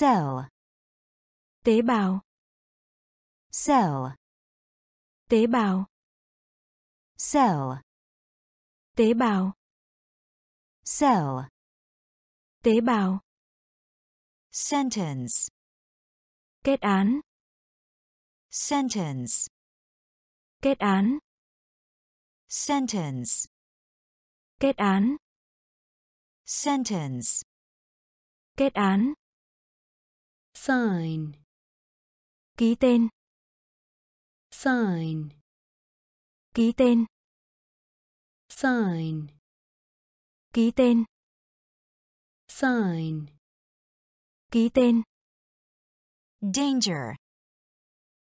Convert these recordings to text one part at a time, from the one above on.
cell tế bào. Cell tế bào. Cell tế bào. Cell tế bào. Sentence. Kết án. Sentence. Kết án. Sentence. Kết án. Sentence. Kết án. Sign, ký tên? Sign, ký tên? Sign, ký tên? Sign, ký tên? Danger.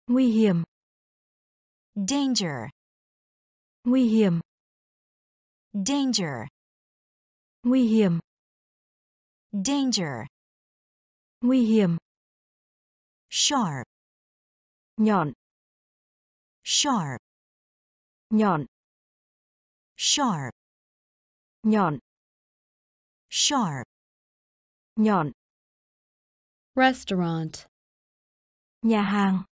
Nguy hiểm. Danger. Nguy hiểm. Danger. Nguy hiểm. Danger. Nguy hiểm sharp. Nhọn. Sharp. Nhọn. Sharp. Nhọn. Sharp. Nhọn. Restaurant, nhà hàng.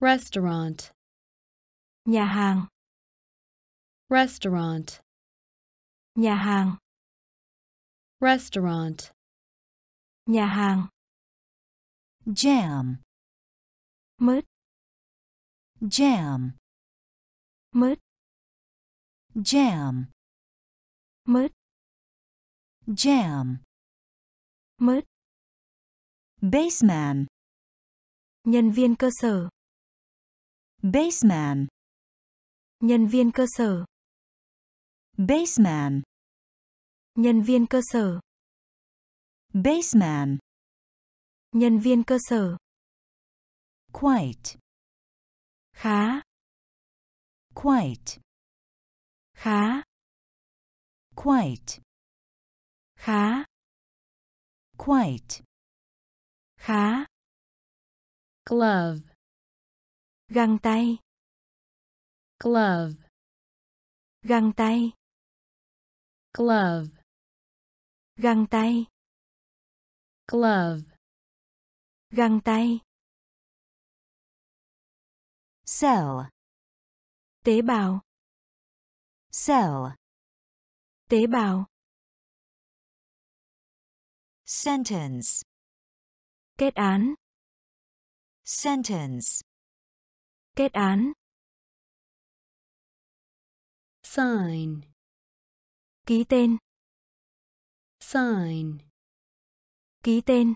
Restaurant, nhà hàng. Restaurant, nhà hàng. Restaurant, nhà hàng jam. Mứt. Jam. Mứt. Jam. Mứt. Jam. Mứt. Baseman nhân viên cơ sở. Baseman nhân viên cơ sở. Baseman nhân viên cơ sở. Baseman nhân viên cơ sở. Quite. Khá. Quite. Khá. Quite. Khá. Quite. Khá. Glove, găng tay. Glove, găng tay. Glove, găng tay. Glove, găng tay. Cell tế bào. Cell tế bào. Sentence. Kết án. Sentence. Kết án. Sign, ký tên. Sign, ký tên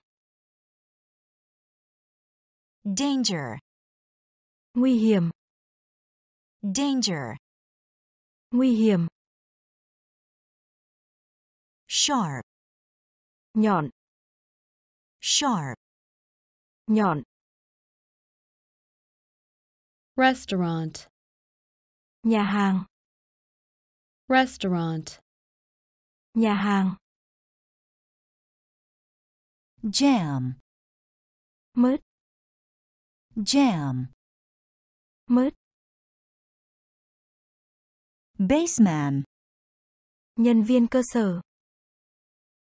danger. Nguy hiểm. Danger. Nguy hiểm. Sharp. Nhọn. Sharp. Nhọn. Restaurant, nhà hàng. Restaurant, nhà hàng. Jam. Mứt jam. Mứt. Baseman nhân viên cơ sở.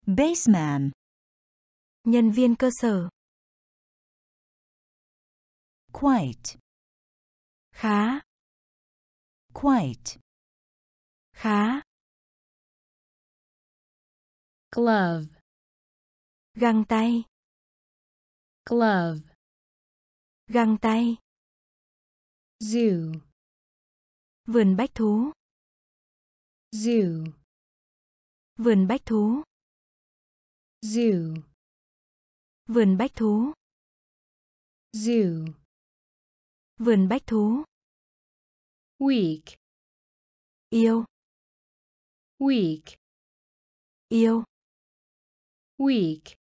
Baseman nhân viên cơ sở. Quite. Khá. Quite. Khá. Glove, găng tay. Glove, găng tay. Zoo, vườn bách thú. Zoo, vườn bách thú. Zoo, vườn bách thú. Zoo, vườn bách thú. Week, yêu. Week, yêu. Week,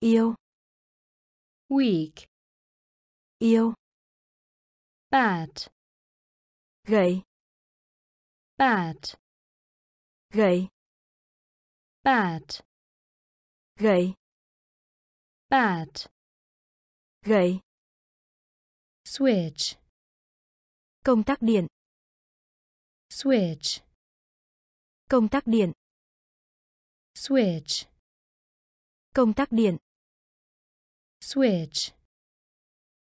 yêu. Week, yêu. Bat, gậy bat, gậy bat, gậy bat, gậy switch, công tắc điện. Switch, công tắc điện. Switch, công tắc điện. Switch,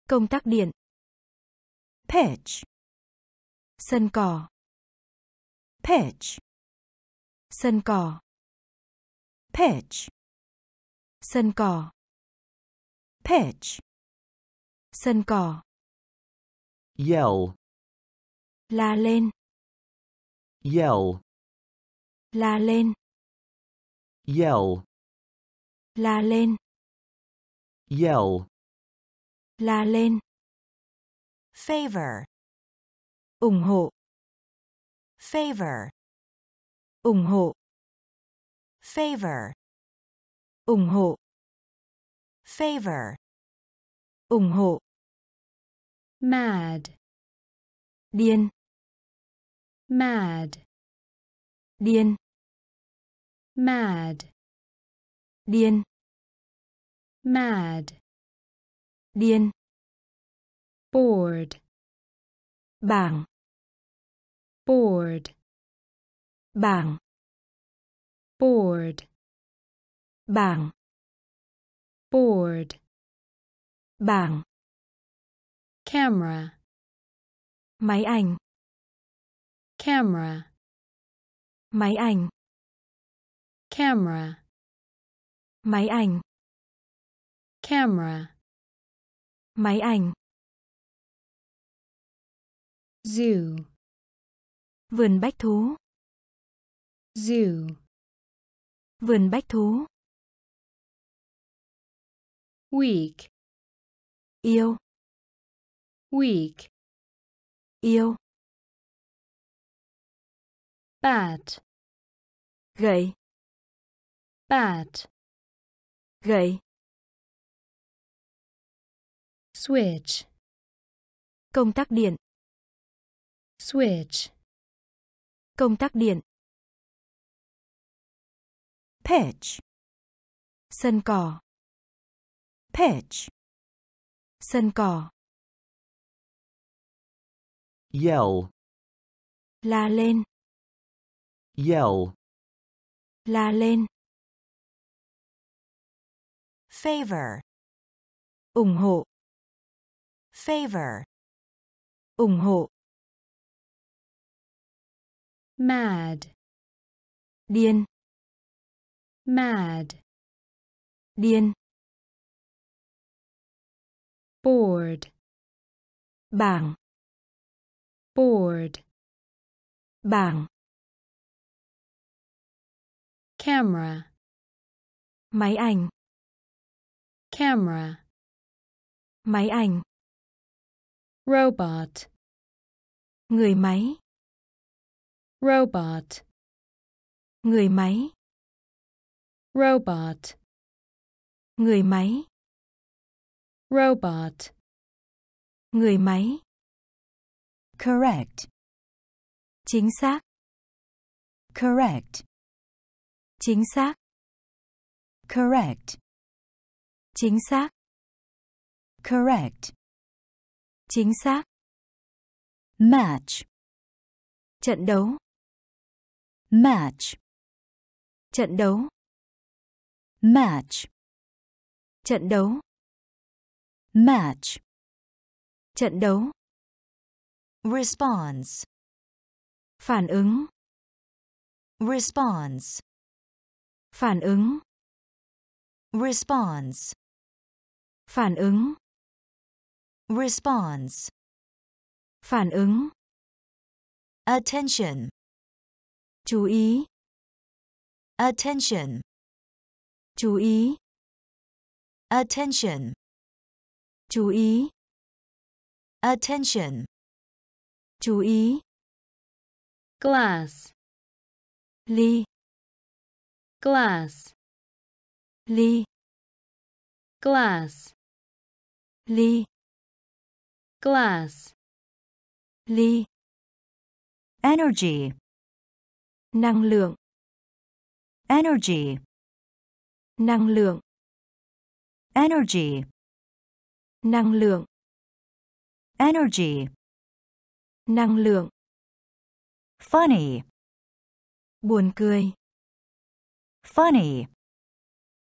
Công tắc điện. pitch, Sân cỏ. pitch, Sân cỏ. pitch, Sân cỏ. pitch, Sân cỏ. yell, La lên. yell, La lên. yell, La lên. yell, La lên. favor, ủng hộ, favor, ủng hộ, favor, ủng hộ, favor, ủng hộ, mad, điên, mad, điên, mad, điên, mad, điên, bored, bảng, bored, bảng, bored, bảng, bored, bảng, camera, máy ảnh, camera, máy ảnh, camera, máy ảnh, camera, máy ảnh, zoo, vườn bách thú, zoo, vườn bách thú, weak, yêu, weak, yêu, bat, gậy, bat, gậy, switch, công tắc điện, switch, công tắc điện, pitch, sân cỏ, pitch, sân cỏ, yell, la lên, yell, la lên, favor, ủng hộ, favor, ủng hộ, mad, điên, mad, điên, bored, bảng, bored, bảng, camera, máy ảnh, camera, máy ảnh, robot, người máy, robot, người máy, robot, người máy, robot, người máy, correct, chính xác, correct, chính xác, correct, chính xác, correct, chính xác, match, trận đấu, match, trận đấu, match, trận đấu, match, trận đấu, response, phản ứng, response, phản ứng, response, phản ứng, response, phản ứng, attention, chú ý, attention, chú ý, attention, chú ý, attention, chú ý, glass, ly, glass, ly, glass, ly, glass, ly, energy, năng lượng, energy, năng lượng, energy, năng lượng, energy, năng lượng, funny, buồn cười, funny,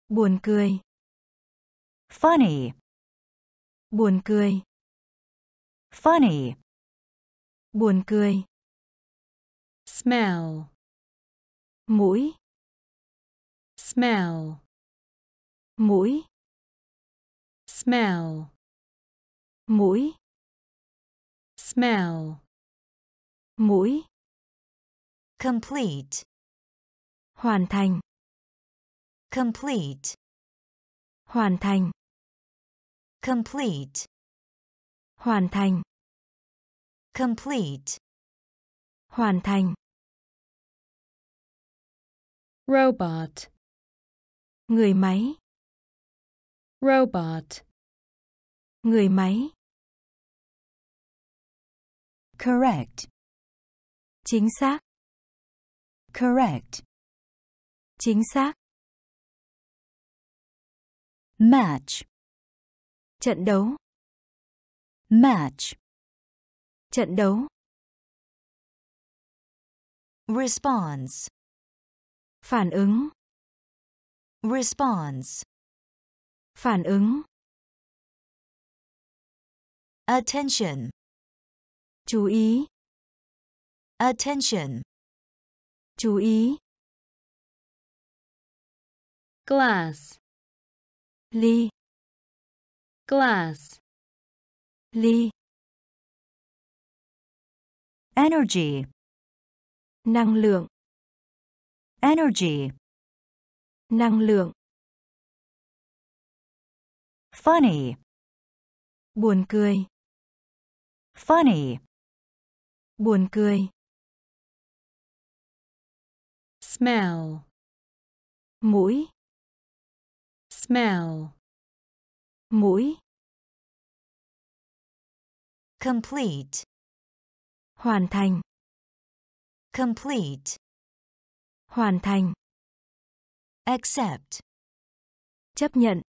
buồn cười, funny, buồn cười, funny, buồn cười, smell, mũi, smell, mũi, smell, mũi, smell, mũi, complete, hoàn thành, complete, hoàn thành, complete, hoàn thành, complete, hoàn thành, robot, người máy, robot, người máy, correct, chính xác, correct, chính xác, match, trận đấu, match, trận đấu, response, phản ứng, response, phản ứng, attention, chú ý, attention, chú ý, glass, ly, glass, ly, energy, năng lượng, energy, năng lượng, funny, buồn cười, funny, buồn cười, smell, mũi, smell, mũi, complete, hoàn thành, complete, hoàn thành, accept, chấp nhận,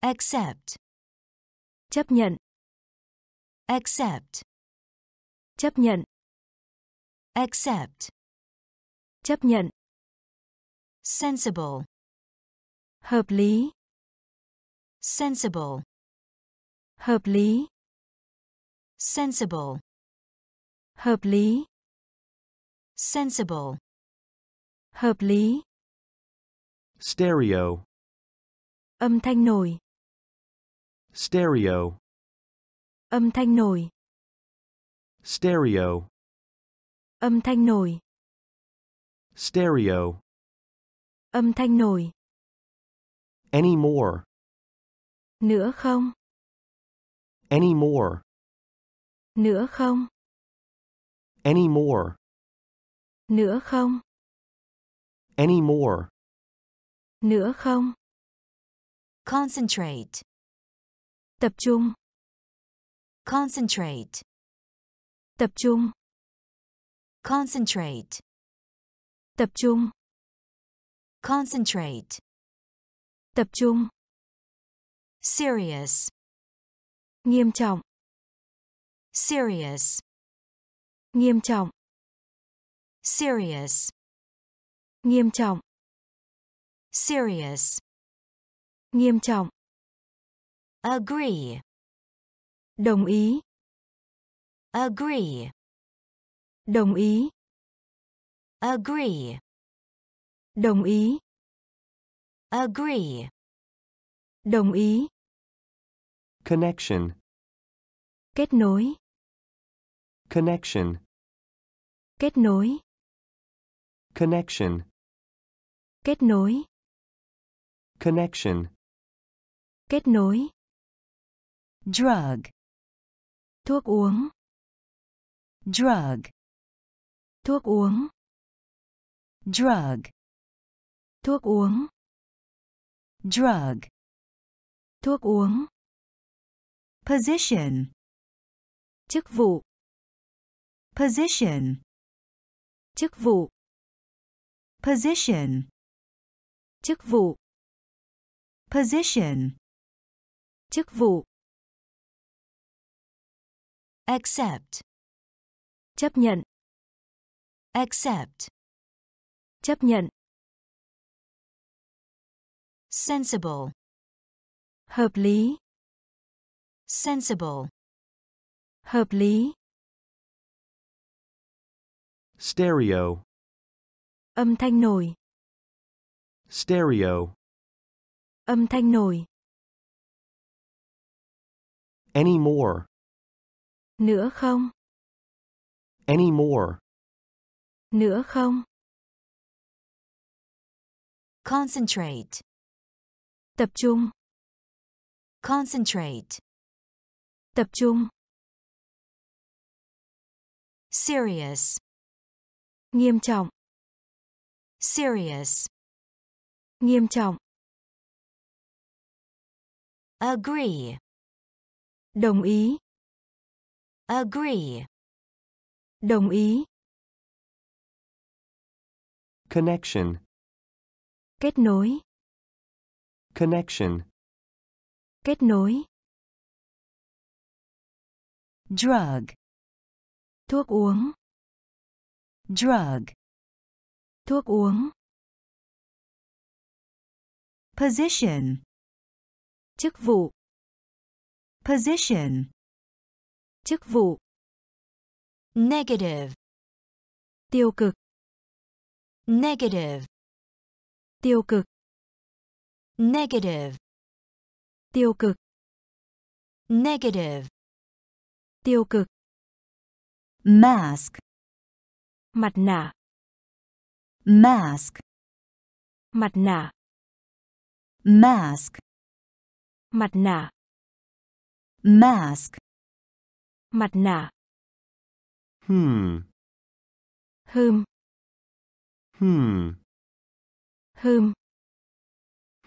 accept, chấp nhận, accept, chấp nhận, accept, chấp nhận, sensible, hợp lý, sensible, hợp lý, sensible, hợp lý, sensible, hợp lý, stereo, âm thanh nổi, stereo, âm thanh nổi, stereo, âm thanh nổi, stereo, âm thanh nổi, anymore, nữa không, anymore, nữa không, anymore, nữa không, anymore, nữa không, concentrate, tập trung, concentrate, tập trung, concentrate, tập trung, concentrate, tập trung, serious, nghiêm trọng, serious, nghiêm trọng, serious, nghiêm trọng, serious, nghiêm trọng, agree, đồng ý, agree, đồng ý, agree, đồng ý, agree, đồng ý, connection, kết nối, connection, kết nối, connection, kết nối, connection, kết nối, drug, thuốc uống, drug, thuốc uống, drug, thuốc uống, drug, thuốc uống, position, chức vụ, position, chức vụ, position, chức vụ, position, chức vụ, accept, chấp nhận, accept, chấp nhận, sensible, Hợp lý. sensible, Hợp lý. Stereo, Âm thanh nổi. stereo, Âm thanh nổi. anymore, Nữa không? anymore, Nữa không? concentrate, Tập trung. concentrate, Tập trung. serious, Nghiêm trọng. serious, Nghiêm trọng. agree, Đồng ý. agree, Đồng ý. connection, Kết nối. connection, Kết nối. drug, Thuốc uống drug, Thuốc uống. position, Chức vụ. position, Chức vụ. negative, Tiêu cực. negative, Tiêu cực. negative, Tiêu cực. negative, Tiêu cực. mask, Mặt nạ. mask, Mặt nạ. mask, Mặt nạ. mask, Mặt nạ. hmm, Hừm. hmm, Hừm.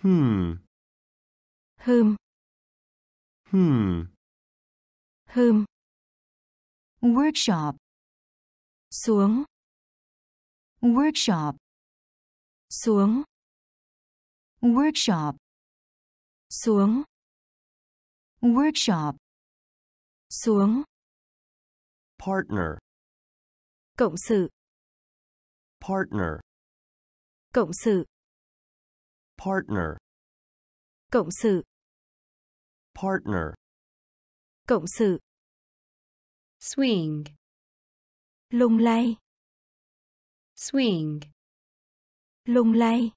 hmm, Hừm. hmm, Hừm. workshop, Xuống. Workshop, Xuống. workshop, Xuống. workshop, Xuống. partner, Cộng sự. partner, Cộng sự. partner, Cộng sự. partner, Cộng sự. swing, Lung lay. Swing, Lung lay.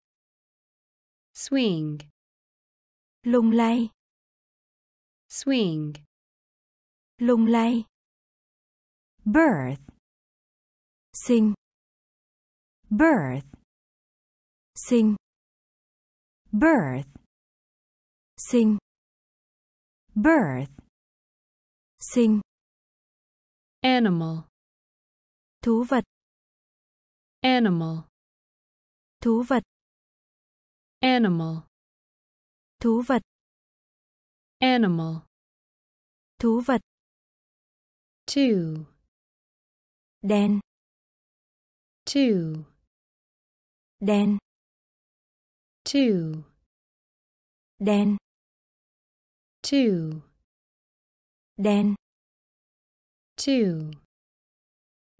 swing, Lung lay. swing, Lung lay. birth, Sinh. birth, Sinh. birth, Sinh. birth, Sinh. animal, Thú vật. Animal, Thú vật. animal, Thú vật. animal, Thú vật. two, Đen. two, Đen. two, Đen. two, Đen. two,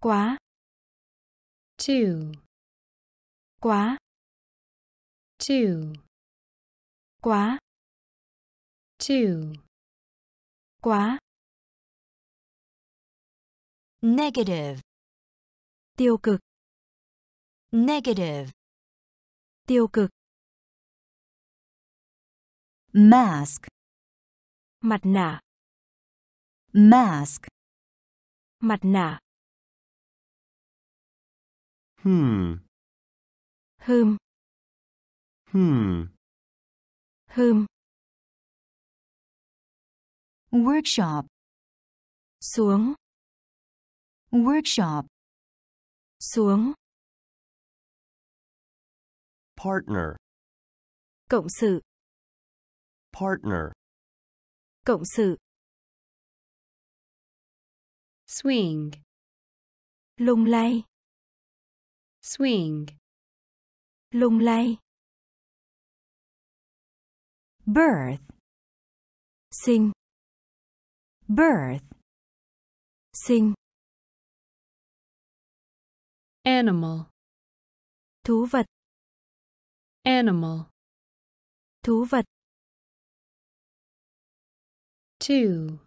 Quá. Two, Quá. two, Quá. two, Quá. negative, Tiêu cực. negative, Tiêu cực. mask, Mặt nạ. mask, Mặt nạ. Hmm, Hừm. hmm, Hừm. workshop, Xuống. workshop, Xuống. partner, Cộng sự. partner, Cộng sự. swing, Lung lay. Swing, Lung lay. birth, Sinh. birth, Sinh. animal, Thú vật. animal, Thú vật. two,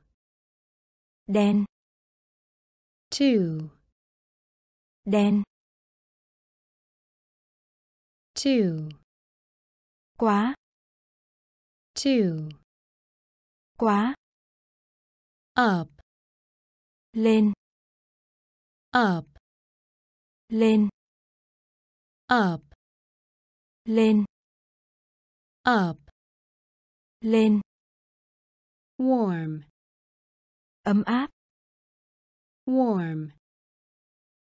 đen, two, đen, two, quá, two, quá, up, lên, up, lên, up, lên, up, lên, warm, ấm áp, warm,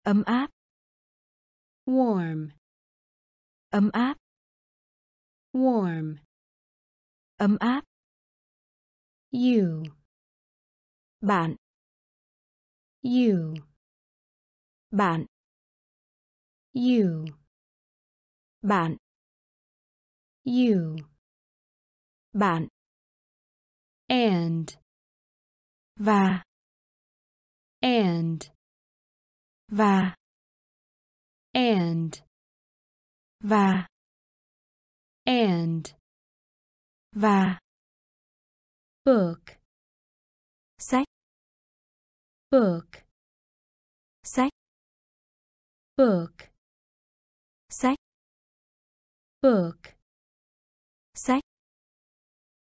ấm áp, warm, ấm áp, warm, ấm áp, you, bạn, you, bạn, you, bạn, you, bạn, and, và, and, và, and, và, and, và, book, sách, book, sách, book, sách, book, sách,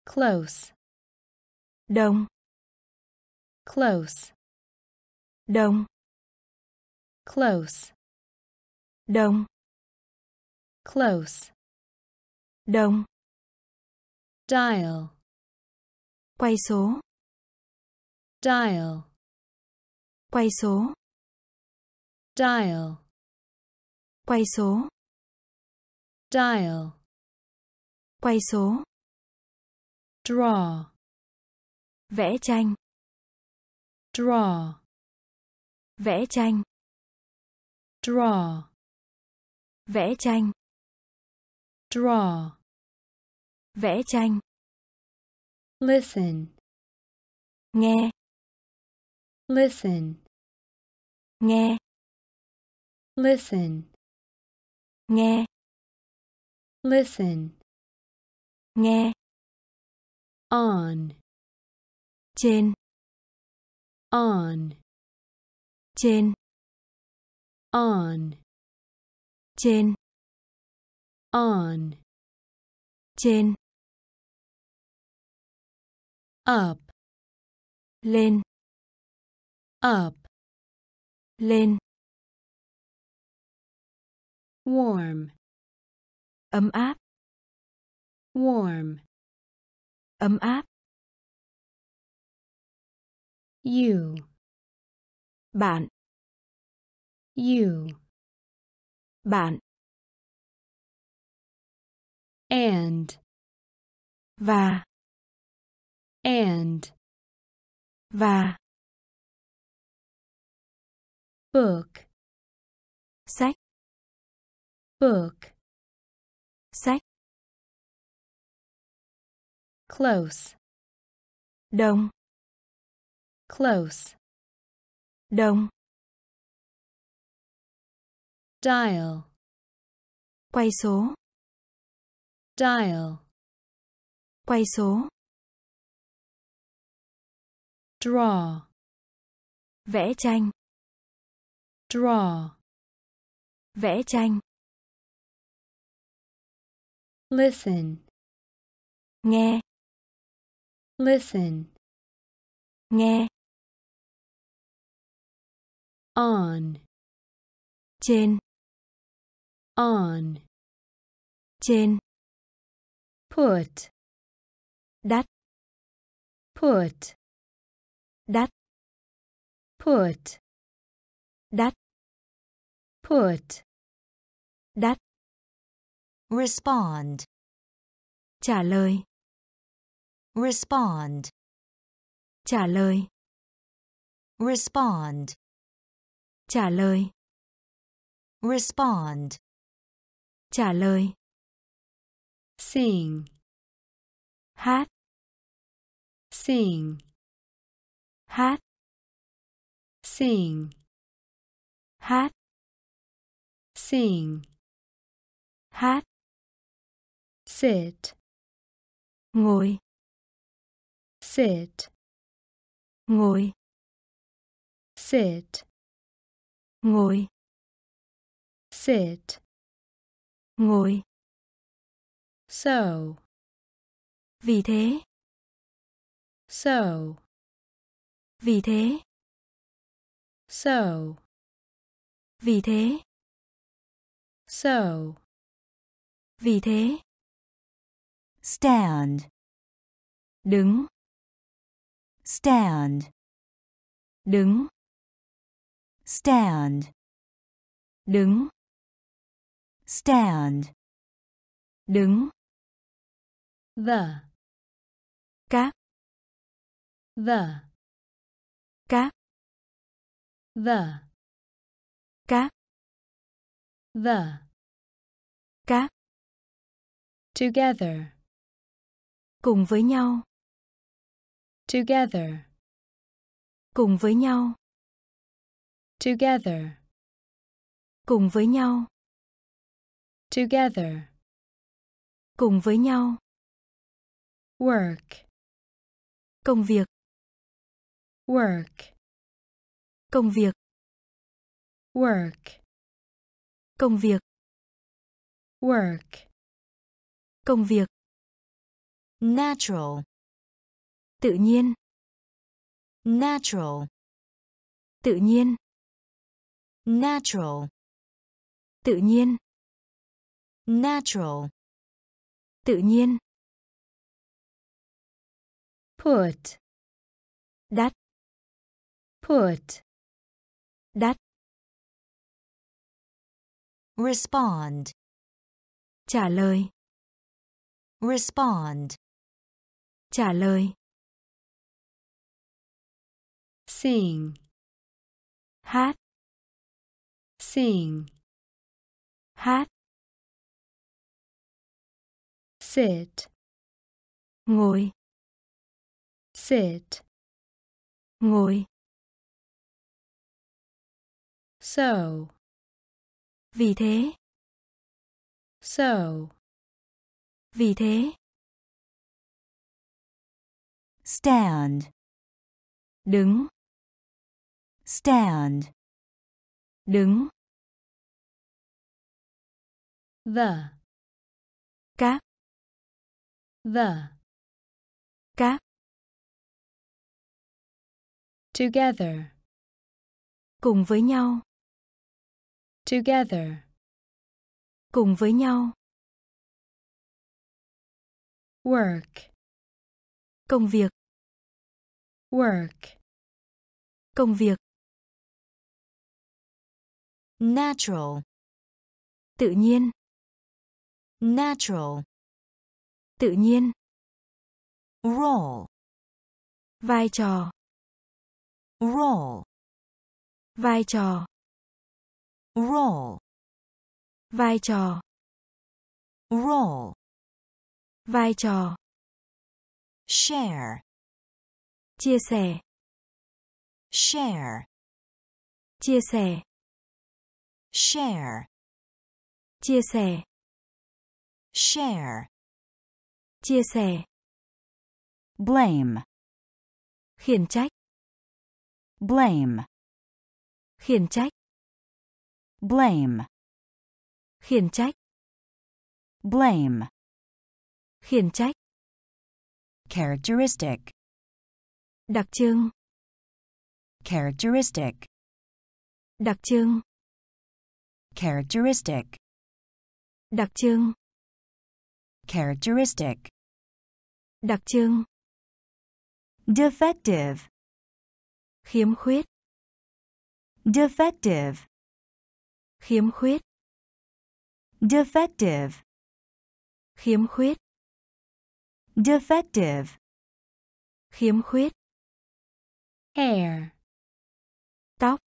close, đông, close, đông, close, đông, close, đông, dial, quay số, dial, quay số, dial, quay số, dial, quay số, draw, vẽ tranh, draw, vẽ tranh, draw, vẽ tranh, draw, vẽ tranh, listen, nghe, listen, nghe, listen, nghe, listen, nghe, on, trên, on, trên, on, trên, on, trên, up, lên, up, lên, warm, ấm áp, warm, ấm áp, you, bạn, you, bạn, and, và, and, và, book, sách, book, sách, close, đông, close, đông, dial, quay số, dial, quay số, draw, vẽ tranh, draw, vẽ tranh, listen, nghe, listen, nghe, on, trên, on, trên, put, đắt, put, đắt, put, đắt, put, đắt, Respond. trả lời, Respond. trả lời, Respond. trả lời, Respond. trả lời, sing, hát, sing, hát, sing, hát, sing, hát, sit, ngồi, sit, ngồi. Sit, ngồi. Sit, ngồi so, vì thế. So, vì thế. So, vì thế. So, vì thế. Stand, đứng. Stand, đứng. Stand, đứng. Stand, đứng the, các the, các the, các the, các together, cùng với nhau. Together, cùng với nhau. Together, cùng với nhau. Together, cùng với nhau work, công việc. Work, công việc. Work, công việc. Work, công việc. Natural, tự nhiên. Natural, tự nhiên. Natural, tự nhiên. Natural, tự nhiên put, that put, that respond, trả lời. Respond, trả lời. Sing, hát. Sing, hát. Sit, ngồi sit, ngồi. So, vì thế. So, vì thế. Stand, đứng. Stand, đứng. The, các. The, các together, cùng với nhau. Together, cùng với nhau. Work, công việc. Work, công việc. Natural, tự nhiên. Natural, tự nhiên. Role, vai trò role, vai trò. Role, vai trò. Role, vai trò. Share, chia sẻ. Share, chia sẻ. Share, chia sẻ. Share, chia sẻ. Blame, khiển trách blame, khiển trách. Blame, khiển trách. Blame, khiển trách. Characteristic, đặc trưng. Characteristic, đặc trưng. Characteristic, đặc trưng. Characteristic, đặc trưng. Defective, khiếm khuyết. Defective, khiếm khuyết. Defective, khiếm khuyết. Defective, khiếm khuyết. Hair, tóc.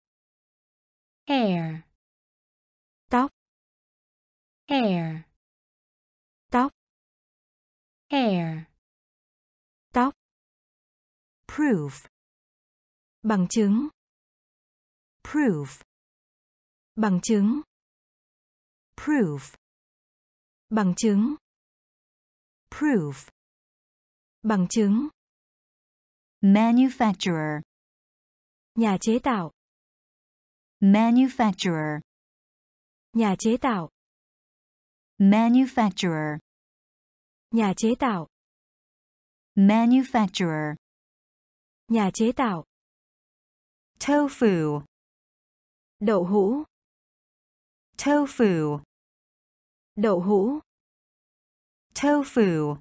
Hair, tóc. Hair, tóc. Hair, tóc. Proof, bằng chứng. Proof, bằng chứng. Proof, bằng chứng. Proof, bằng chứng. Manufacturer, Nhà chế tạo. manufacturer, Nhà chế tạo. manufacturer, Nhà chế tạo. manufacturer, Nhà chế tạo. Tofu, Đậu hũ. tofu, Đậu hũ. tofu,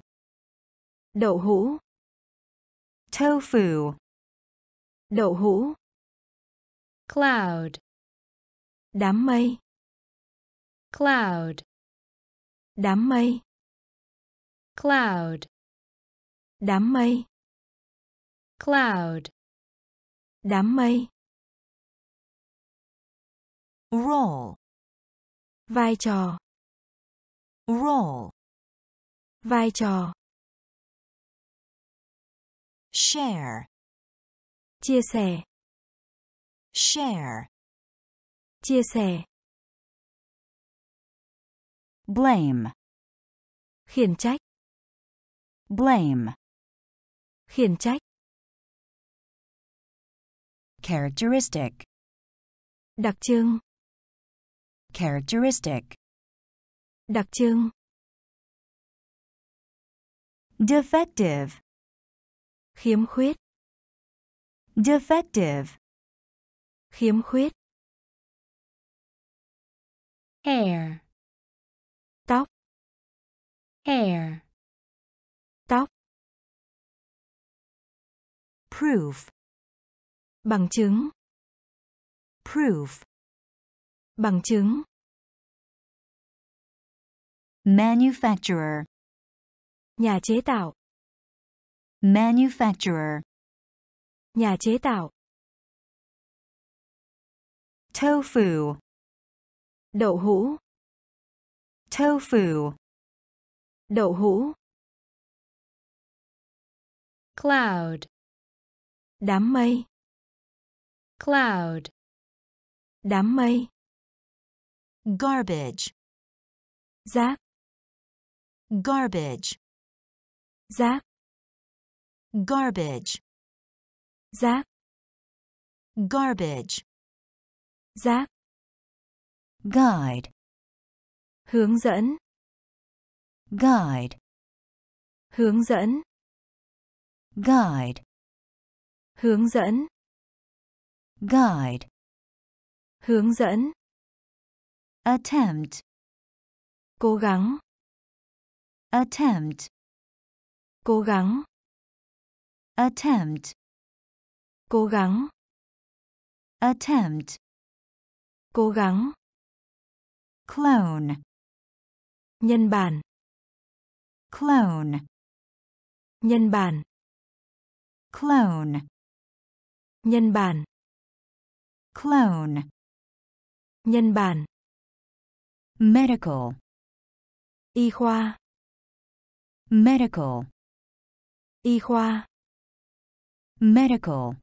Đậu hũ. tofu, Đậu hũ. cloud, Đám mây. cloud, Đám mây. cloud, Đám mây. cloud, Đám mây. Roll, Vai trò. roll, Vai trò. share, Chia sẻ. share, Chia sẻ. blame, Khiển trách. blame, Khiển trách. characteristic, Đặc trưng. Characteristic, Đặc trưng. defective, Khiếm khuyết. defective, Khiếm khuyết. hair, Tóc. hair, Tóc. proof, Bằng chứng. proof, Bằng chứng. manufacturer, Nhà chế tạo. manufacturer, Nhà chế tạo. tofu, Đậu hũ. tofu, Đậu hũ. cloud, Đám mây. cloud, Đám mây. Garbage, Rác. garbage, Rác. garbage, Rác. garbage, Rác. guide, Hướng dẫn. guide, Hướng dẫn. guide, Hướng dẫn. guide, Hướng dẫn. Attempt, Cố gắng. attempt, Cố gắng. attempt, Cố gắng. attempt, Cố gắng. clone, Nhân bản. clone, Nhân bản. clone, Nhân bản. clone, Nhân bản. Medical, Y khoa. medical, Y khoa. medical,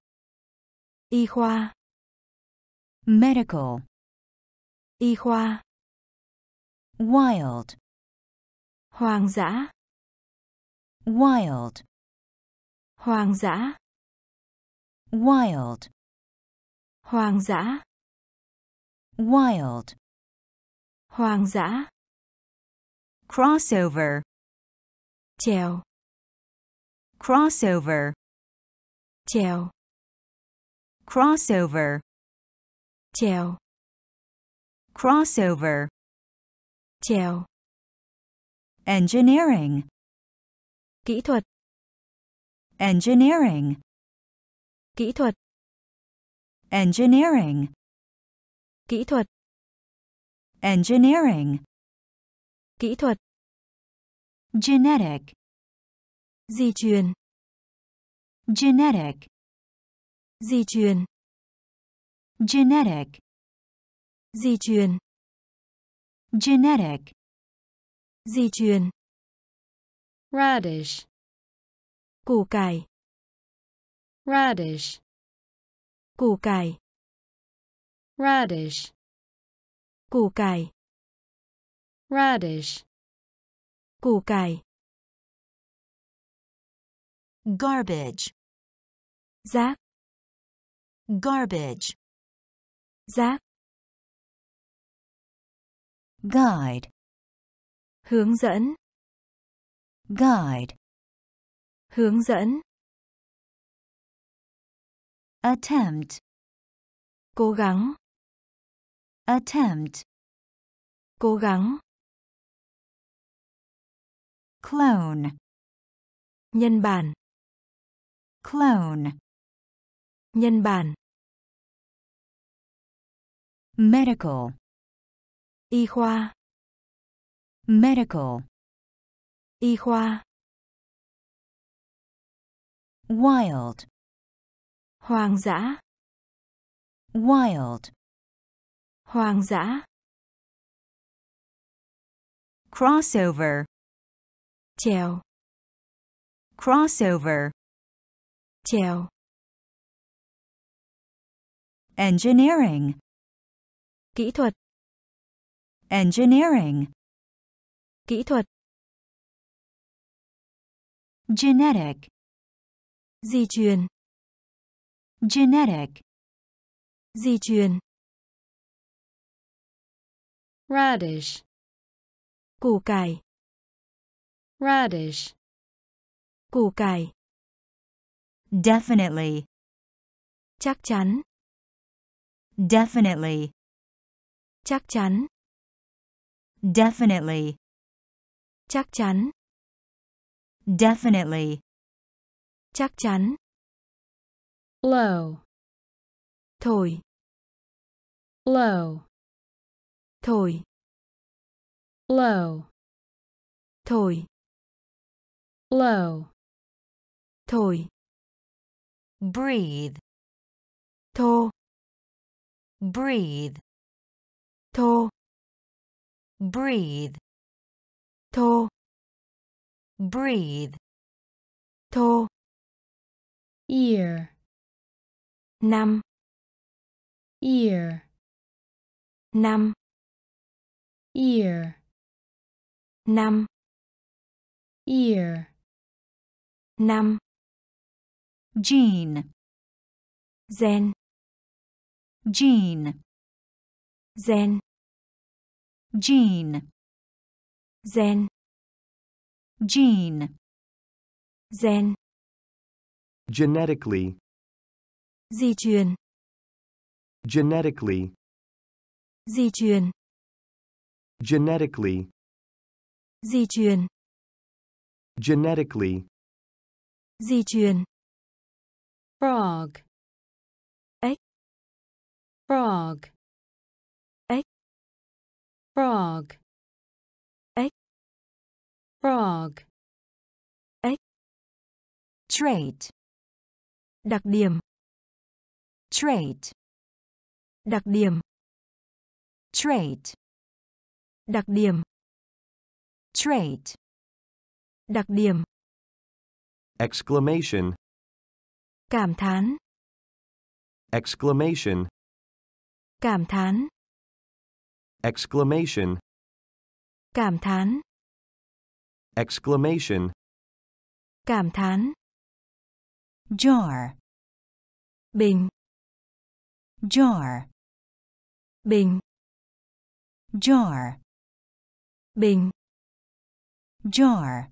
Y khoa. medical, Y khoa. wild, Hoang dã. wild, Hoang dã. wild, Hoang dã. wild, Hoang dã. crossover, Trèo. crossover, Trèo. crossover, Trèo. crossover, Trèo. engineering, Kỹ thuật. engineering, Kỹ thuật. engineering, Kỹ thuật. Engineering, Kỹ thuật. genetic, Di truyền. genetic, Di truyền. genetic, Di truyền. genetic, Di truyền. radish, Củ cải. radish, Củ cải. radish, Củ cải. radish, Củ cải. garbage, rác, garbage, rác, guide, hướng dẫn, guide, hướng dẫn, attempt, cố gắng, attempt, cố gắng, clone, nhân bản, clone, nhân bản, medical, y khoa, medical, y khoa, wild, hoang dã, wild, hoang dã, crossover, trèo, crossover, trèo, engineering, kỹ thuật, engineering, kỹ thuật, genetic, di truyền, genetic, di truyền, radish, củ cải, radish, củ cải, definitely, chắc chắn, definitely, chắc chắn, definitely, chắc chắn, definitely, chắc chắn, blow, thổi, blow, thổi, blow, thổi, blow, thổi, breathe, thô, breathe, thô, breathe, thô, breathe, thô, ear, năm, ear, năm, ear, năm, ear, năm, gene, gen, gene, gen, gene, gen, gene, gen, genetically, di truyền, genetically, di truyền, genetically, di truyền, genetically, di truyền, frog, ếch, frog, ếch, frog, ếch, frog, trait, đặc điểm, trait, đặc điểm, trait, đặc điểm, trait, đặc điểm, exclamation, cảm thán, exclamation, cảm thán, exclamation, cảm thán, exclamation, cảm thán, jar, bình, jar, bình, jar, bình, jar,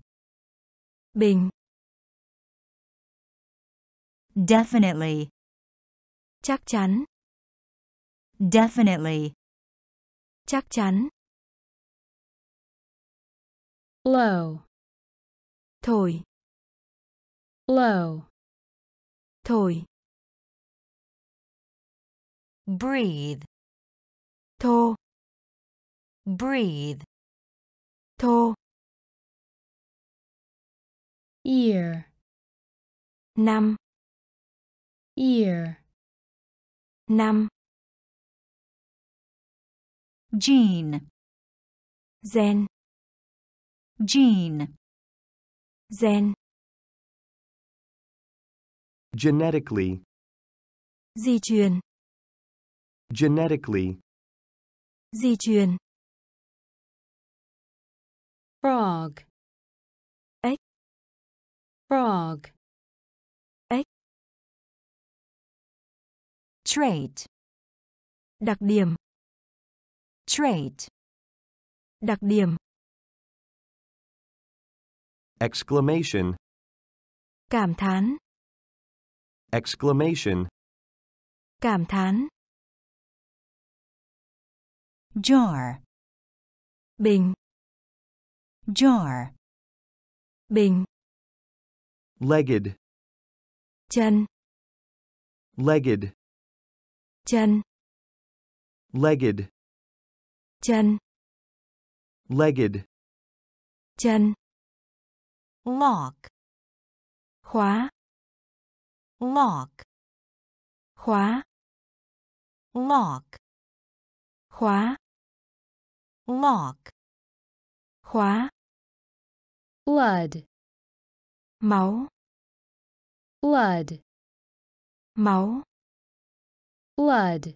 bình, definitely, chắc chắn, definitely, chắc chắn, blow, thổi, blow, thổi, breathe, thô, breathe, thô, year. năm, year. năm, gene, gen, gene, gen, genetically, di truyền, genetically, di truyền, frog, ếch, frog, ếch, Trait. Đặc điểm. Trait. Đặc điểm. exclamation, Cảm thán. exclamation, Cảm thán. jar, Bình. Jar, Bình. legged, Chân. legged, Chân. legged, Chân. legged, Chân. Lock. Khóa. Lock. Khóa. Lock. Khóa. Lock. Khóa. Blood, Máu. blood, Máu. blood,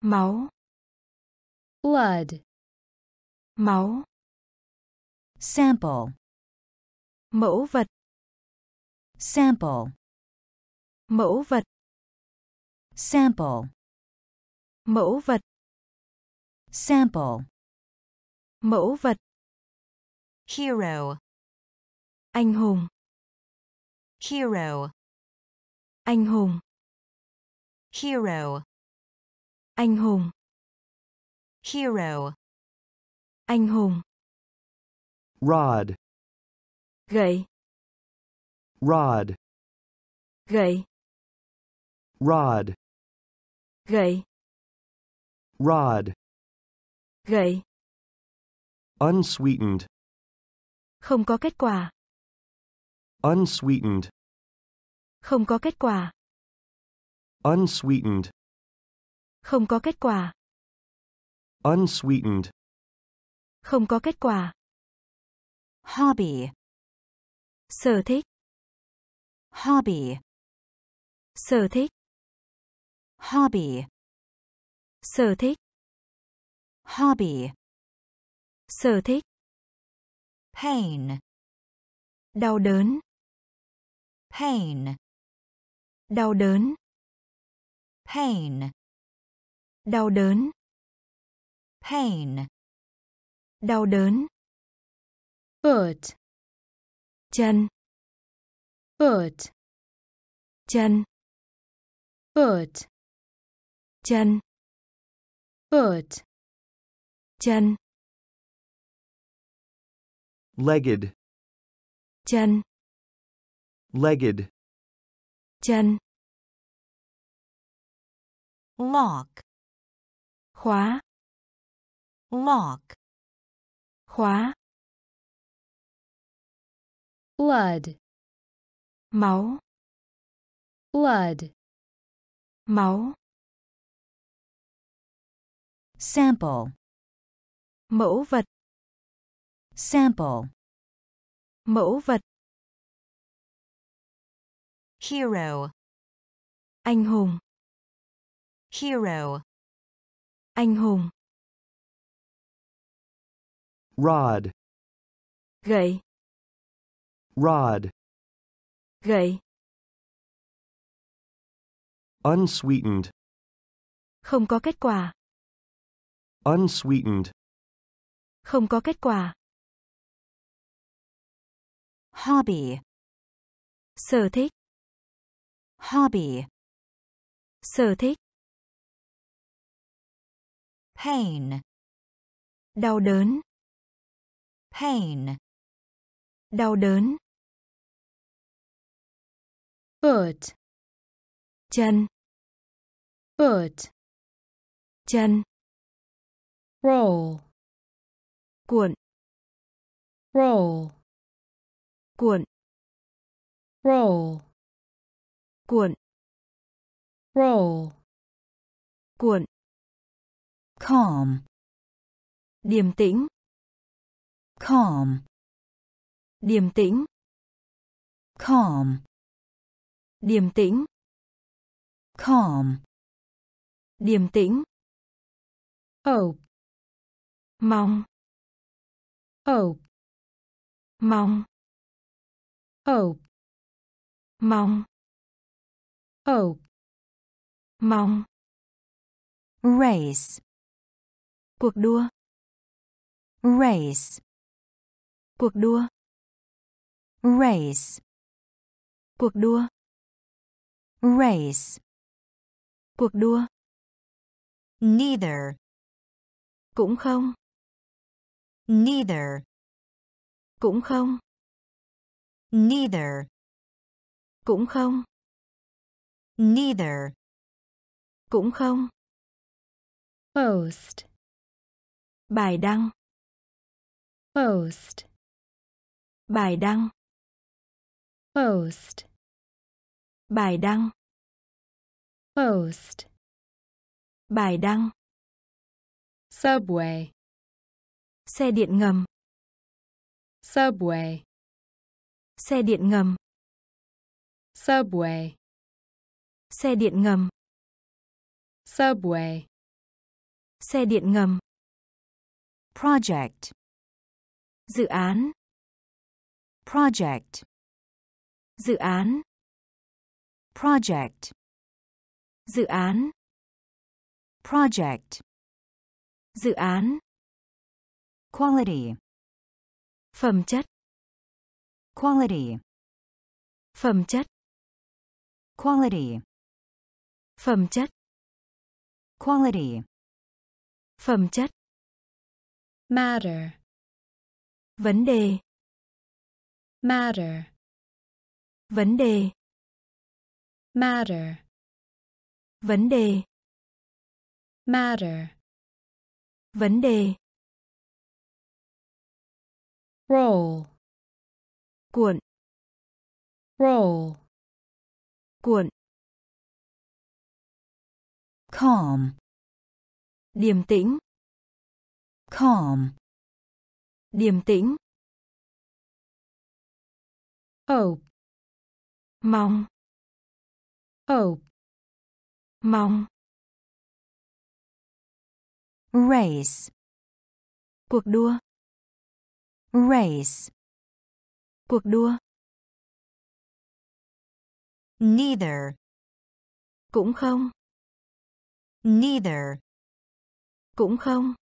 Máu. blood, Máu. sample, Mẫu vật. sample, Mẫu vật. sample, Mẫu vật. sample, Mẫu vật. Hero. Anh hùng. Hero. Anh hùng. Hero. Anh hùng. Hero. Anh hùng. rod, Gậy. rod, Gậy. rod, Gậy. rod, Gậy. unsweetened, Không có kết quả. unsweetened, Không có kết quả. unsweetened, Không có kết quả. unsweetened, Không có kết quả. hobby, Sở thích. hobby, Sở thích. hobby, Sở thích. hobby, Sở thích. Pain. Đau đớn. Pain. Đau đớn. Pain. Đau đớn. Pain. Đau đớn. foot, Chân. foot, Chân. foot, Chân. foot, Chân. Legged, Chân. legged, Chân. Lock. Khóa. Lock. Khóa. blood, Máu. blood, Máu. sample, Mẫu vật. Sample, Mẫu vật. Hero. Anh hùng. Hero. Anh hùng. rod, Gậy. rod, Gậy. unsweetened, Không có kết quả. unsweetened, Không có kết quả. Hobby, Sở thích. hobby, Sở thích. Pain. Đau đớn. Pain. Đau đớn. foot, Chân. foot, Chân. roll, Cuộn. roll, Cuộn. roll, Cuộn. roll, Cuộn. calm, Điềm tĩnh. calm, Điềm tĩnh. calm, Điềm tĩnh. calm, Điềm tĩnh. hope, Mong. hope, Mong. Hope, Mong. hope, mong, race, cuộc đua, race, cuộc đua, race, cuộc đua, race, cuộc đua, neither, cũng không, neither, cũng không, neither, cũng không, neither, cũng không, post, bài đăng, post, bài đăng, post, bài đăng, post, bài đăng, subway, xe điện ngầm, subway, xe điện ngầm, subway, xe điện ngầm, subway, xe điện ngầm, project, dự án, project, dự án, project, dự án, project, dự án, quality, phẩm chất, quality, phẩm chất, quality, phẩm chất, quality, phẩm chất, matter, vấn đề, matter, vấn đề, matter, vấn đề, matter, vấn đề, roll, cuộn, roll, cuộn, calm, điềm tĩnh, calm, điềm tĩnh, hope, mong, hope, mong, race, cuộc đua, race, cuộc đua, neither, cũng không, neither, cũng không,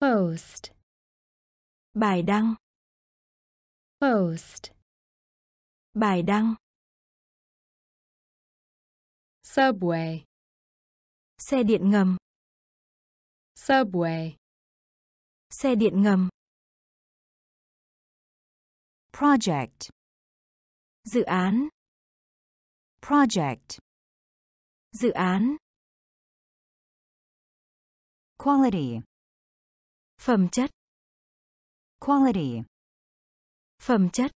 post, bài đăng, post, bài đăng, subway, xe điện ngầm, subway, xe điện ngầm, project, dự án, project, dự án, quality, phẩm chất, quality, phẩm chất,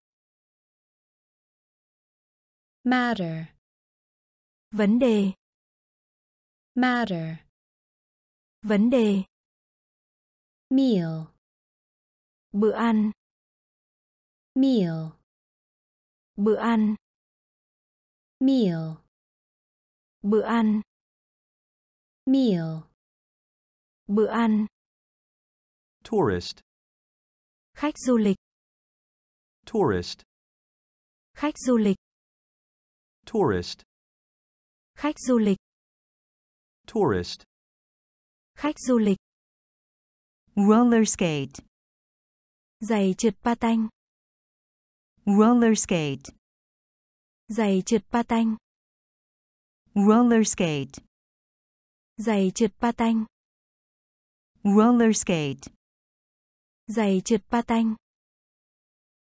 matter, vấn đề, matter, vấn đề, meal, bữa ăn, meal, bữa ăn, meal, bữa ăn, meal, bữa ăn, tourist, khách du lịch, tourist, khách du lịch, tourist, khách du lịch, tourist, khách du lịch, roller skate, giày trượt patin, roller skate, giày trượt patin, roller skate, giày trượt patin, roller skate, giày trượt patin,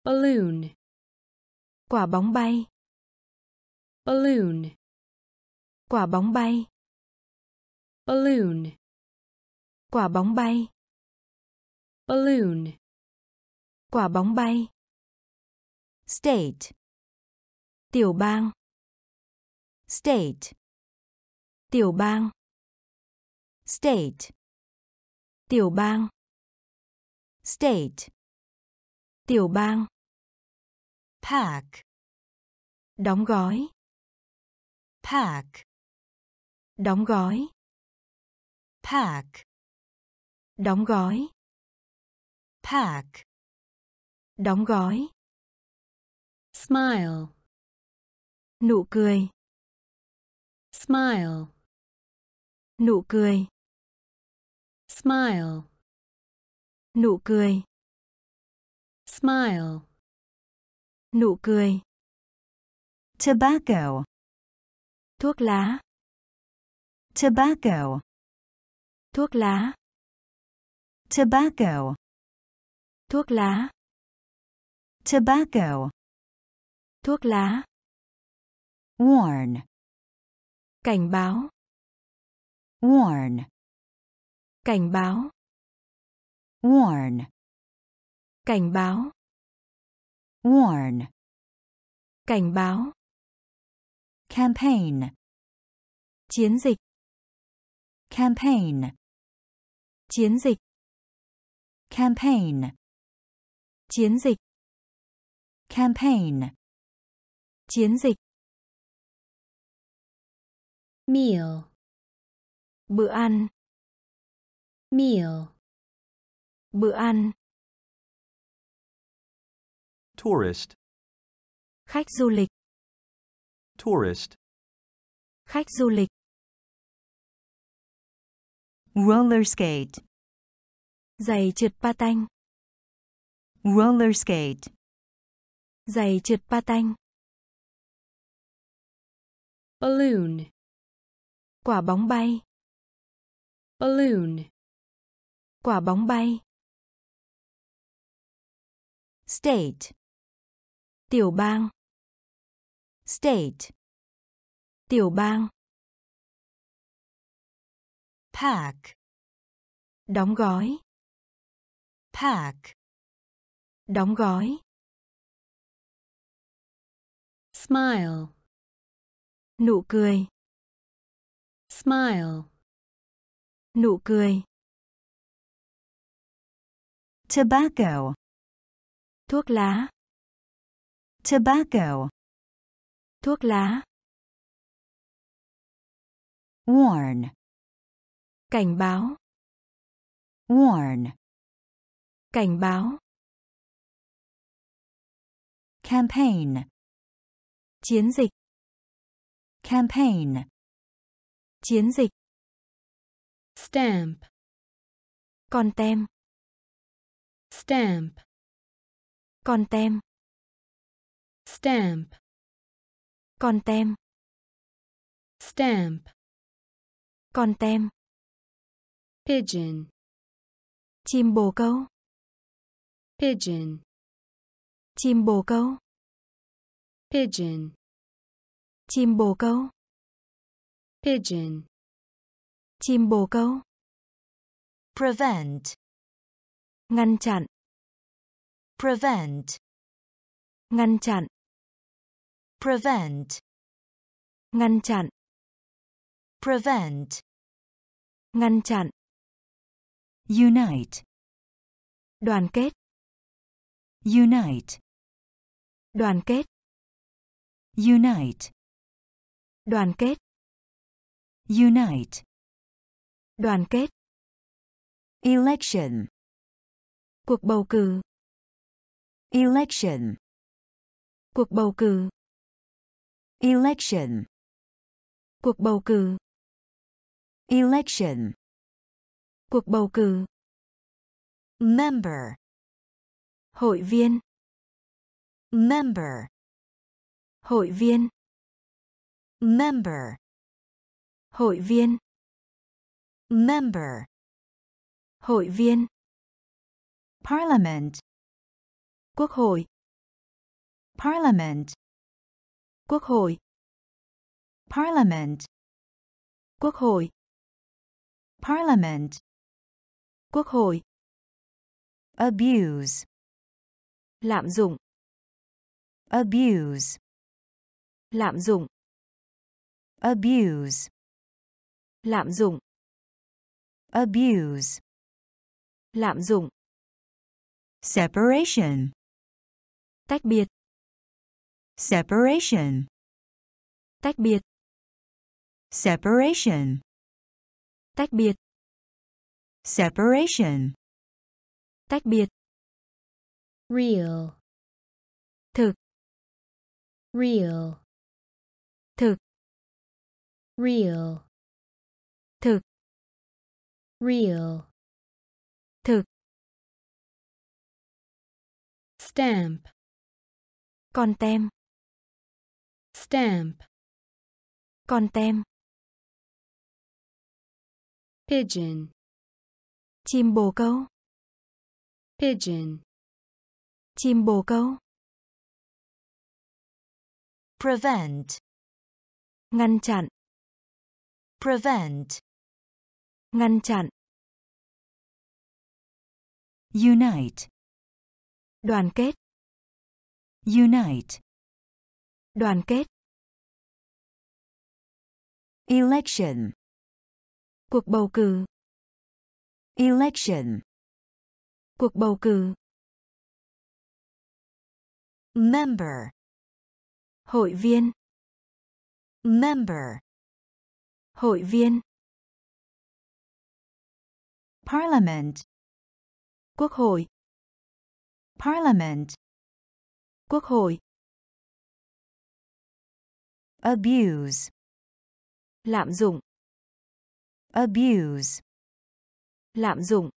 balloon, quả bóng bay, balloon, quả bóng bay, balloon, quả bóng bay, balloon, quả bóng bay, state, tiểu bang, state, tiểu bang, state, tiểu bang, state, tiểu bang, pack, đóng gói, pack, đóng gói, pack, đóng gói, pack, đóng gói, smile, nụ cười, smile, nụ cười, smile, nụ cười, smile, nụ cười, tobacco, thuốc lá, tobacco, thuốc lá, tobacco, thuốc lá, tobacco, thuốc lá, warn, cảnh báo, warn, cảnh báo, warn, cảnh báo, warn, cảnh báo, campaign, chiến dịch, campaign, chiến dịch, campaign, chiến dịch, campaign, chiến dịch, meal, bữa ăn, meal, bữa ăn, tourist, khách du lịch, tourist, khách du lịch, roller skate, giày trượt patin, roller skate, giày trượt patin, balloon, quả bóng bay, balloon, quả bóng bay, state, tiểu bang, state, tiểu bang, pack, đóng gói, pack, đóng gói, smile, nụ cười, smile, nụ cười, tobacco, thuốc lá, tobacco, thuốc lá, warn, cảnh báo, warn, cảnh báo, campaign, chiến dịch, campaign, chiến dịch, stamp, con tem, stamp, con tem, stamp, con tem, stamp, con tem, pigeon, chim bồ câu, pigeon, chim bồ câu, pigeon, chim bồ câu, pigeon, chim bồ câu, prevent, ngăn chặn, prevent, ngăn chặn, prevent, ngăn chặn, prevent, ngăn chặn, unite, đoàn kết, unite, đoàn kết, unite, đoàn kết, unite, đoàn kết, election, cuộc bầu cử, election, cuộc bầu cử, election, cuộc bầu cử, election, cuộc bầu cử, member, hội viên, member, hội viên, member, hội viên, member, hội viên, parliament, quốc hội, parliament, quốc hội, parliament, quốc hội, parliament, quốc hội, abuse, lạm dụng, abuse, lạm dụng, abuse, lạm dụng, abuse, lạm dụng, separation, tách biệt, separation, tách biệt, separation, tách biệt, separation, tách biệt, real, thực, real, thực, real. Thực. Real. Thực. Stamp. Con tem. Stamp. Con tem. Pigeon. Chim bồ câu. Pigeon. Chim bồ câu. Prevent, ngăn chặn prevent, ngăn chặn. Unite, đoàn kết. Unite, đoàn kết. Election, cuộc bầu cử. Election, cuộc bầu cử. Member, hội viên. Member, hội viên. Parliament, quốc hội. Parliament, quốc hội. Abuse, lạm dụng. Abuse, lạm dụng.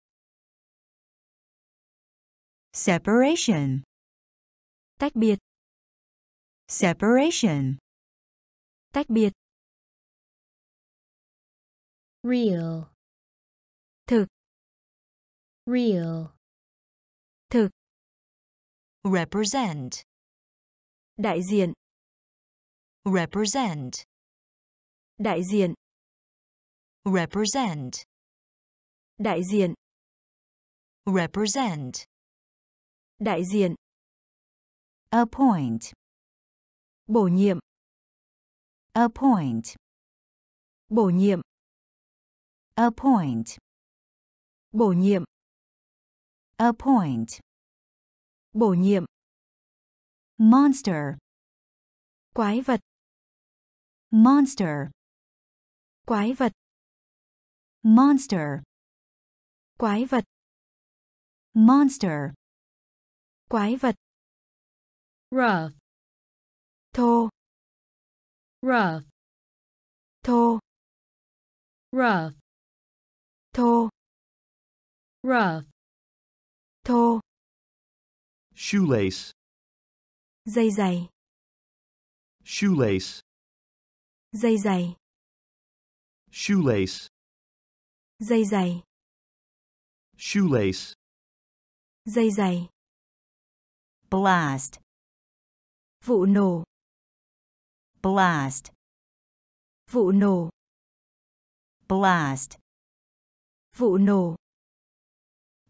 Separation, tách biệt. Separation, tách biệt real. Thực. Real. Thực. Represent, đại diện. Represent, đại diện. Represent, đại diện. Represent, đại diện. Appoint, bổ nhiệm. Appoint, bổ nhiệm appoint, bổ nhiệm. Appoint, bổ nhiệm. Monster, quái vật. Monster, quái vật. Monster, quái vật. Monster, quái vật. Rough. Thô. Rough. Thô. Rough thô rough. Thô shoelace, dây dày. Shoelace, dây dày. Shoelace, dây dày. Shoelace, dây dày. Blast, vụ nổ. Blast, vụ nổ. Blast, vụ nổ.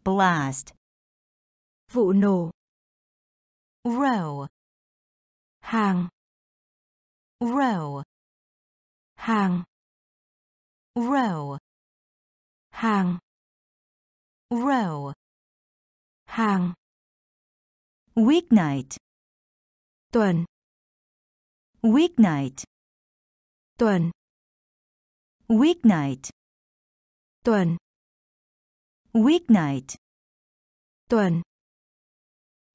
Blast, vụ nổ. Row, hàng. Row, hàng. Row, hàng. Row, hàng. Weeknight, tuần. Weeknight, tuần. Weeknight, tuần weeknight, tuần.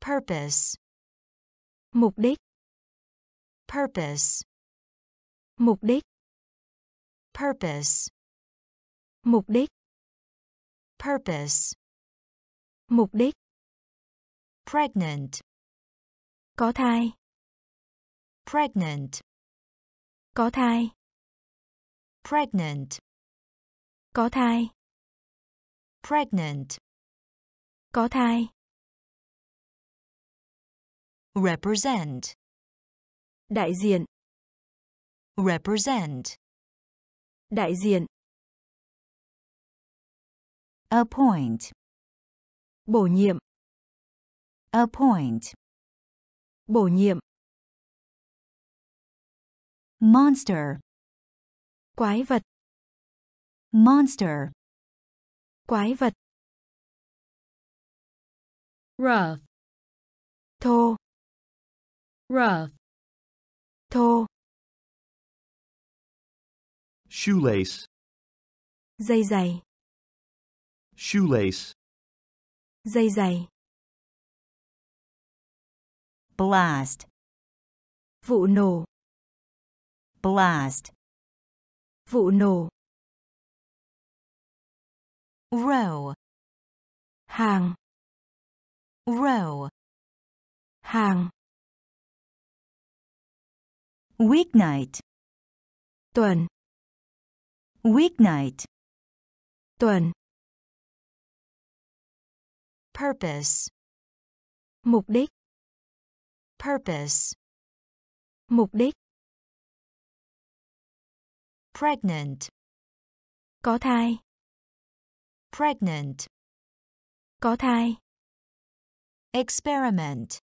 Purpose, mục đích. Purpose, mục đích. Purpose, mục đích. Purpose, mục đích. Pregnant, có thai. Pregnant, có thai. Pregnant, có thai pregnant, có thai. Represent, đại diện. Represent, đại diện. Appoint, bổ nhiệm. Appoint, bổ nhiệm. Monster, quái vật. Monster, quái vật rough. thô rough. thô shoelace, dây dày shoelace, dây dày blast, vụ nổ blast, Vụ nổ. Row, Hàng. row, Hàng. Weeknight. Tuần. Weeknight. Tuần. purpose, Mục đích. purpose, Mục đích. pregnant, Có thai. Pregnant, Có thai. experiment,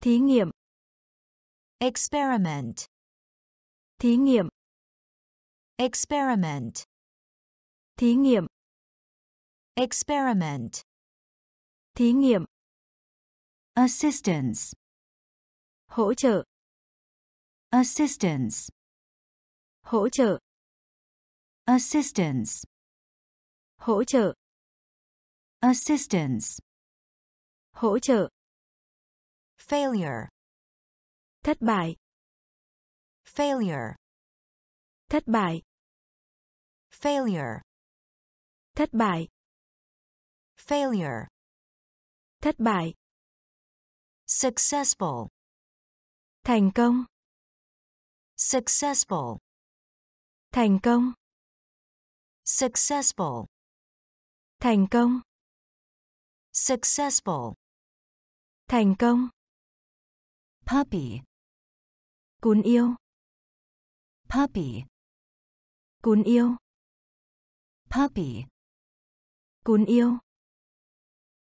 Thí nghiệm. experiment, Thí nghiệm. experiment, Thí nghiệm. experiment, Thí nghiệm. Assistance. Hỗ trợ. Assistance. Hỗ trợ. Assistance. Hỗ trợ. Assistance. Hỗ trợ. failure, Thất bại. failure, Thất bại. failure, Thất bại. failure, Thất bại. successful, Thành công. successful, Thành công. successful, Thành công. successful, Thành công. Puppy. Cún yêu. Puppy. Cún yêu. Puppy. Cún yêu.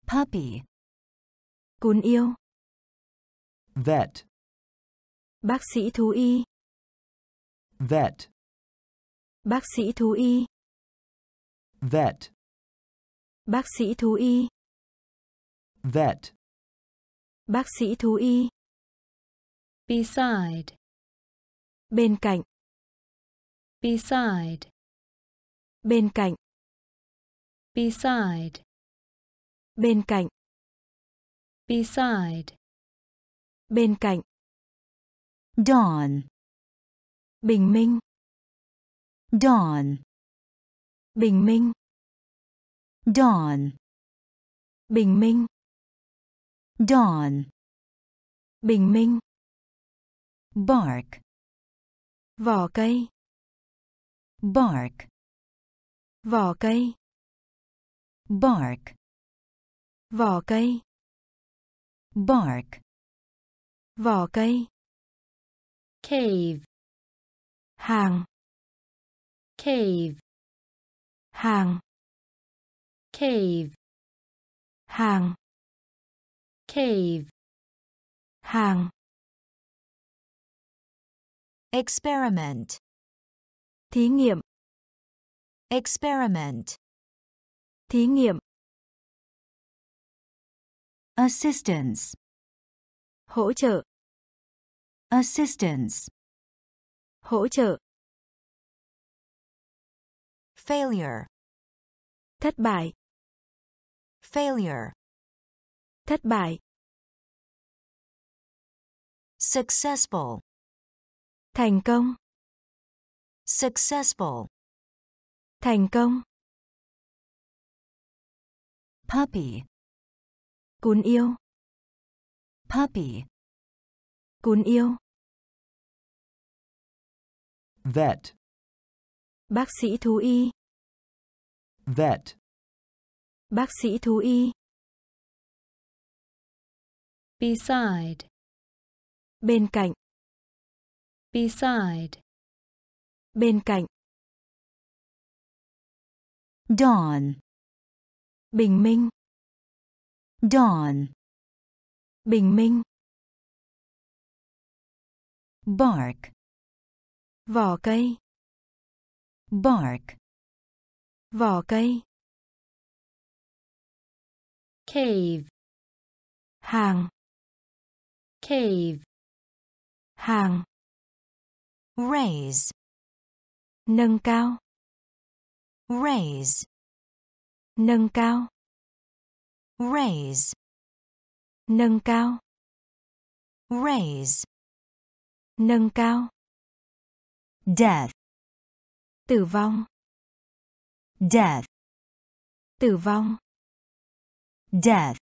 Puppy. Cún yêu. vet, Bác sĩ thú y. vet, Bác sĩ thú y. vet, Bác sĩ thú y. vet, Bác sĩ thú y. beside, Bên cạnh. beside, Bên cạnh. beside, Bên cạnh. beside, Bên cạnh. Dawn. Bình minh. Dawn. Bình minh. Dawn. Bình minh. Dawn. Bình minh. Bark. Vỏ cây. Bark. Vỏ cây. Bark. Vỏ cây. Bark. Vỏ cây. cave, Hàng. cave, Hàng. Cave, Hàng. cave, Hàng. experiment, Thí nghiệm. experiment, Thí nghiệm. Assistance. Hỗ trợ. Assistance. Hỗ trợ. failure, Thất bại. Failure, Thất bại. successful, Thành công. successful, Thành công. Puppy. Cún yêu. Puppy. Cún yêu. vet, Bác sĩ thú y. vet, Bác sĩ thú y. beside, Bên cạnh. beside, Bên cạnh. Dawn. Bình minh. Dawn. Bình minh. Bark. Vỏ cây. Bark. Vỏ cây. Cave, Hàng. cave, Hàng. raise, Nâng cao. raise, Nâng cao. raise, Nâng cao. raise, Nâng cao. Death. Tử vong. death, Tử vong death,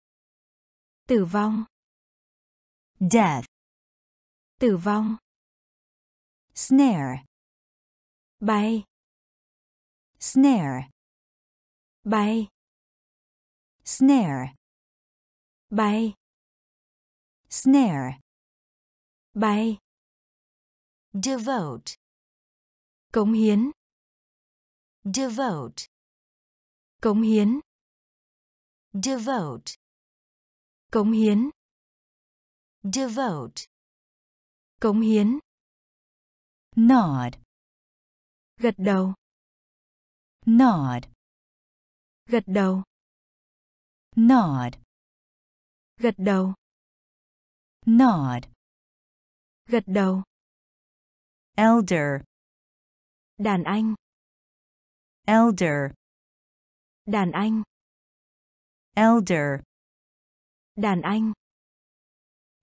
Tử vong. death, Tử vong. snare, Bay. snare, Bay. snare, Bay. snare, Bay. devote, Cống hiến. devote, Cống hiến devote, Cống hiến. devote, Cống hiến. nod, Gật đầu. nod, Gật đầu. nod, Gật đầu. nod, Gật đầu. elder, Đàn anh. elder, Đàn anh. Elder, Đàn anh.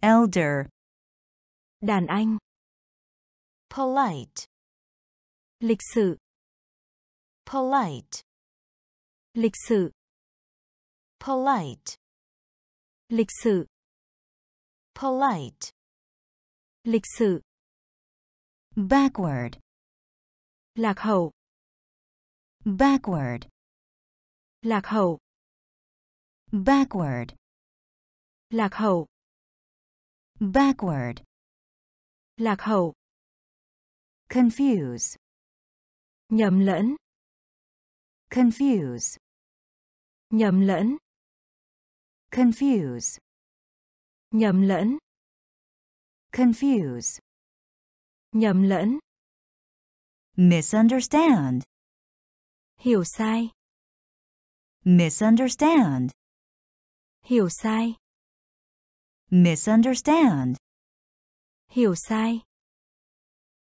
elder, Đàn anh. polite, Lịch sự. polite, Lịch sự. polite, Lịch sự. polite, Lịch sự. backward, Lạc hậu. backward, Lạc hậu. Backward, Lạc hậu. backward, Lạc hậu. confuse, Nhầm lẫn. confuse, Nhầm lẫn. confuse, Nhầm lẫn. confuse, Nhầm lẫn. misunderstand, Hiểu sai. misunderstand, Hiểu sai. misunderstand, Hiểu sai.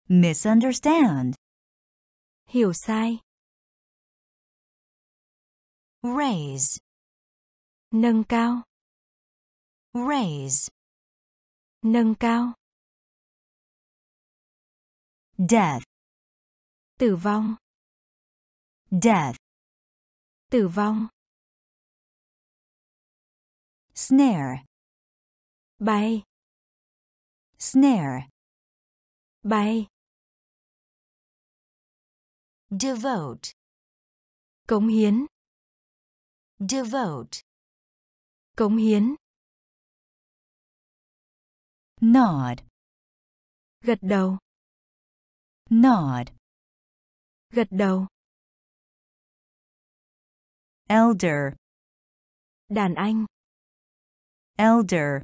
misunderstand, Hiểu sai. raise, Nâng cao. raise, Nâng cao. death, Tử vong. death, Tử vong. Snare, Bay. snare, Bay. devote, Cống hiến. devote, Cống hiến. nod, Gật đầu. nod, Gật đầu. elder, Đàn anh. Elder,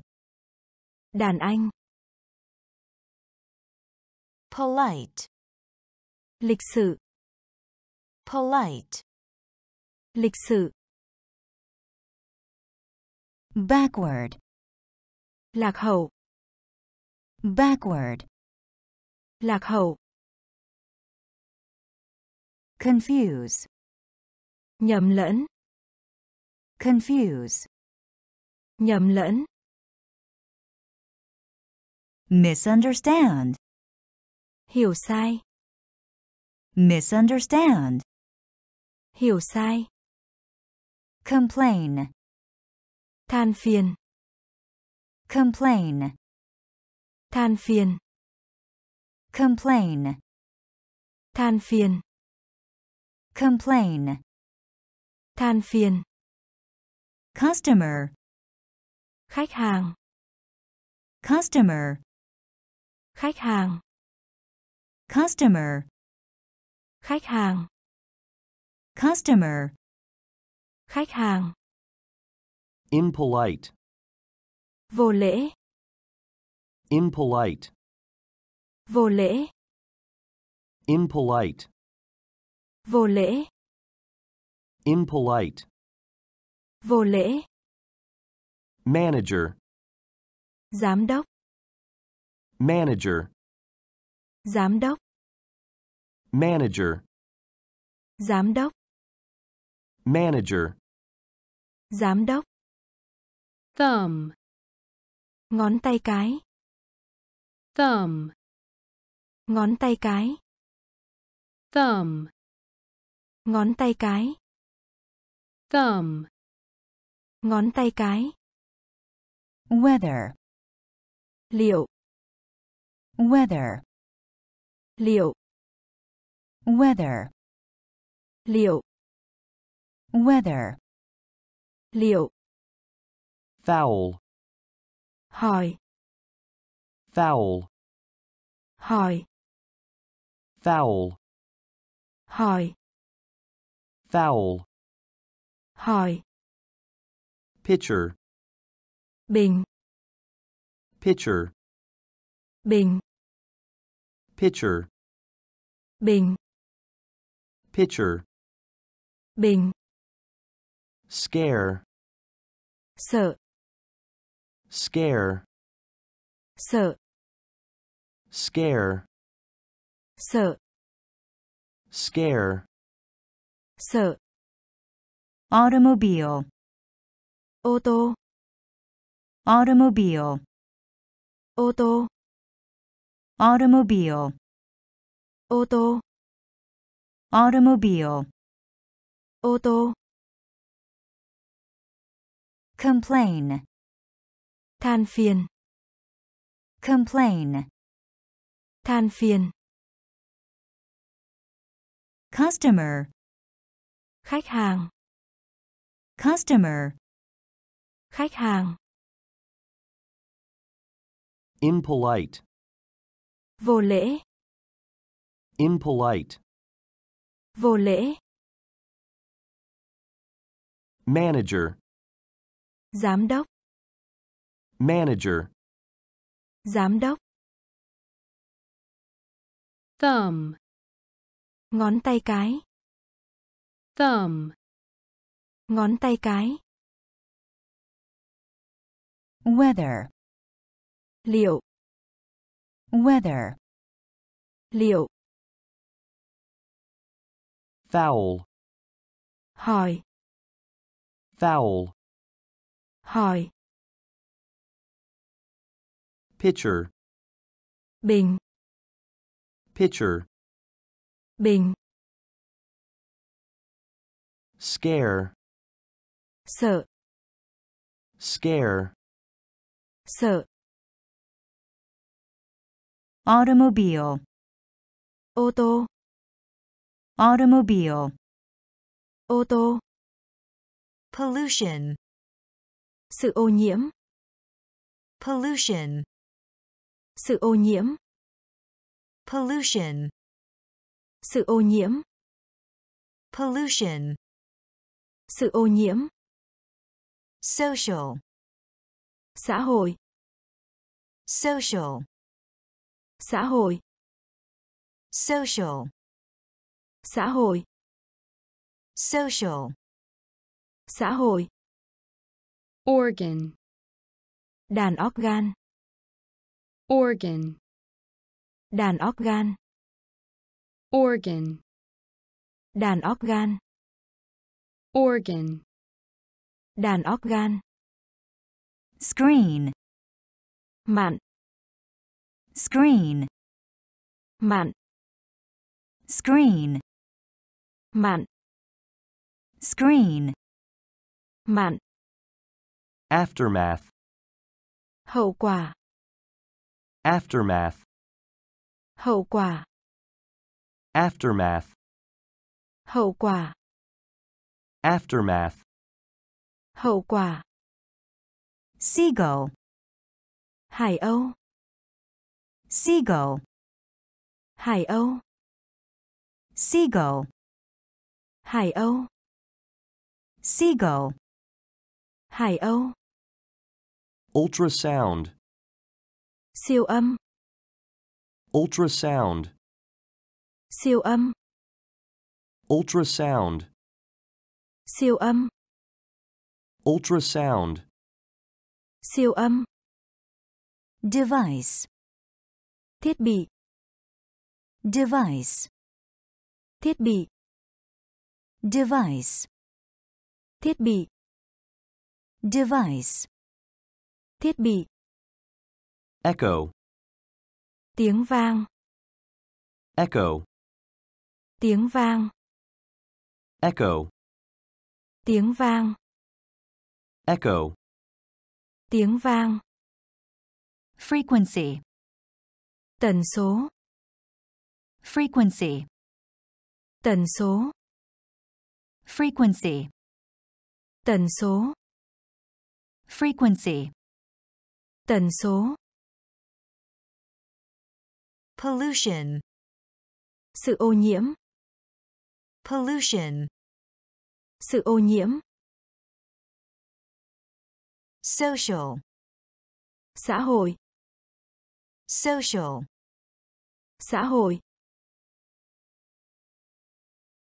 Đàn anh. polite, Lịch sự. polite, Lịch sự. backward, Lạc hậu. backward, Lạc hậu. confuse, Nhầm lẫn. confuse, Nhầm lẫn. misunderstand, Hiểu sai. misunderstand, Hiểu sai. complain, Than phiền. complain, Than phiền. complain, Than phiền. complain, Than phiền. customer, Khách hàng. customer, Khách hàng. customer, Khách hàng. customer, Khách hàng. impolite, Vô lễ. impolite, Vô lễ. impolite, Vô lễ. impolite, Vô lễ. Manager, Giám đốc. manager, Giám đốc. manager, Giám đốc. manager, Giám đốc. thumb, Ngón tay cái. thumb, Ngón tay cái. thumb, ngón tay cái thumb, ngón tay cái weather, liệu weather, liệu weather, liệu weather, liệu foul, hỏi foul, hỏi foul, hỏi foul, hỏi pitcher, bình. Pitcher, bình. Pitcher, bình. Pitcher, bình. Scare, sợ. Scare, sợ. Scare, sợ. Scare, sợ. Automobile, ô tô automobile, ô tô automobile, ô tô automobile, ô tô complain, than phiền. Complain, than phiền. Customer, khách hàng. Customer, khách hàng impolite, vô lễ. Impolite, vô lễ. Manager, giám đốc. Manager, giám đốc. Thumb, ngón tay cái. Thumb, ngón tay cái. Weather, liệu. Weather, liệu. Foul, hỏi. Foul, hỏi. Pitcher, bình. Pitcher, bình. Scare, sợ. Scare, sợ automobile, ô tô. Automobile, ô tô. Pollution, sự ô nhiễm. Pollution, sự ô nhiễm. Pollution, sự ô nhiễm. Pollution, sự ô nhiễm. Social, xã hội. Social, xã hội. Social, xã hội. Social, xã hội. Organ, đàn organ. Organ, đàn organ. Organ, đàn organ. Organ, đàn organ. Screen, mạn screen, mạn screen, mạn screen, mạn aftermath, hậu quả. Aftermath, hậu quả. Aftermath, hậu quả. Aftermath, hậu quả. Seagull, hải âu seagull, hải âu seagull, hải âu seagull, hải âu ultrasound, siêu âm. Ultrasound, siêu âm. Ultrasound, siêu âm. Ultrasound, siêu âm. Device, thiết bị. Device, thiết bị. Device, thiết bị. Device, thiết bị. Echo, tiếng vang. Echo, tiếng vang. Echo. tiếng vang, Echo. tiếng vang, Frequency. Tần số, Frequency. tần số, Frequency. tần số, Frequency. tần số, pollution, sự ô nhiễm, pollution, sự ô nhiễm, social, xã hội, social, xã hội,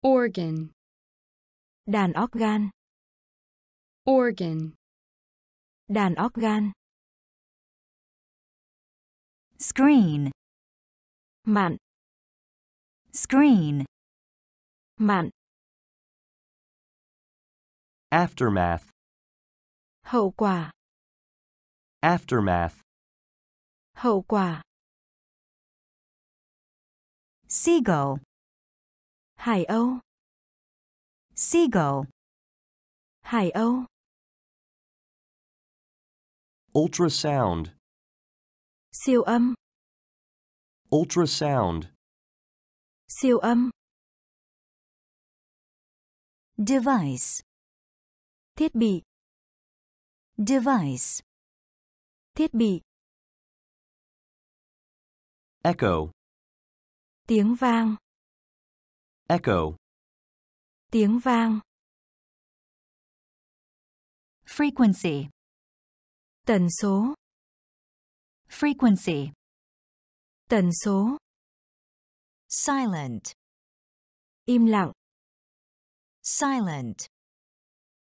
organ, đàn organ, organ, đàn organ, Screen. mạn, Screen. mạn, Aftermath. hậu quả, Aftermath. Hậu quả, Seagull. hải âu, Seagull. hải âu, Ultrasound. siêu âm, Ultrasound. siêu âm, Device. thiết bị, Device. thiết bị, Echo. tiếng vang, Echo. tiếng vang, Frequency. tần số, Frequency. tần số, silent, im lặng, silent,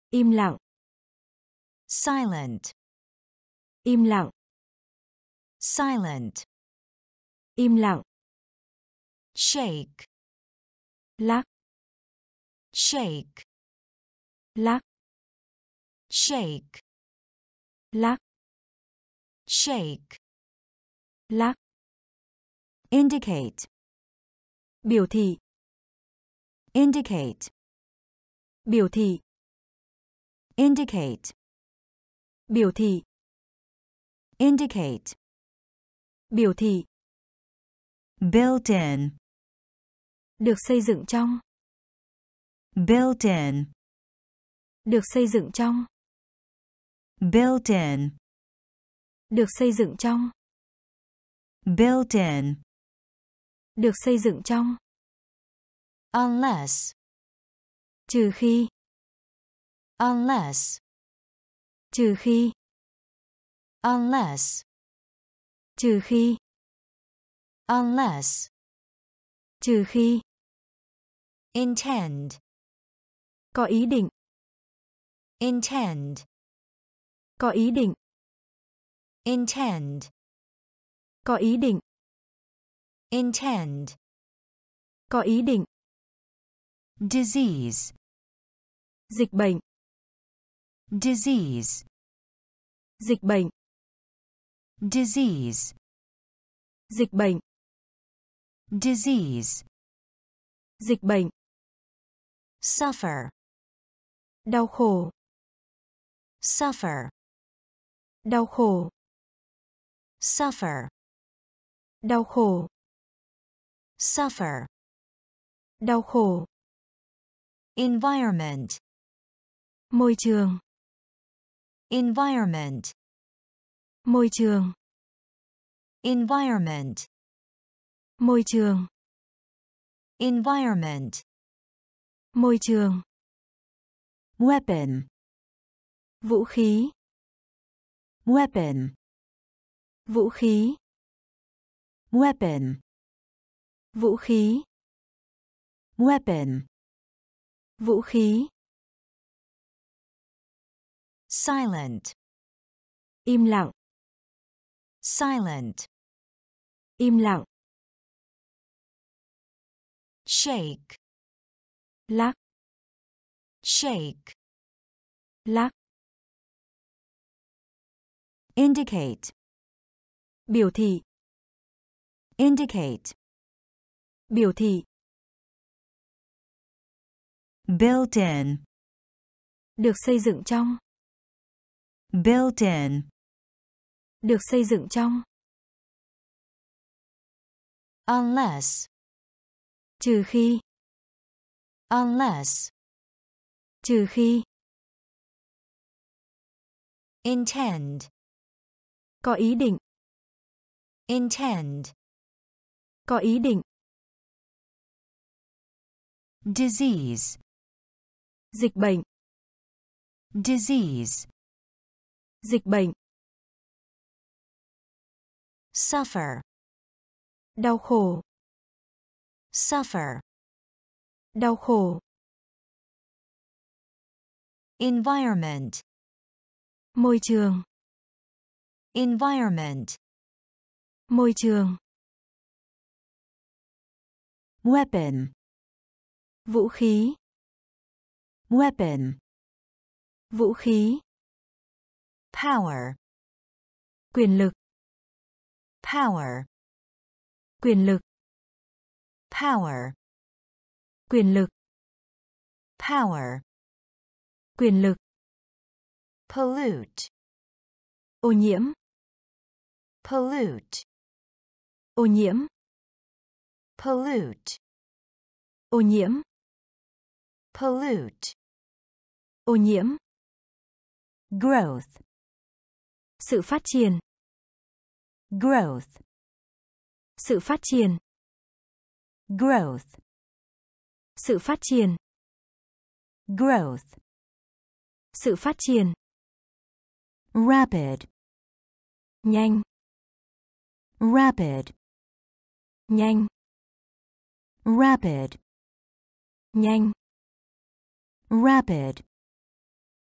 im lặng, silent, im lặng, silent, im lặng, shake, lắc, shake, lắc, shake, lắc, shake, lắc, Indicate. biểu thị, Indicate. biểu thị, Indicate. biểu thị, Indicate. biểu thị, Built in. được xây dựng trong, Built in. được xây dựng trong, Built in. được xây dựng trong, Built in. được xây dựng trong, unless, trừ khi, unless, trừ khi, unless, trừ khi, unless, trừ khi, intend, có ý định, intend, có ý định, intend, có ý định, intend, có ý định, Disease. dịch bệnh, Disease. dịch bệnh, Disease. dịch bệnh, Disease. dịch bệnh, suffer, đau khổ, suffer, đau khổ, suffer, đau khổ, suffer, đau khổ, environment, môi trường, environment, môi trường, environment, môi trường, environment, môi trường, Weapon. vũ khí, Weapon. vũ khí, Weapon. vũ khí, Weapon. vũ khí, silent, im lặng, silent, im lặng, shake, lắc, shake, lắc, Indicate. biểu thị, Indicate. biểu thị, built in, được xây dựng trong, built in, được xây dựng trong, unless, trừ khi, unless, trừ khi, intend, có ý định, intend, có ý định, disease, dịch bệnh, disease, dịch bệnh, suffer, đau khổ, suffer, đau khổ, environment, môi trường, environment, môi trường, weapon, vũ khí, weapon, vũ khí, power, quyền lực, power, quyền lực, power, quyền lực, power, quyền lực, pollute, ô nhiễm, pollute, ô nhiễm, pollute, ô nhiễm, pollute, ô nhiễm, growth, sự phát triển, growth, sự phát triển, growth, sự phát triển, growth, sự phát triển, rapid, nhanh, rapid, nhanh, rapid, nhanh, rapid,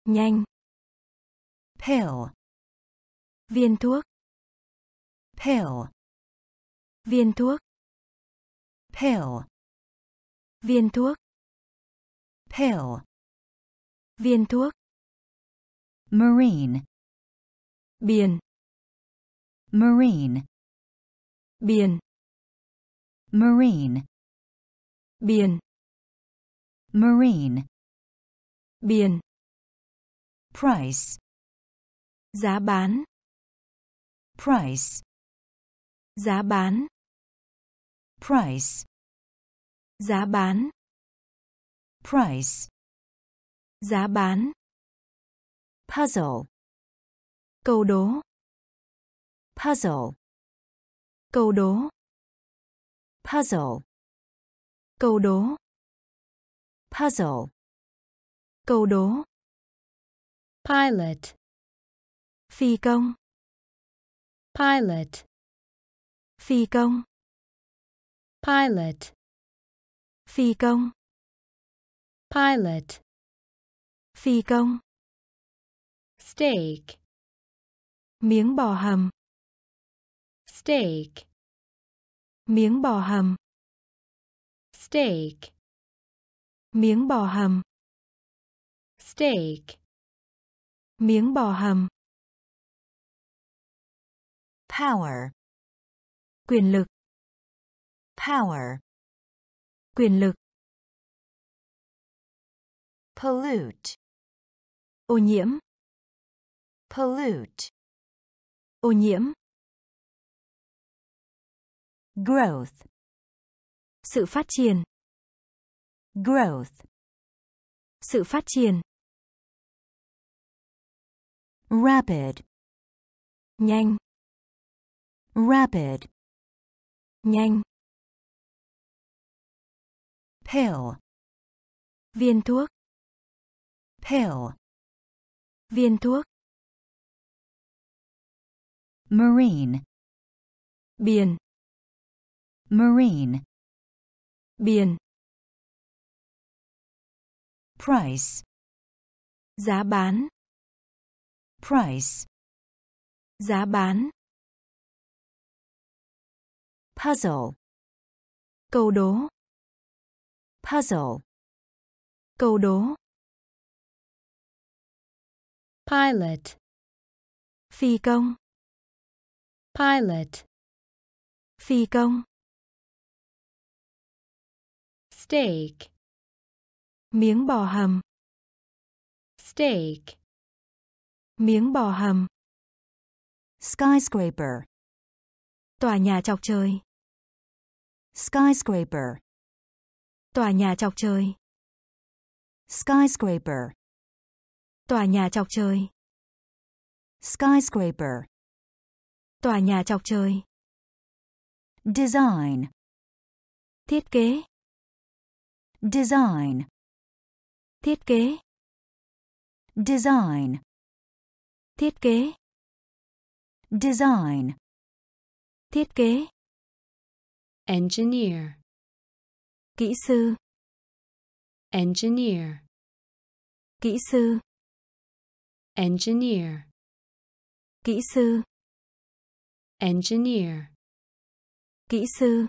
nhanh, pill, viên thuốc, pill, viên thuốc, pill, viên thuốc, pill, viên thuốc, marine, biển, marine, biển, marine, biển, marine, biển, price, giá bán, price, giá bán, price, giá bán, price, giá bán, puzzle, câu đố, puzzle, câu đố, puzzle, câu đố, puzzle, câu đố, pilot, phi công, pilot, phi công, pilot, phi công, pilot, phi công, steak, miếng bò hầm, steak, miếng bò hầm, steak, miếng bò hầm, steak, miếng bò hầm, power, quyền lực, power, quyền lực, pollute, ô nhiễm, pollute, ô nhiễm, growth, sự phát triển, growth, sự phát triển, rapid, nhanh, rapid, nhanh, pill, viên thuốc, pill, viên thuốc, marine, biển, marine, biển, price, giá bán, price, giá bán, puzzle, câu đố, puzzle, câu đố, pilot, phi công, pilot, phi công, steak, Miếng bò hầm. steak, Miếng bò hầm. skyscraper, Tòa nhà chọc trời. skyscraper, Tòa nhà chọc trời. skyscraper, Tòa nhà chọc trời. skyscraper, Tòa nhà chọc trời. design, Thiết kế. design, Thiết kế. design, Thiết kế. design, Thiết kế. engineer, Kỹ sư. engineer, Kỹ sư. engineer, Kỹ sư. engineer, Kỹ sư.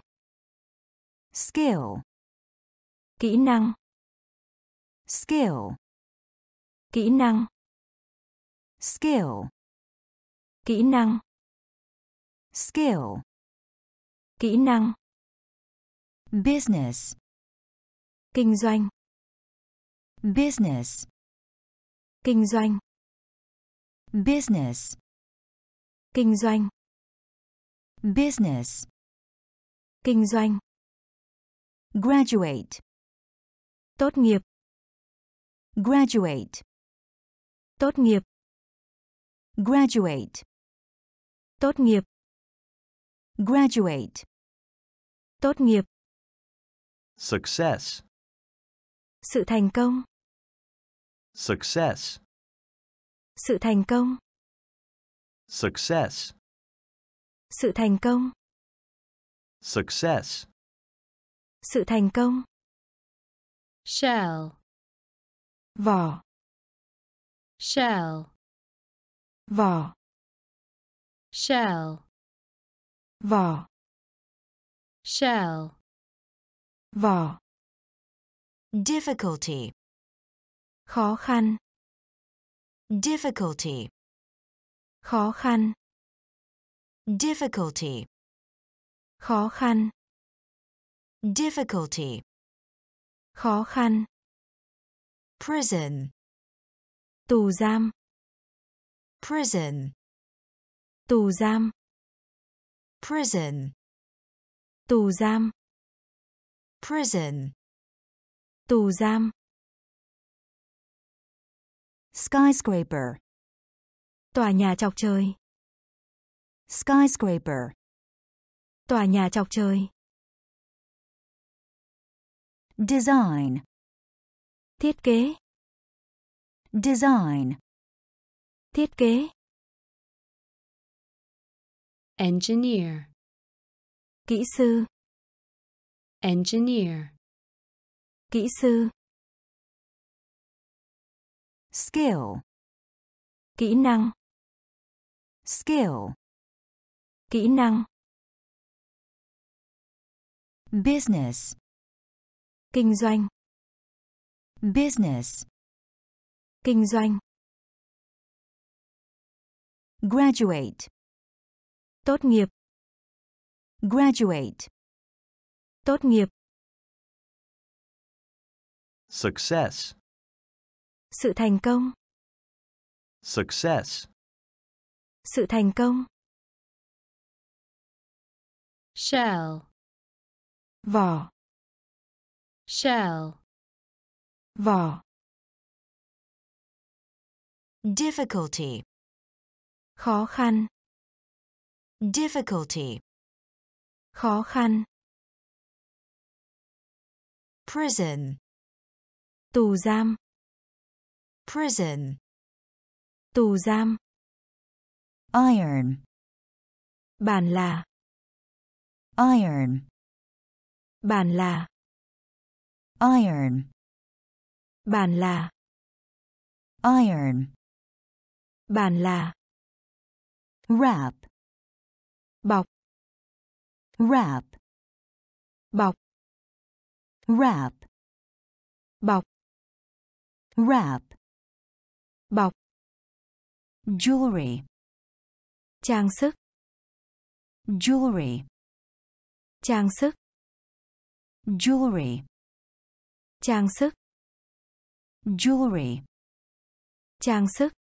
skill, Kỹ năng. skill, Kỹ năng. skill, Kỹ năng. skill, Kỹ năng. Business, Kinh doanh. business, Kinh doanh. business, Kinh doanh. business, Kinh doanh. graduate, Tốt nghiệp. graduate, Tốt nghiệp. graduate, Tốt nghiệp. graduate, Tốt nghiệp. Success. Sự thành công. Success. Sự thành công. Success. Sự thành công. Success. Sự thành công. shell, Vỏ. shell, Vỏ. shell, Vỏ. shell, Vỏ. difficulty, Khó khăn. difficulty, Khó khăn. difficulty, Khó khăn. difficulty, Khó khăn. prison, Tù giam. prison, Tù giam. prison, Tù giam. Prison, Tù giam. skyscraper, Tòa nhà chọc trời. skyscraper, Tòa nhà chọc trời. design, Thiết kế. design, Thiết kế. engineer, Kỹ sư engineer, Kỹ sư. skill, Kỹ năng. skill, Kỹ năng. business, Kinh doanh. business, Kinh doanh. graduate, Tốt nghiệp. graduate, Tốt nghiệp. Success. Sự thành công. Success. Sự thành công. shell, Vỏ. shell, Vỏ. difficulty, Khó khăn. difficulty, Khó khăn. Prison, Tù giam. prison, Tù giam. iron, Bản là. iron, Bản là. iron, Bản là. iron, Bản là. wrap, Bọc. wrap, Bọc. Wrap, Bọc. wrap, Bọc. jewelry, Trang sức. jewelry, Trang sức. jewelry, Trang sức. jewelry, trang sức,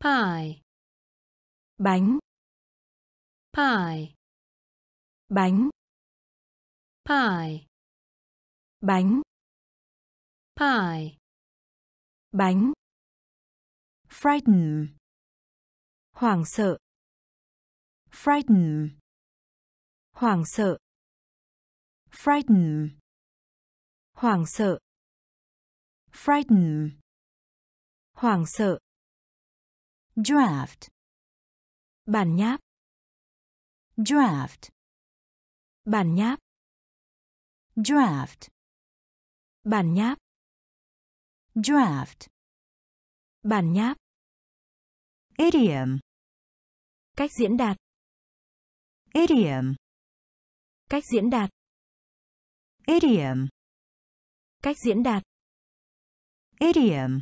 pie, bánh, pie, bánh, pie, bánh, pie, bánh, frighten, hoảng sợ, frighten, hoảng sợ, frighten, hoảng sợ, frighten, hoảng sợ, draft, bản nháp, draft, bản nháp, draft, bản nháp, draft, bản nháp, idiom, cách diễn đạt, idiom, cách diễn đạt, idiom, cách diễn đạt, idiom,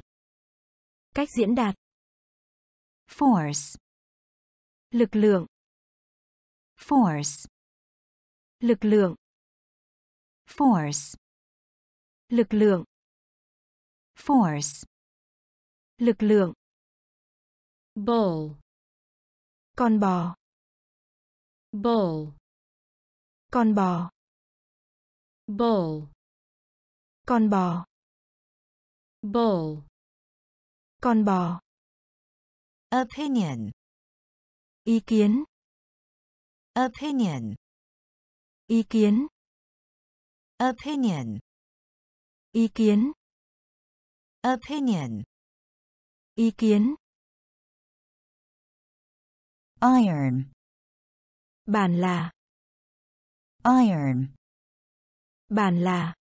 cách diễn đạt, force, lực lượng, force, lực lượng, force, lực lượng, force, lực lượng, bull, con bò, bull, con bò, bull, con bò, bull, con bò, opinion, ý kiến, opinion, ý kiến, opinion, ý kiến, opinion, ý kiến, iron, bản là, iron, bản là,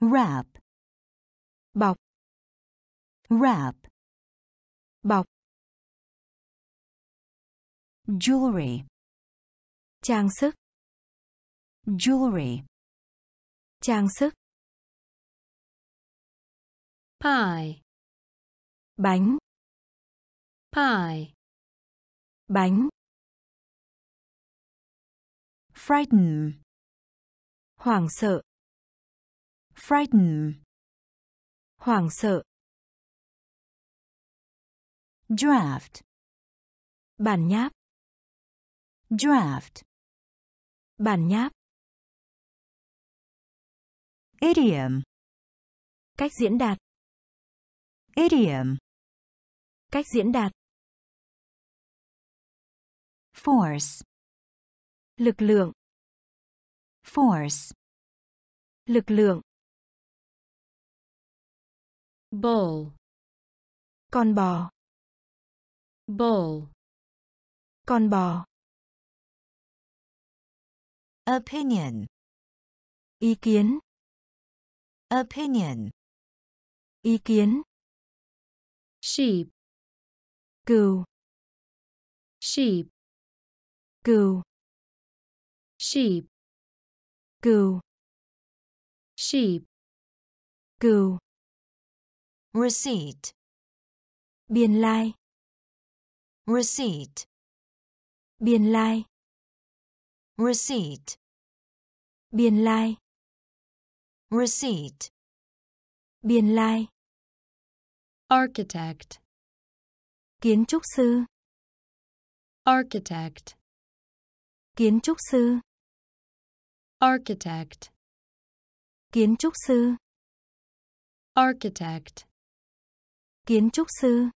wrap, bọc, wrap, bọc, jewelry, trang sức, jewelry, trang sức, pie, bánh, pie, bánh, frighten, hoảng sợ, frighten, hoảng sợ, draft, bản nháp, draft, bản nháp, idiom, cách diễn đạt, idiom, cách diễn đạt, force, lực lượng, force, lực lượng, bull, con bò, bull, con bò, opinion, ý kiến, opinion, ý kiến, sheep, cừu, sheep, cừu, sheep, cừu, sheep, cừu, receipt, biên lai, receipt, biên lai, receipt, biên lai, receipt, biên lai, architect, kiến trúc sư, architect, kiến trúc sư, architect, kiến trúc sư, architect, kiến trúc sư,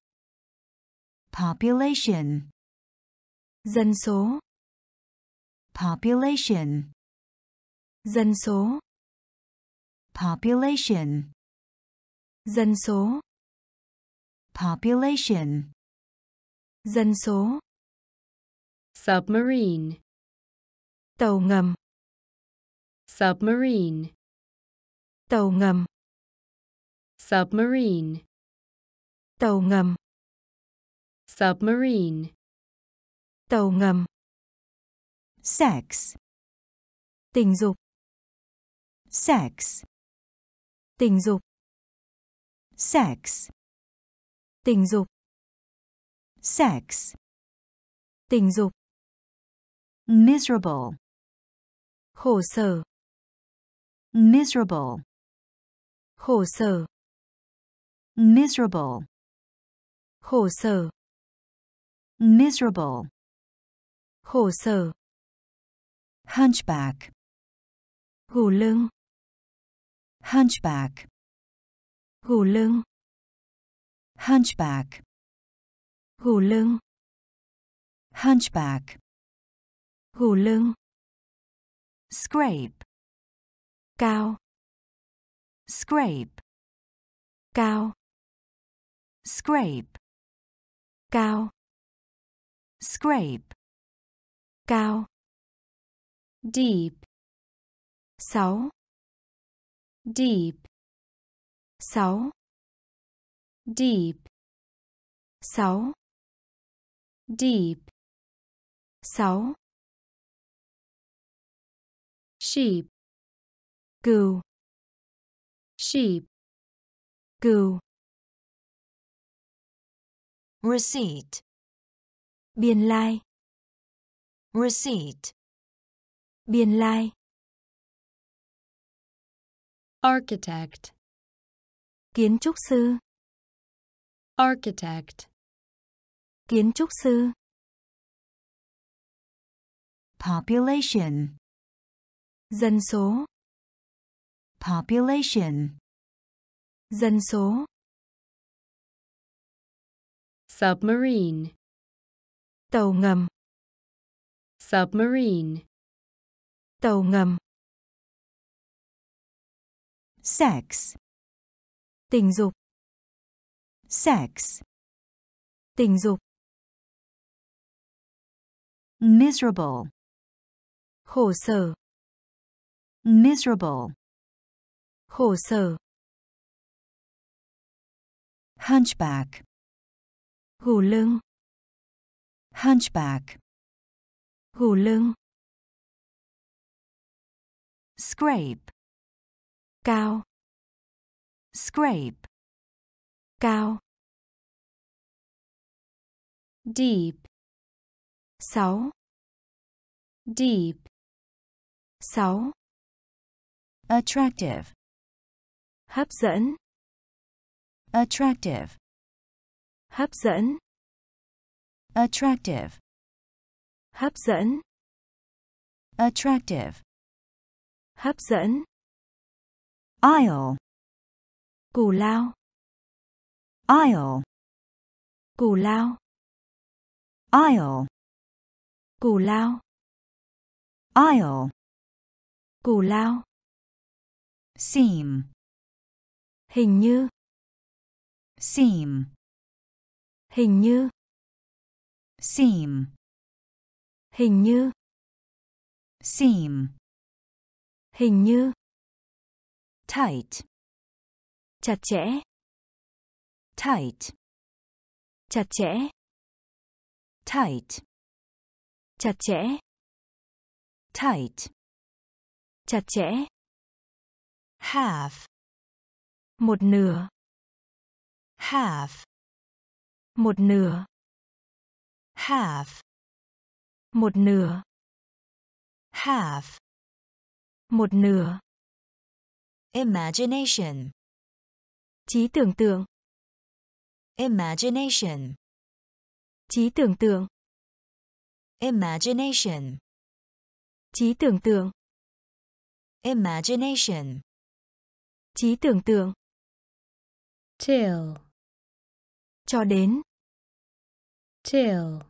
population, dân số, population, dân số, population, dân số, population, dân số, submarine, tàu ngầm, submarine, tàu ngầm, submarine, tàu ngầm, submarine, tàu ngầm, sex, tình dục, sex, tình dục, sex, tình dục, sex, tình dục, miserable, khổ sở, miserable, khổ sở. Miserable, khổ sở. Miserable, khổ sở. Hunchback, gù lưng hunchback, gù lưng. Hunchback, gù lưng. Hunchback, gù lưng. Scrape, cao. Scrape, cao. Scrape, cao. Scrape, cao. Deep, sáu deep, sáu. Deep, sáu. Deep, sáu. Sheep, cừu. Sheep, cừu. Receipt, biên lai. Receipt, biên lai architect, kiến trúc sư. Architect, kiến trúc sư. Population, dân số. Population, dân số. Submarine, tàu ngầm. Submarine, tàu ngầm sex, tình dục. Sex, tình dục. Miserable, khổ sở. Miserable, khổ sở. Hunchback, gù lưng. Hunchback, gù lưng. Scrape, cao. Scrape, cao. Deep, sáu. Deep, sáu. Attractive, hấp dẫn. Attractive, hấp dẫn. Attractive, hấp dẫn. Attractive, hấp dẫn aisle, cù lao. Aisle, cù lao. Aisle, cù lao. Aisle, cù lao. Seam, hình như. Seam, hình như. Seam, hình như. Seam, hình như tight, chặt chẽ. Tight, chặt chẽ. Tight, chặt chẽ. Tight, chặt chẽ. Half, một nửa. Half, một nửa. Half, một nửa. Half, một nửa imagination, trí tưởng tượng. Imagination, trí tưởng tượng. Imagination, trí tưởng tượng. Imagination, trí tưởng tượng. Till, cho đến. Till,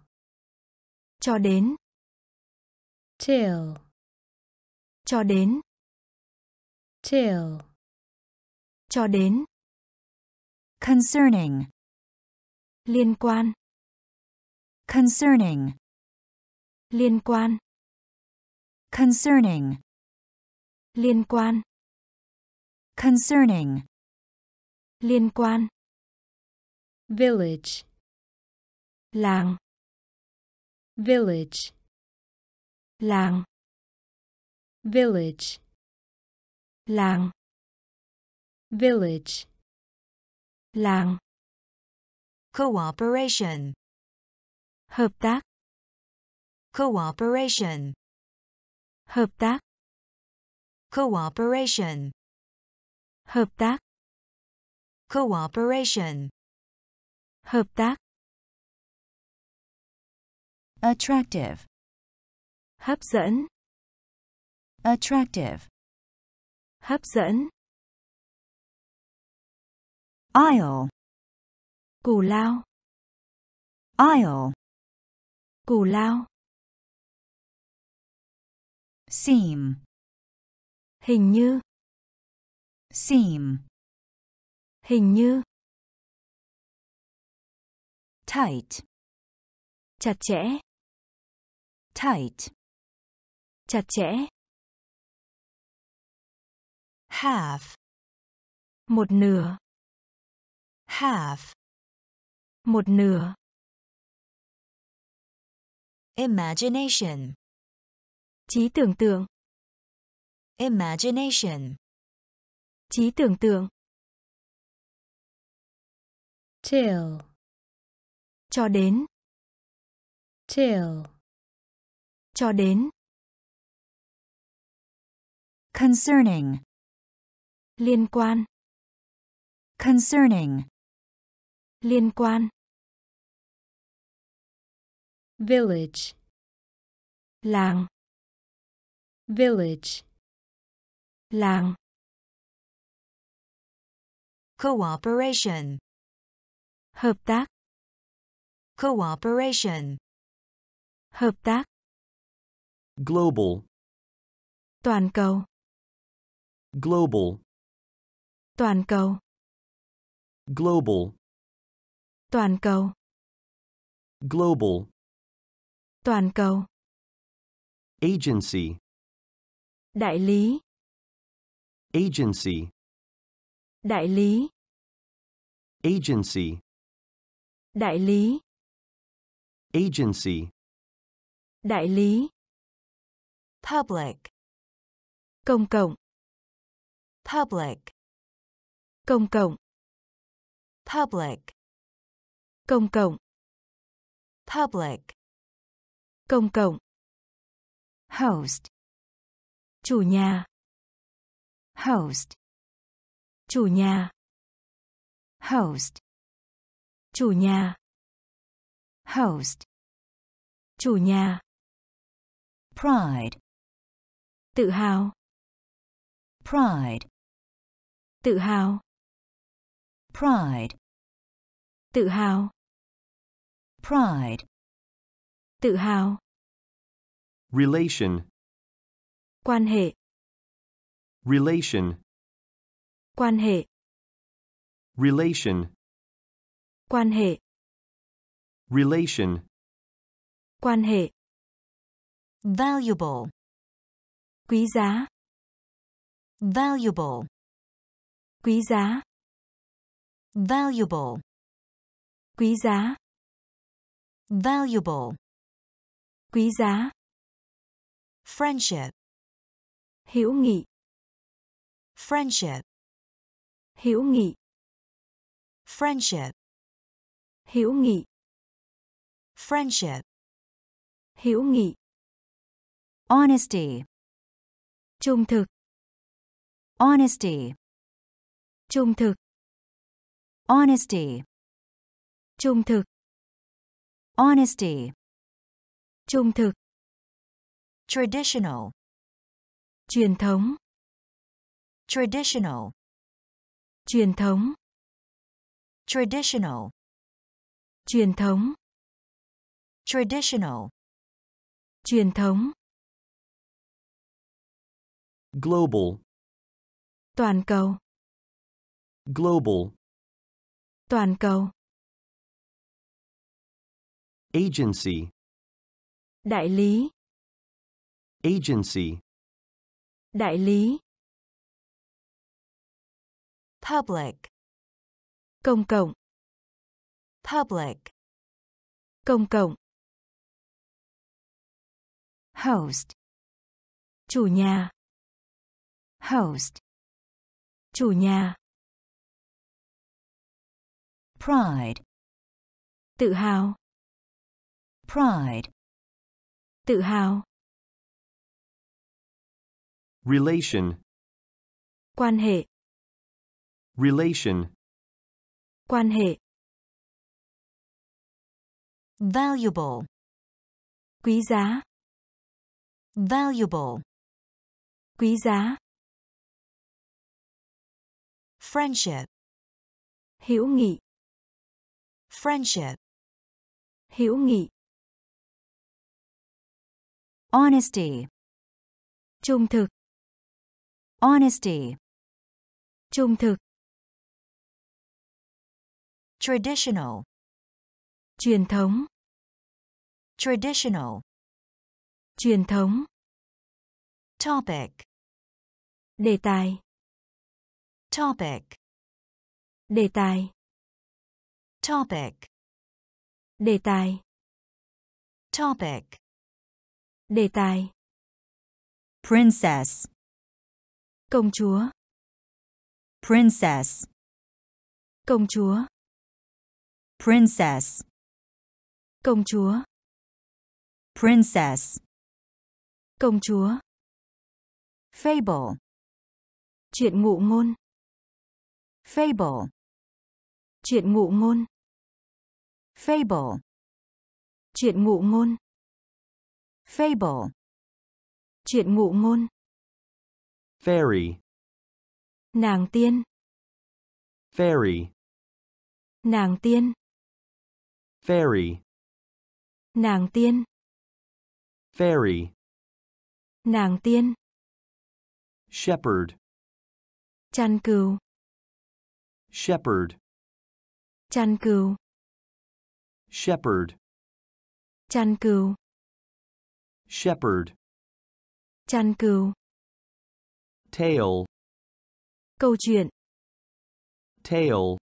cho đến. Till, cho đến till, cho đến. Concerning, liên quan. Concerning, liên quan. Concerning, liên quan. Concerning, liên quan. Village, làng. Village, làng. Village, làng. Village, làng. Cooperation, hợp tác. Cooperation, hợp tác. Cooperation, hợp tác. Cooperation, hợp tác, attractive, hấp dẫn, attractive, hấp dẫn, aisle, cù lao, aisle, cù lao, seam, hình như, seam, hình như, tight, chặt chẽ, tight, chặt chẽ, half, một nửa, half, một nửa, imagination, trí tưởng tượng, imagination, trí tưởng tượng, till, cho đến, till, cho đến, concerning, liên quan, concerning, liên quan, village, làng, village, làng, cooperation, hợp tác, cooperation, hợp tác, Global. toàn cầu, Global. Toàn cầu, Global. toàn cầu, Global. toàn cầu, Agency. đại lý, Agency. đại lý, Agency. đại lý, Agency. đại lý, public, công cộng, public, công cộng, public, công cộng, public, công cộng, host, chủ nhà, host, chủ nhà, host, chủ nhà, host, chủ nhà, pride, tự hào, pride, tự hào, pride, tự hào, pride, tự hào, Relation. quan hệ, Relation. quan hệ, Relation. quan hệ, Relation. quan hệ, valuable, quý giá, valuable, quý giá, valuable, quý giá, valuable, quý giá, friendship, hữu nghị, friendship, hữu nghị, friendship, hữu nghị, friendship, hữu nghị, honesty, trung thực, honesty, trung thực, honesty, trung thực, honesty, trung thực, traditional, truyền thống, traditional, truyền thống, traditional, truyền thống, traditional, truyền thống, Global. toàn cầu, Global. Toàn cầu, Agency. đại lý, Agency. đại lý, public, công cộng, public, công cộng, host, chủ nhà, host, chủ nhà, pride, tự hào, pride, tự hào, Relation. quan hệ, Relation. Quan hệ. Valuable. Quý giá. Valuable. Quý giá. Friendship. Hữu nghị. Friendship. Hữu nghị. Honesty. Trung thực. Honesty. Trung thực. Traditional. Truyền thống. Traditional. Truyền thống. Topic. Đề tài. Topic. Đề tài. Topic. Đề tài. Topic. Đề tài. Princess. Công chúa. Princess. Công chúa. Princess. Công chúa. Princess. Công chúa. Fable. Chuyện ngụ ngôn. Fable. Chuyện ngụ ngôn. Fable. Chuyện ngụ ngôn. Fable. Chuyện ngụ ngôn. fairy, Nàng tiên. fairy, Nàng tiên. fairy, Nàng tiên. fairy, Nàng tiên. shepherd, Chăn cừu. shepherd, Chăn cừu. Shepherd, Chăn cừu. shepherd, Chăn cừu. tail, Câu chuyện. tail,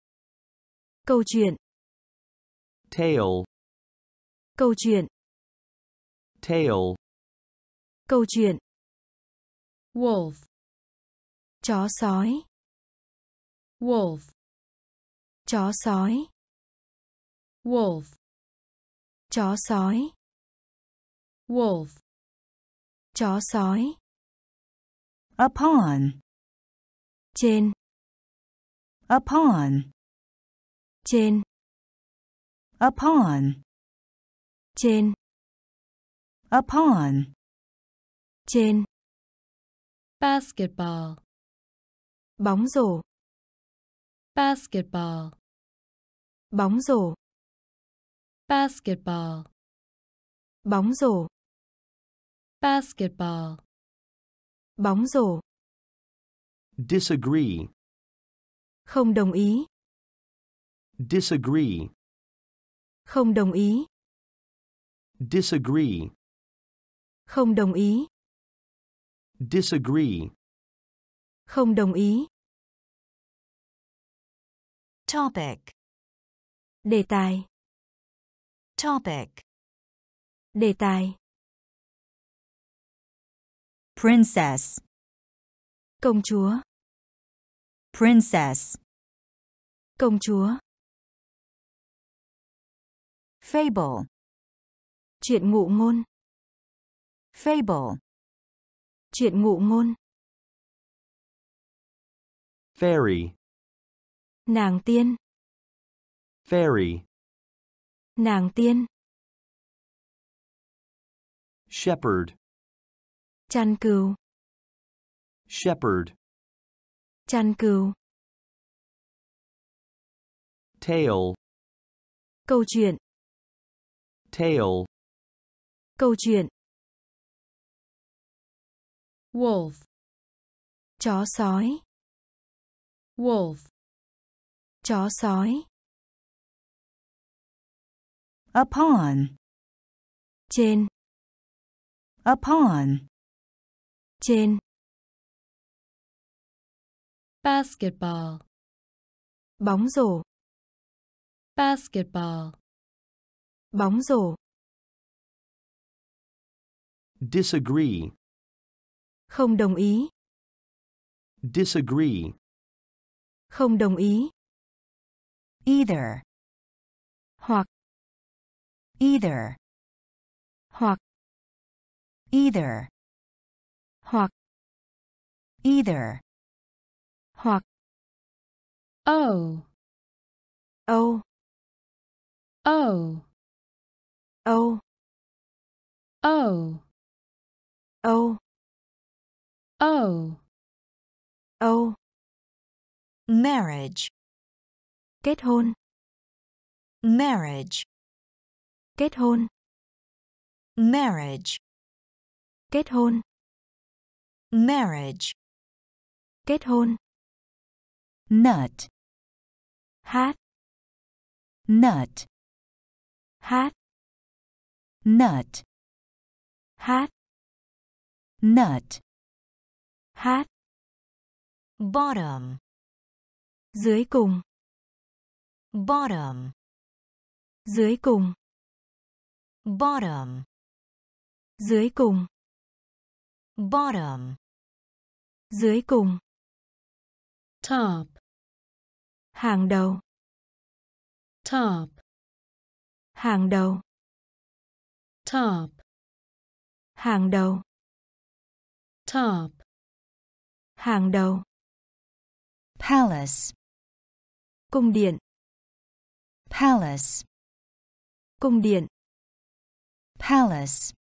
Câu chuyện. tail, Câu chuyện. tail, Câu chuyện. wolf, Chó sói. wolf, Chó sói. Wolf, Chó sói. wolf, Chó sói. Upon. Trên. Upon. Trên. Upon. Trên. Upon. Trên. basketball, Bóng rổ. basketball, Bóng rổ. Basketball, Bóng rổ. basketball, Bóng rổ. disagree, Không đồng ý. disagree, Không đồng ý. disagree, Không đồng ý. disagree, Không đồng ý. Topic. Đề tài. Topic. Đề tài. Princess. Công chúa. Princess. Công chúa. Fable. Chuyện ngụ ngôn. Fable. Chuyện ngụ ngôn. fairy, Nàng tiên. fairy, Nàng tiên. shepherd, Chăn cừu. shepherd, Chăn cừu. tail, Câu chuyện. tail, Câu chuyện. wolf, Chó sói. wolf, Chó sói. Upon. Trên. Upon. Trên. basketball, Bóng rổ. basketball, Bóng rổ. disagree, Không đồng ý. disagree, Không đồng ý. Either. Hoặc. Either. Hoặc. Either. Hoặc. Either. Hoặc. oh, Âu, O, Âu, O, Âu, O, Âu, marriage, kết hôn, marriage, kết hôn, marriage, kết hôn, marriage, kết hôn, nut, hát, nut, hát, nut, hát, nut, hát, bottom, dưới cùng, bottom, dưới cùng, bottom, dưới cùng, bottom, dưới cùng, top, hàng đầu, top, hàng đầu, top, hàng đầu, top, hàng đầu, palace, cung điện, palace, cung điện, palace,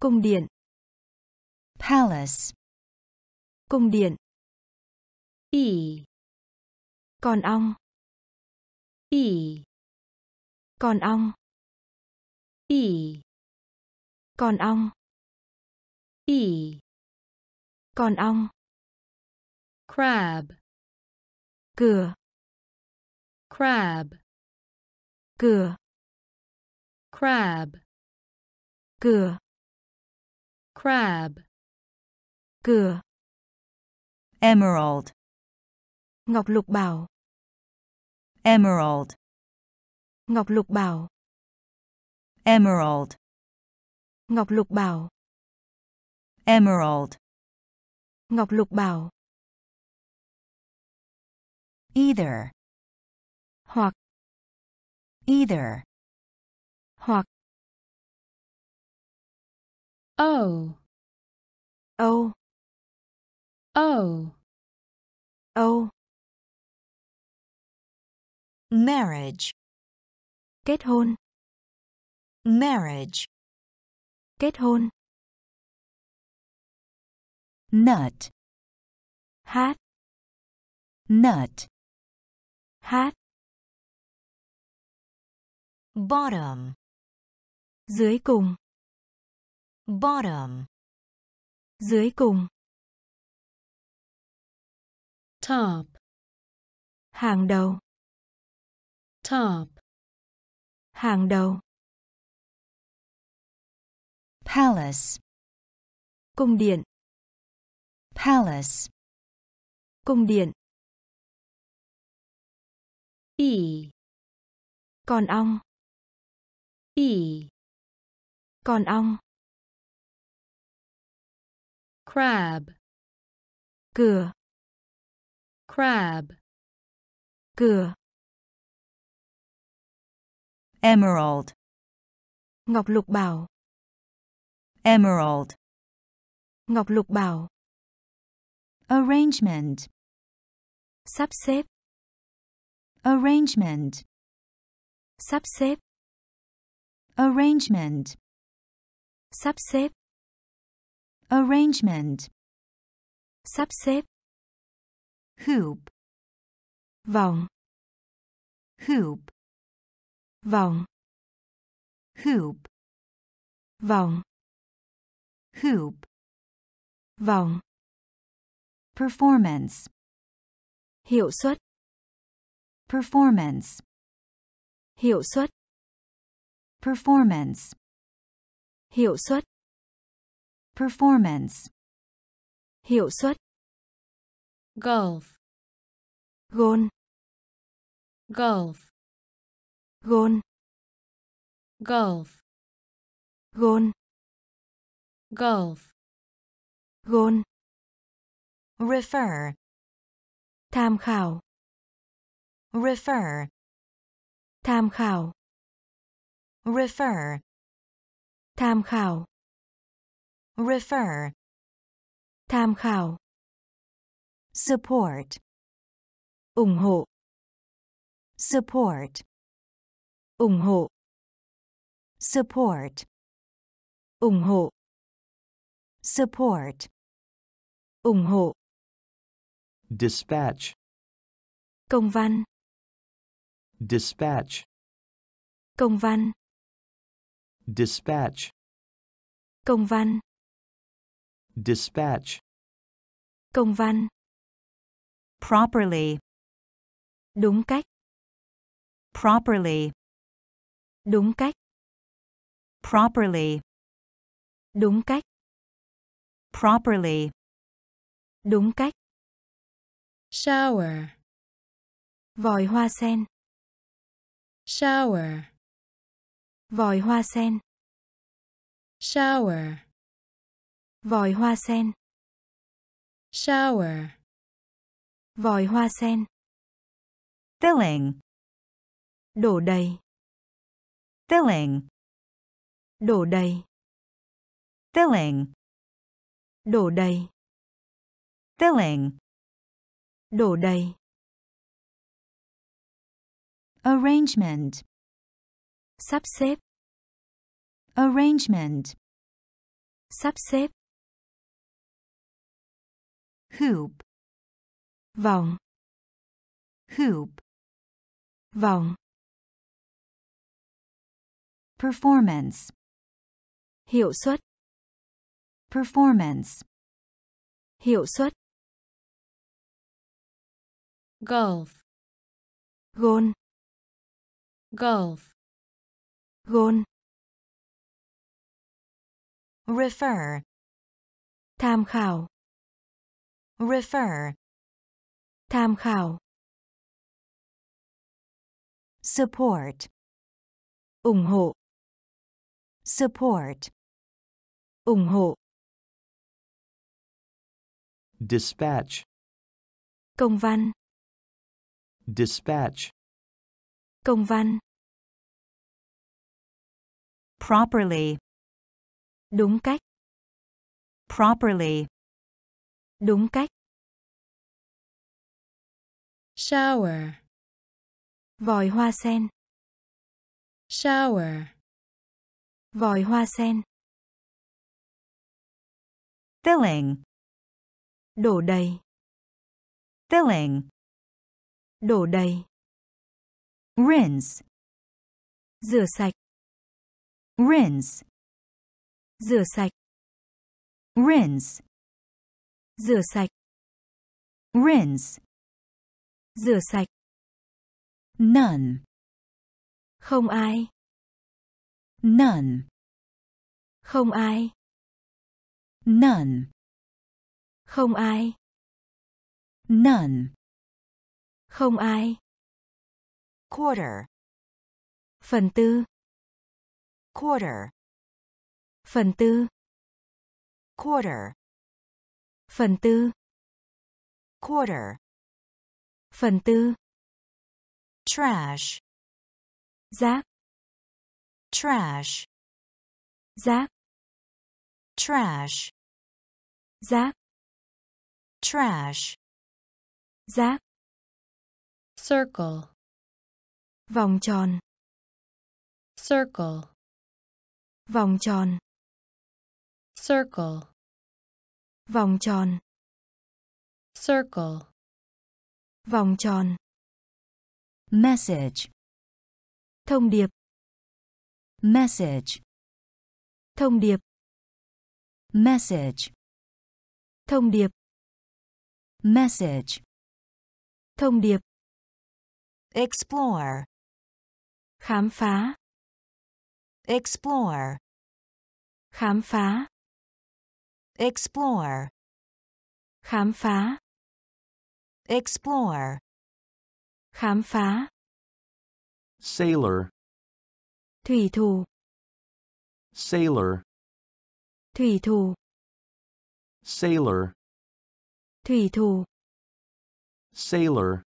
cung điện, palace, cung điện, E, con ong, E, con ong, E, con ong, E, con ong, crab, cửa, crab, cửa, crab, cửa, crab, cửa, emerald, ngọc lục bảo, emerald, ngọc lục bảo, emerald, ngọc lục bảo, emerald, ngọc lục bảo, either, hoặc, either, hoặc, O, Âu, O, Âu, marriage, kết hôn, marriage, kết hôn, nut, hát, nut, hát, bottom, dưới cùng, bottom, dưới cùng, top, hàng đầu, top, hàng đầu, palace, cung điện, palace, cung điện, E, con ong, E, con ong, crab, cửa, crab, cửa, emerald, ngọc lục bảo, emerald, ngọc lục bảo, arrangement, sắp xếp, arrangement, sắp xếp, arrangement, sắp xếp, arrangement, sắp xếp, hoop, vòng, hoop, vòng, hoop, vòng, hoop, vòng, performance, hiệu suất, performance, hiệu suất, performance, hiệu suất, performance, hiệu suất, golf, gôn, golf, gôn, golf, gôn, golf, gôn, refer, tham khảo, refer, tham khảo, refer, tham khảo, refer, tham khảo, support, ủng hộ, support, ủng hộ, support, ủng hộ, support, ủng hộ, dispatch, công văn, dispatch, công văn, dispatch, công văn, dispatch, công văn, properly, đúng cách, properly, đúng cách, properly, đúng cách, properly, đúng cách, shower, vòi hoa sen, shower, vòi hoa sen, shower, vòi hoa sen, shower, vòi hoa sen, filling, đổ đầy, filling, đổ đầy, filling, đổ đầy, filling, đổ đầy, arrangement, sắp xếp, arrangement, sắp xếp, hoop, vòng, hoop, vòng, performance, hiệu suất, performance, hiệu suất, golf, gôn, golf, gôn, refer, tham khảo, refer, tham khảo, support, ủng hộ, support, ủng hộ, dispatch, công văn, dispatch, công văn, properly, đúng cách, properly, đúng cách, shower, vòi hoa sen, shower, vòi hoa sen, filling, đổ đầy, filling, đổ đầy, rinse, rửa sạch, rinse, rửa sạch, rinse, rửa sạch, rinse, rửa sạch, none, không ai, none, không ai, none, không ai, none, không ai, quarter, phần tư, quarter, phần tư, quarter, phần tư, quarter, phần tư, trash, rác, trash, rác, trash, rác, trash, rác, circle, vòng tròn, circle, vòng tròn, circle, vòng tròn, circle, vòng tròn, message, thông điệp, message, thông điệp, message, thông điệp, message, thông điệp, explore, khám phá, explore, khám phá, explore, khám phá, explore, khám phá, sailor, thủy thủ, sailor, thủy thủ, sailor, thủy thủ, sailor,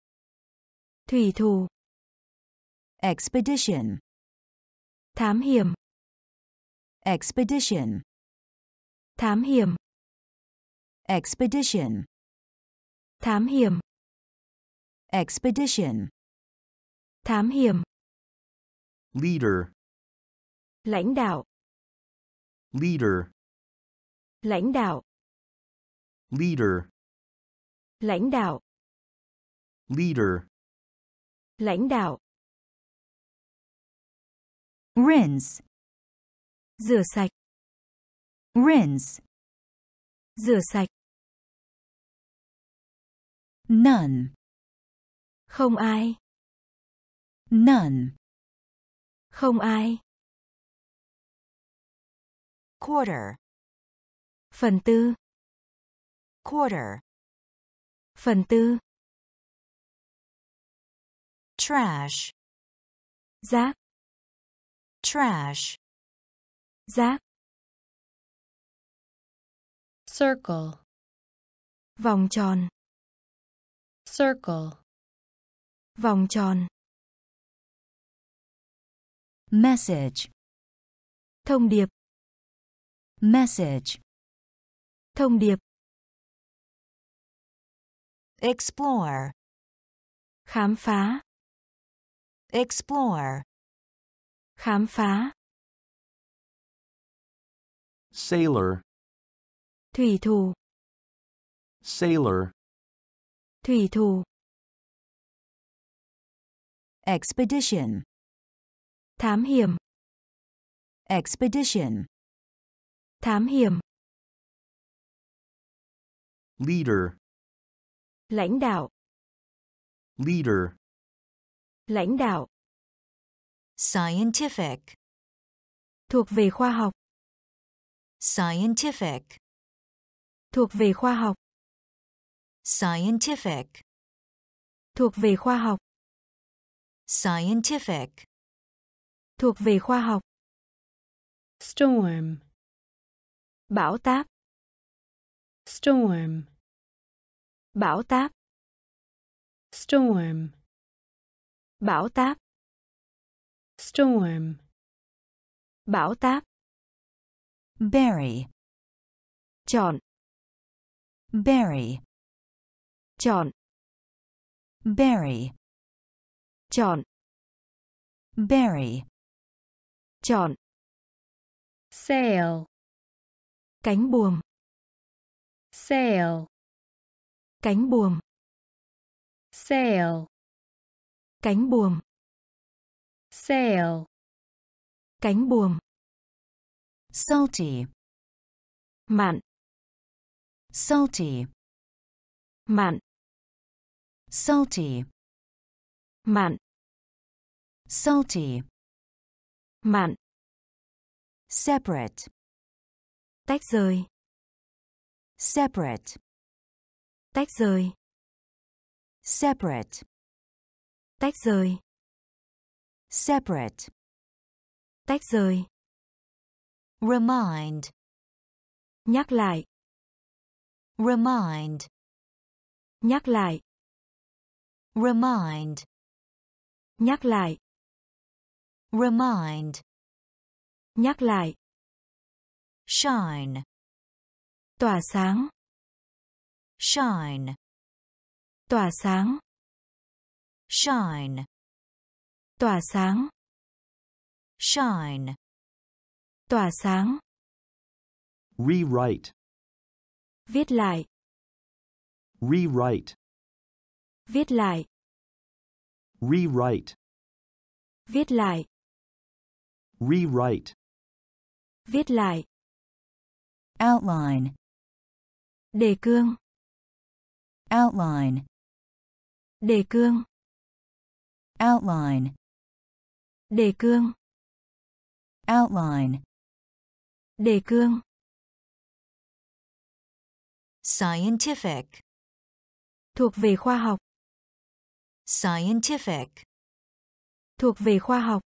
thủy thủ, expedition, thám hiểm, expedition, thám hiểm, expedition, thám hiểm, expedition, Thám hiểm. leader, Lãnh đạo. leader, Lãnh đạo. leader, Lãnh đạo. leader, Lãnh đạo. rinse, Rửa sạch. Rinse, Rửa sạch. none, Không ai. none, Không ai. quarter, Phần tư. quarter, Phần tư. trash, Rác. trash, Rác. Circle, Vòng tròn. circle, Vòng tròn. message, Thông điệp. message, Thông điệp. explore, Khám phá. explore, Khám phá. sailor, Thủy thủ. sailor, Thủy thủ. expedition, Thám hiểm. expedition, Thám hiểm. leader, Lãnh đạo. leader, Lãnh đạo. scientific, Thuộc về khoa học. scientific, Thuộc về khoa học. scientific, Thuộc về khoa học. scientific, Thuộc về khoa học. storm, Bão táp. storm, Bão táp. storm, Bão táp. storm, Bão táp. berry, Chọn. Berry, Chọn. berry, Chọn. berry, Chọn. sail, Cánh buồm. sail, Cánh buồm. sail, Cánh buồm. sail, Cánh buồm. salty, Mặn salty, Mặn. salty, Mặn. salty, Mặn. separate, Tách rời. separate, Tách rời. separate, Tách rời. separate, Tách rời. remind, Nhắc lại remind, Nhắc lại. remind, Nhắc lại. remind, Nhắc lại. shine, Tỏa sáng. shine, Tỏa sáng. shine, Tỏa sáng. shine, Tỏa sáng. rewrite, Viết lại. rewrite, Viết lại. rewrite, Viết lại. rewrite, Viết lại. outline, Đề cương. outline, Đề cương. outline, Đề cương. outline, Đề cương. Scientific, Thuộc về khoa học. scientific, Thuộc về khoa học.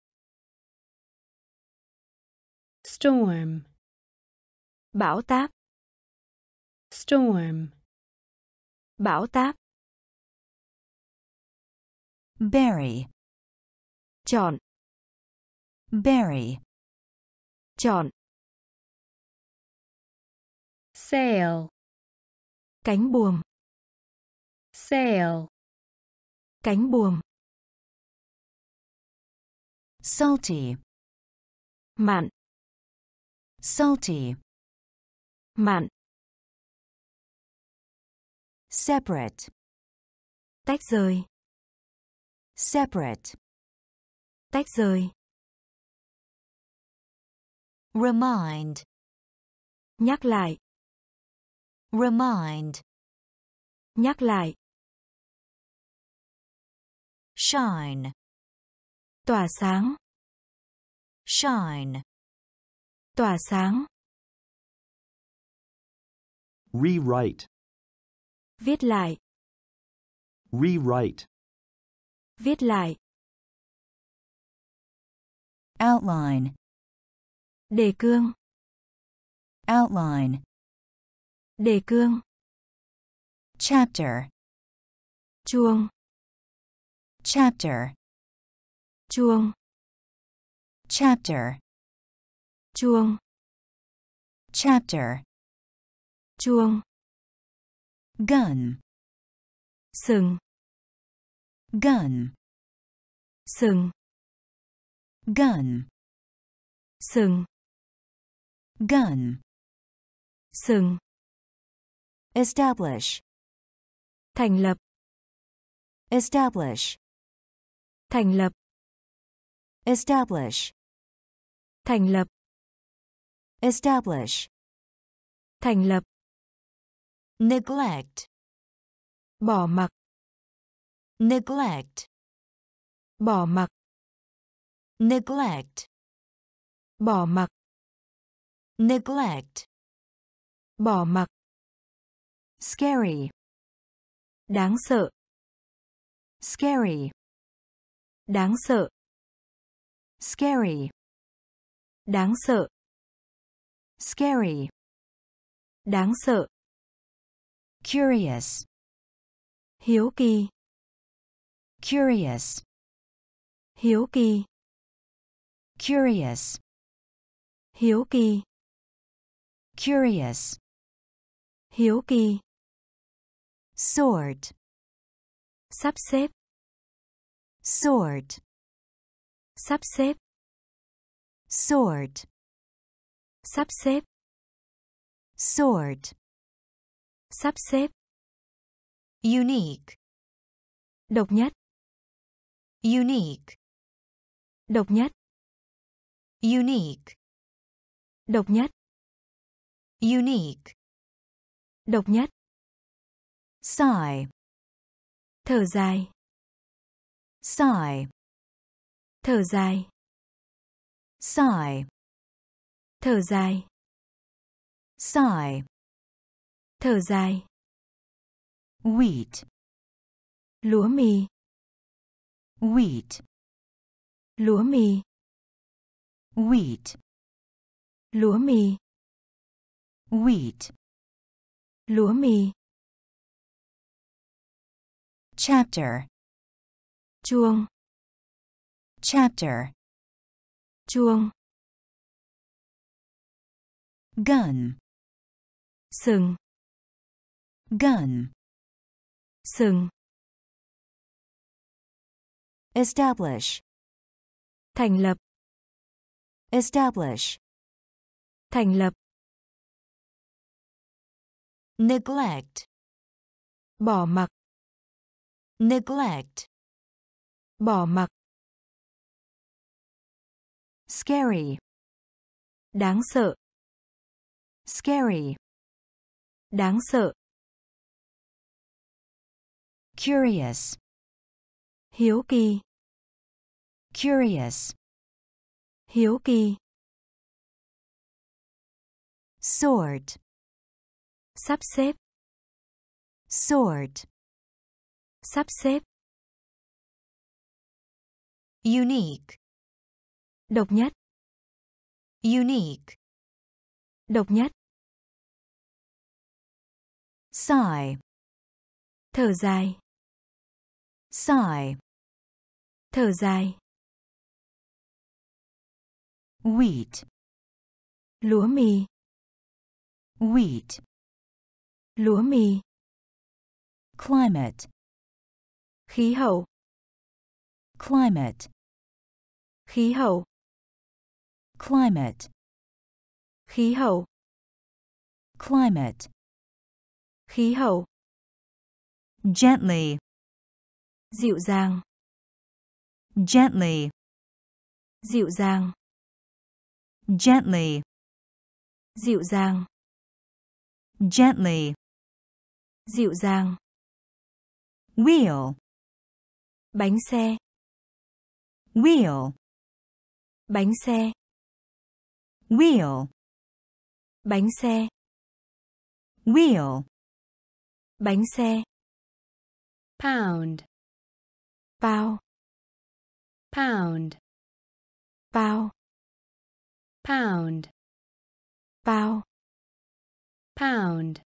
storm, Bão táp. storm, Bão táp. berry, Chọn. berry, Chọn. sail, Cánh buồm. sail, Cánh buồm. salty, mặn, salty, mặn, separate, tách rời, separate, tách rời, Remind. nhắc lại, Remind. nhắc lại, Shine. tỏa sáng, Shine. tỏa sáng, Rewrite. viết lại, Rewrite. viết lại, outline, đề cương, outline, đề cương, chapter, chuông, chapter, chuông, chapter, chuông, chapter, chuông, gun, sừng, gun, sừng, gun, sừng, gun, sừng, establish, thành lập, establish, thành lập, establish, thành lập, establish, thành lập, Neglect. bỏ mặc, Neglect. bỏ mặc, Neglect. bỏ mặc, Neglect. bỏ mặc, scary, đáng sợ, scary, đáng sợ, scary, đáng sợ, scary, đáng sợ, curious, hiếu kỳ, curious, hiếu kỳ, curious, hiếu kỳ, curious, hiếu kỳ, sort, sắp xếp, sort, sắp xếp, sort, sắp xếp, sort, sắp xếp, Unique. độc nhất, Unique. độc nhất, Unique. độc nhất, Unique. độc nhất, sigh, thở dài, sigh, thở dài, sigh, thở dài, sigh, thở dài, wheat, lúa mì, wheat, lúa mì, wheat, lúa mì, wheat, lúa mì, chapter, chuông, chapter, chuông, gun, sừng, gun, sừng, establish, thành lập, establish, thành lập, Neglect. bỏ mặc, Neglect. bỏ mặc, scary, đáng sợ, scary, đáng sợ, curious, hiếu kỳ, curious, hiếu kỳ, sort, sắp xếp, sort, sắp xếp, Unique. độc nhất, Unique. độc nhất, sigh, thở dài, sigh, thở dài, wheat, lúa mì, wheat, lúa mì, climate, khí hậu, climate, khí hậu. Climate, khí hậu. Climate, khí hậu. Gently, dịu dàng. Gently, dịu dàng. Gently, dịu dàng. Gently, dịu dàng. Wheel, bánh xe. Wheel, bánh xe. Wheel, bánh xe. Wheel, bánh xe. Pound, bao. Pound, bao. Pound, bao. Pound,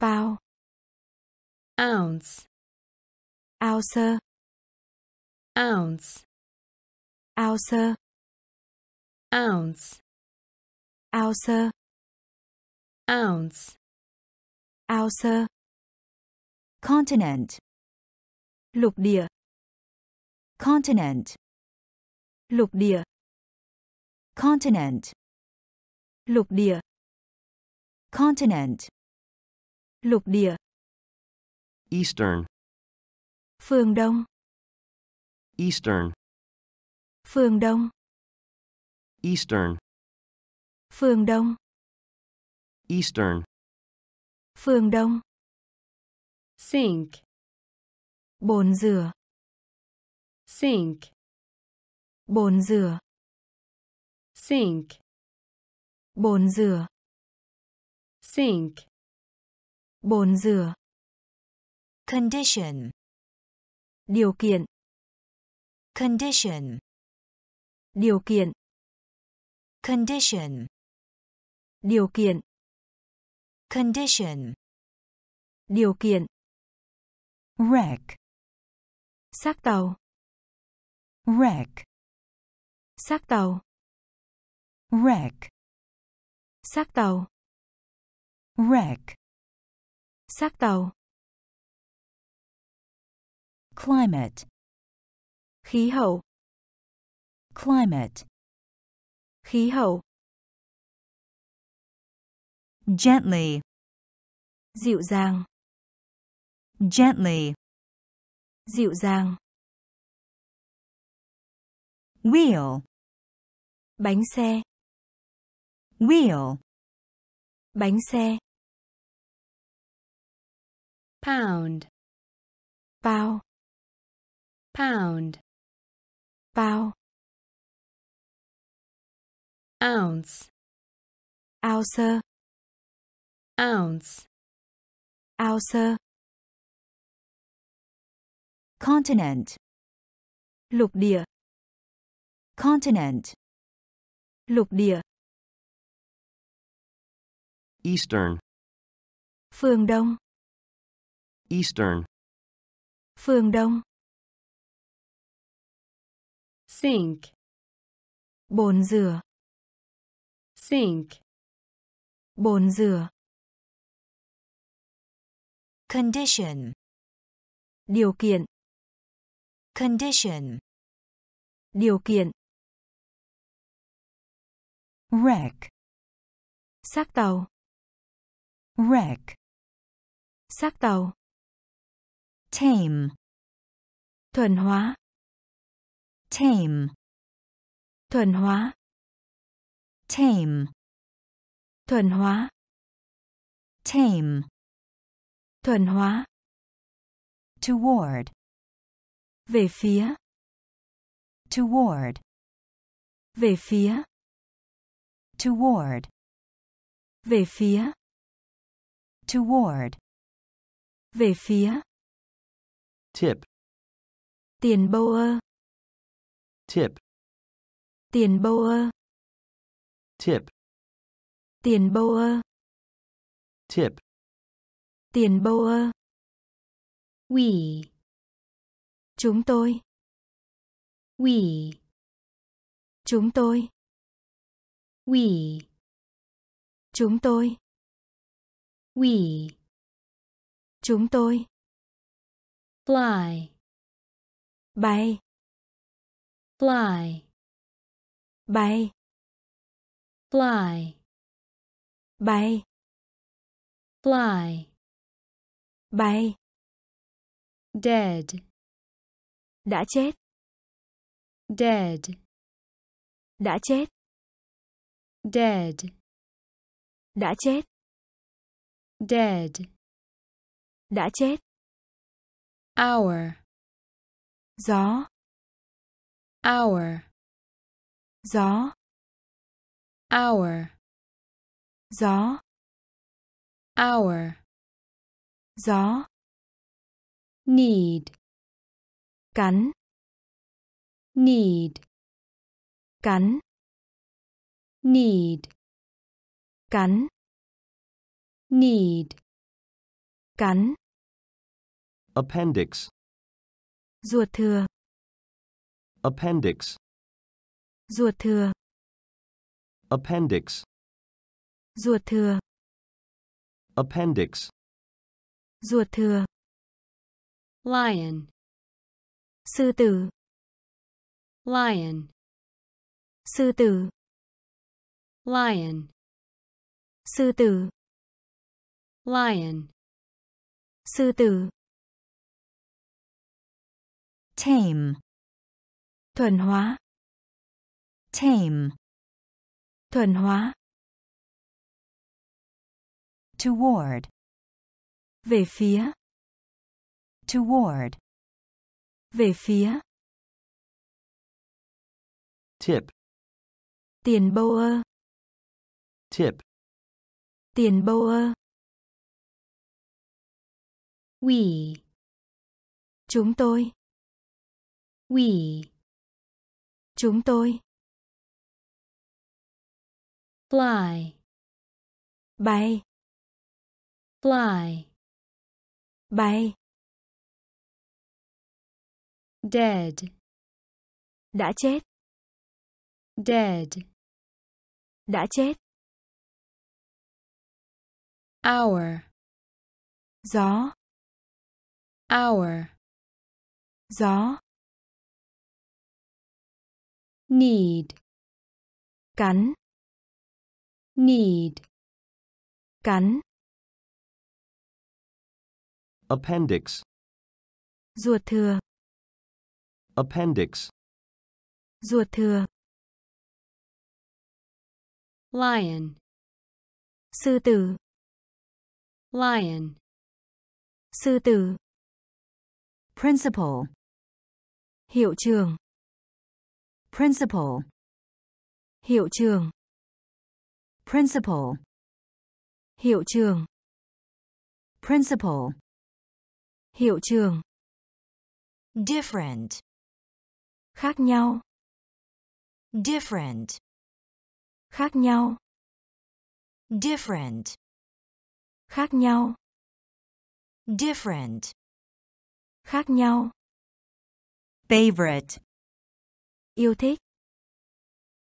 bao. Ounce, ounce. Ounce, ounce ounce, ounce. Ounce, ounce continent, lục địa. Continent, lục địa. Continent, lục địa. Continent, lục địa. Eastern, phương đông. Eastern, phương đông. Eastern, phương đông. Eastern, phương đông. Sink, bồn rửa. Sink, bồn rửa. Sink, bồn rửa. Sink, bồn rửa. Condition, điều kiện. Condition, điều kiện. Condition, điều kiện. Condition, điều kiện. Wreck, xác tàu. Wreck, xác tàu. Wreck, xác tàu. Wreck, xác tàu climate, khí hậu. Climate, khí hậu. Gently, dịu dàng. Gently, dịu dàng. Wheel, bánh xe. Wheel, bánh xe. Pound, bao pound, bao. Ounce, ounce. Ounce, ounce continent, lục địa. Continent, lục địa. Eastern, phương đông. Eastern, phương đông sink, bồn rửa. Sink, bồn rửa. Condition, điều kiện. Condition, điều kiện. Wreck, xác tàu. Wreck, xác tàu. Tame, thuần hóa tame, thuần hóa. Tame, thuần hóa. Tame, thuần hóa. Toward, về phía. Toward, về phía. Toward, về phía. Toward, về phía. Tip, tiền bâu ơ tip, tiền ơ. Tip, tiền ơ. Tip, tiền ơ. We, chúng tôi. We, chúng tôi. We, chúng tôi. We, chúng tôi. Fly, bay fly, bay, fly, bay, fly, bay, dead, đã chết, dead, đã chết, dead, đã chết, dead, đã chết, hour, gió, hour, gió, hour, gió, hour, gió, need, cắn, need, cắn, need, cắn, need, cắn, Appendix. ruột thừa, Appendix. ruột thừa, Appendix. ruột thừa, Appendix. ruột thừa, lion, sư tử, lion, sư tử, lion, sư tử, lion, sư tử, tame, thuần hóa, tame, thuần hóa, toward, về phía, toward, về phía, Tip. tiền bâu ơ, Tip. tiền bâu ơ, we, chúng tôi, we, chúng tôi, fly, bay, fly, bay, dead, đã chết, dead, đã chết, hour, gió, hour, gió, need, cắn, need, cắn, Appendix. ruột thừa, Appendix. ruột thừa, lion, sư tử, lion, sư tử, principal, hiệu trưởng, principal, hiệu trưởng, principal, hiệu trưởng, principal, hiệu trưởng, different, khác nhau, different, khác nhau, different, khác nhau, different, khác nhau, favorite, yêu thích,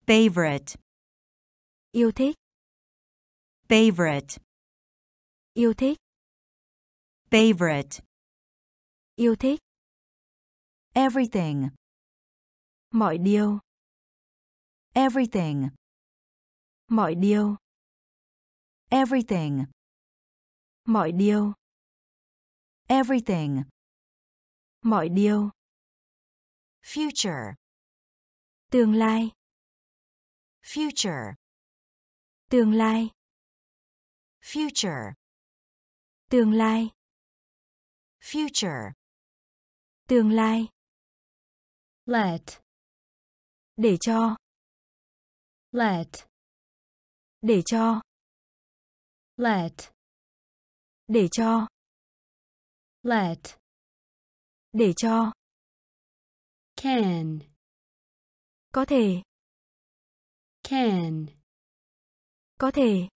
favorite, yêu thích, favorite, yêu thích, favorite, yêu thích, everything, mọi điều, everything, mọi điều, everything, mọi điều, everything, mọi điều, future, tương lai, future, tương lai, future, tương lai, future, tương lai, let, để cho, let, để cho, let, để cho, let, để cho, can, có thể, can, có thể,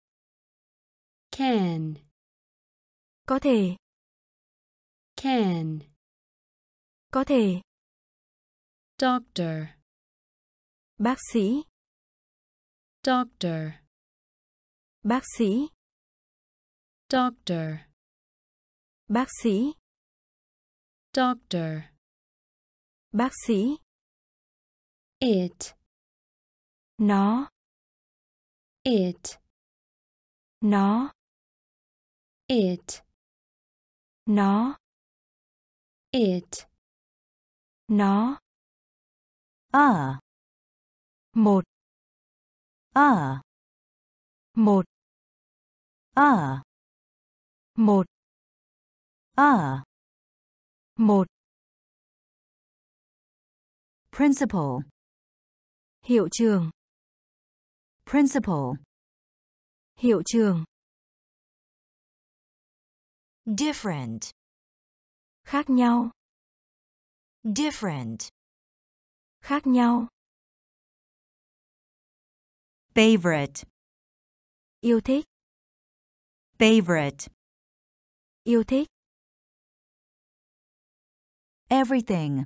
can, có thể, can, có thể, doctor, bác sĩ, doctor, bác sĩ, doctor, bác sĩ, doctor, bác sĩ, it, nó, it, nó, it, nó, it, nó, a, một, a, một, a, một, a, một, principal, hiệu trường, principal, hiệu trường, different, khác nhau, different, khác nhau, favorite, yêu thích, favorite, yêu thích, everything,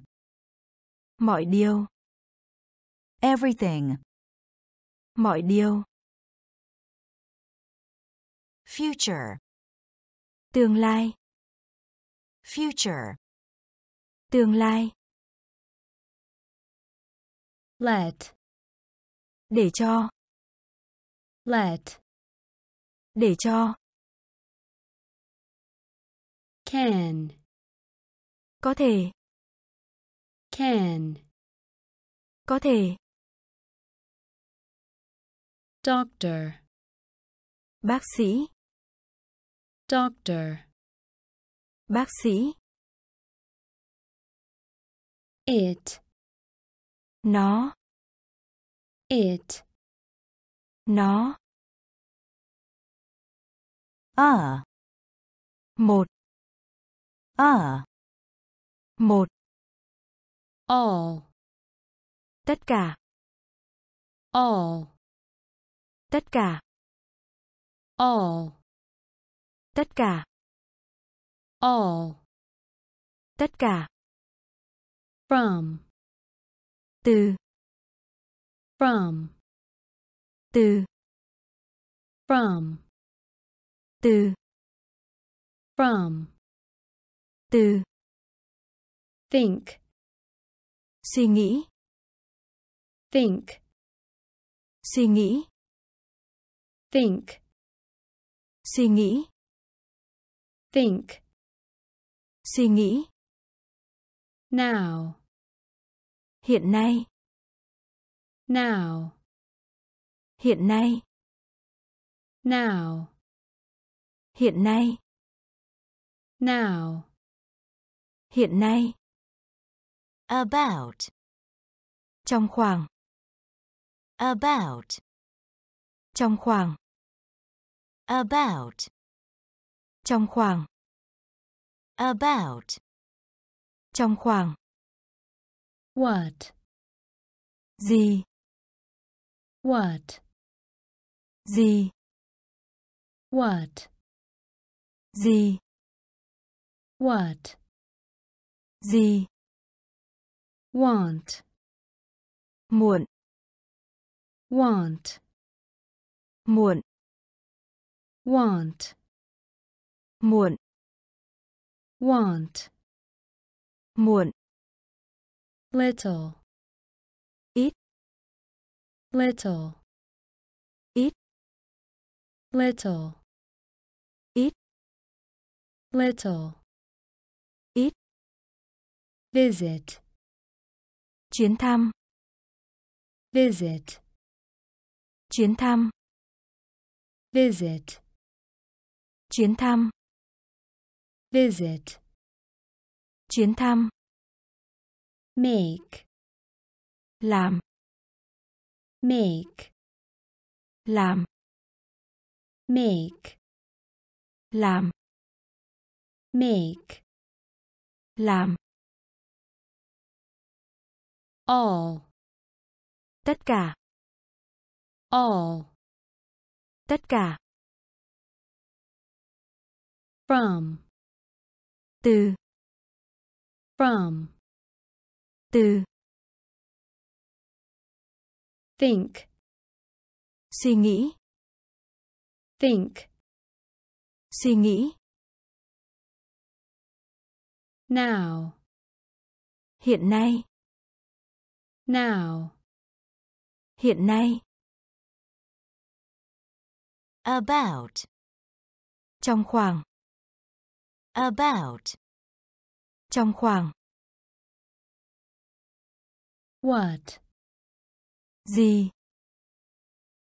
mọi điều, everything, mọi điều, future, tương lai, future, tương lai, let, để cho, let, để cho, can, có thể, can, có thể, doctor, bác sĩ, doctor, bác sĩ, it, nó, it, nó, a, một, a, một, all, tất cả, all, tất cả, all, tất cả, all, tất cả, from, từ, from, từ, from, từ, from, từ, think, suy nghĩ, think, suy nghĩ, think, suy nghĩ, think, suy nghĩ, now, hiện nay, now, hiện nay, now, hiện nay, now, hiện nay, about, trong khoảng, about, trong khoảng, about, trong khoảng, about, trong khoảng, what, gì, what, gì, what, gì, what, gì, want, muộn, want, muộn, want, muộn, want, muộn, little, ít, little, ít, little, ít, little, ít, visit, chuyến thăm, visit, chuyến thăm, visit, chuyến thăm, visit, chuyến thăm, make, làm, make, làm, make, làm, make, làm, all, tất cả, all, tất cả, from, từ, from, từ, think, suy nghĩ, think, suy nghĩ, now, hiện nay, now, Hiện nay. About. Trong khoảng. About. Trong khoảng. What? Gì?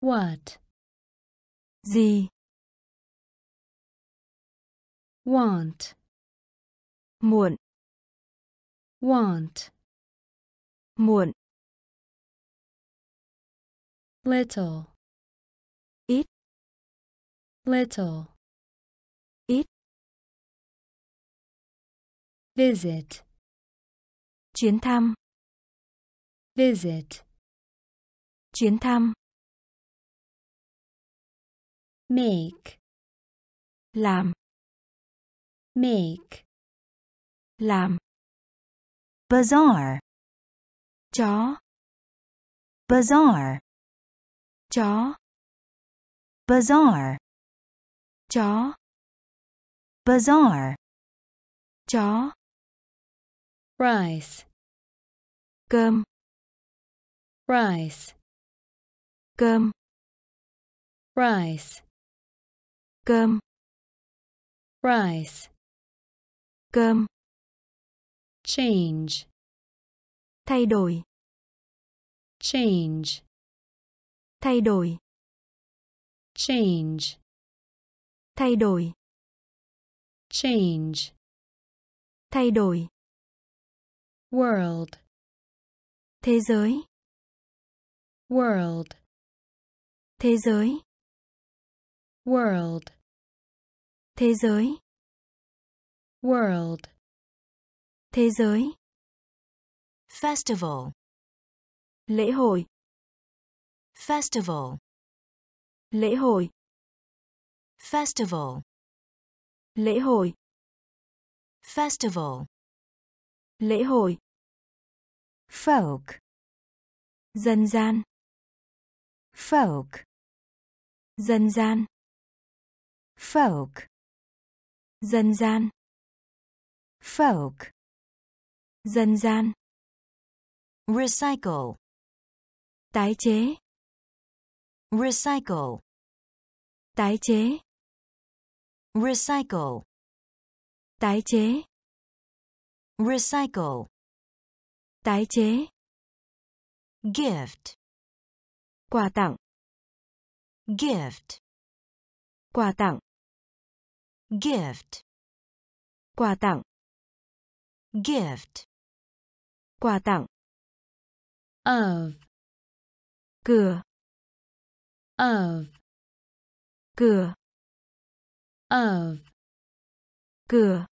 What? Gì? Want? Muộn. Want? Muộn. Little? Ít. Little? Visit? Chuyến thăm. Visit? Chuyến thăm. Make? Làm. Make? Làm. Bazaar. Chó. Bazaar. Chó. Bazaar. Chó. Bazaar. Chó. Rice? Cơm. Rice? Cơm. Rice? Cơm. Rice? Cơm. Change? Thay đổi. Change? Thay đổi. Change? Thay đổi. Change? Thay đổi. World? Thế giới. World? Thế giới. World? Thế giới. World? Thế giới. Festival. Lễ hội. Festival. Lễ hội. Festival. Lễ hội. Festival. Lễ hội. Folk. Dân gian. Folk. Dân gian. Folk. Dân gian. Folk. Dân gian. Recycle. Tái chế. Recycle. Tái chế. Recycle. Tái chế. Recycle. Tái chế. Gift. Quà tặng. Gift. Quà tặng. Gift. Quà tặng. Gift. Quà tặng. Of? Cửa. Of? Cửa. Of? Cửa.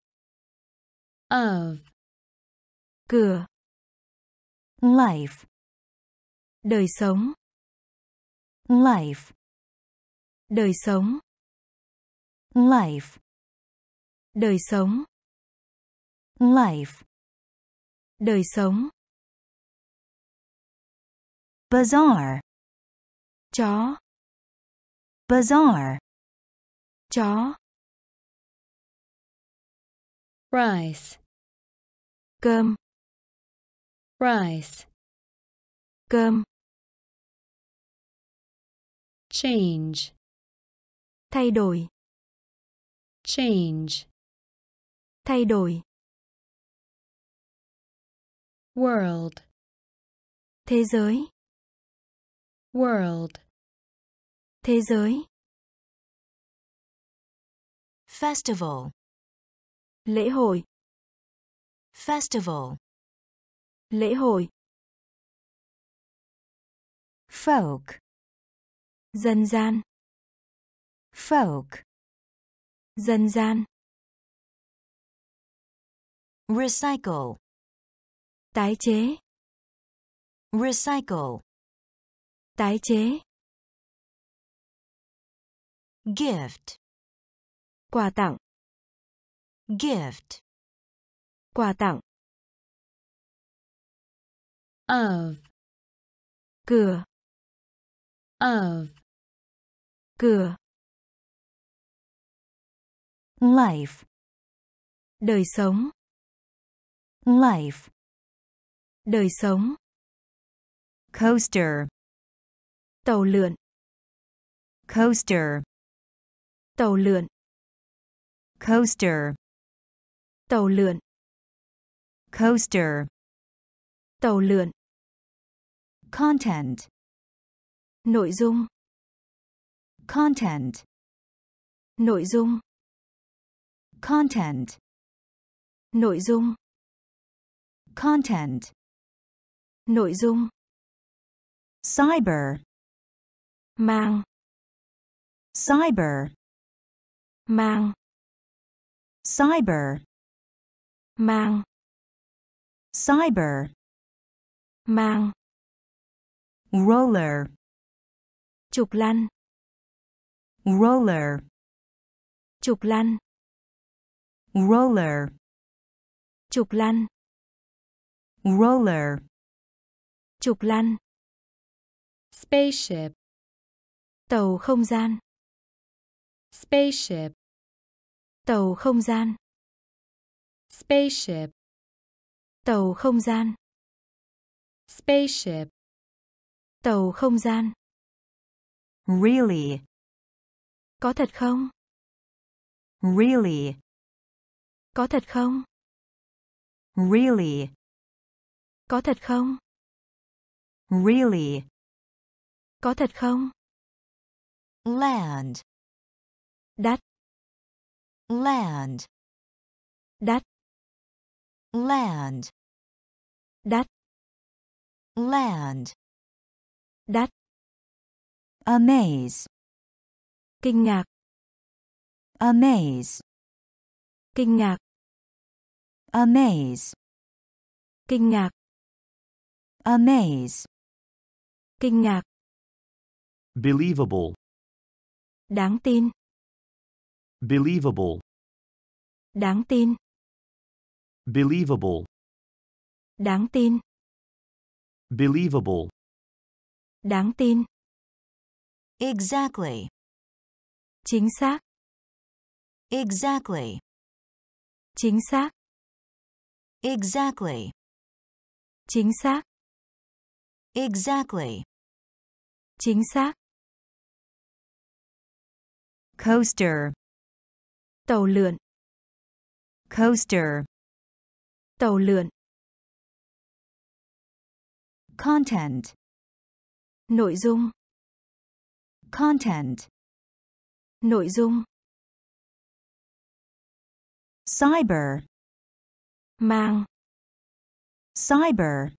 Of? Cửa. Life. Đời sống. Life. Đời sống. Life. Đời sống. Life. Đời sống. Bazaar. Chó. Bazaar. Chó. Rice? Cơm. Rice? Cơm. Change? Thay đổi. Change? Thay đổi. World? Thế giới. World? Thế giới. Festival. Lễ hội. Festival. Lễ hội. Folk. Dân gian. Folk. Dân gian. Recycle. Tái chế. Recycle. Tái chế. Gift. Quà tặng. Gift. Quà tặng. Of? Cửa. Of? Cửa. Life. Đời sống. Life. Đời sống. Coaster. Tàu lượn, coaster, tàu lượn, coaster, tàu lượn, coaster, tàu lượn, content, nội dung, content, nội dung, content, nội dung, content, nội dung, cyber, mang, cyber, mang, cyber, mang, cyber, mang, roller, trục lăn, roller, trục lăn, roller, trục lăn, roller, trục lăn, spaceship, tàu không gian, spaceship, tàu không gian, spaceship, tàu không gian, spaceship, tàu không gian, really, có thật không? really, Có thật không? really, Có thật không? really, Có thật không? land, Đắt, land, đắt, land, đắt, land, đắt, amaze, kinh ngạc, amaze, kinh ngạc, amaze, kinh ngạc, amaze, kinh ngạc, Believable. đáng tin, Believable. đáng tin, Believable. đáng tin, Believable. đáng tin, exactly, chính xác, exactly, chính xác, exactly, chính xác, exactly, chính xác, coaster, tàu lượn, coaster, tàu lượn, content, nội dung, content, nội dung, cyber, mang, cyber,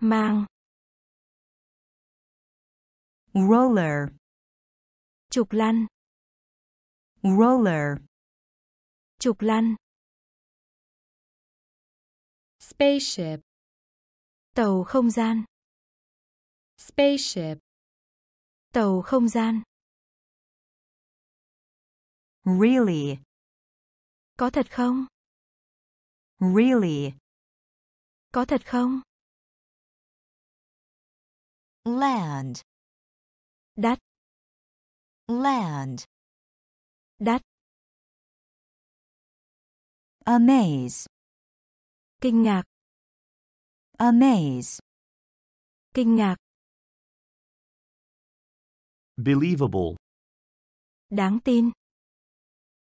mang, roller, trục lăn, roller, trục lăn, spaceship, tàu không gian, spaceship, tàu không gian, really, có thật không? really, Có thật không? land, Đắt, land, đắt, amaze, kinh ngạc, amaze, kinh ngạc, Believable. đáng tin,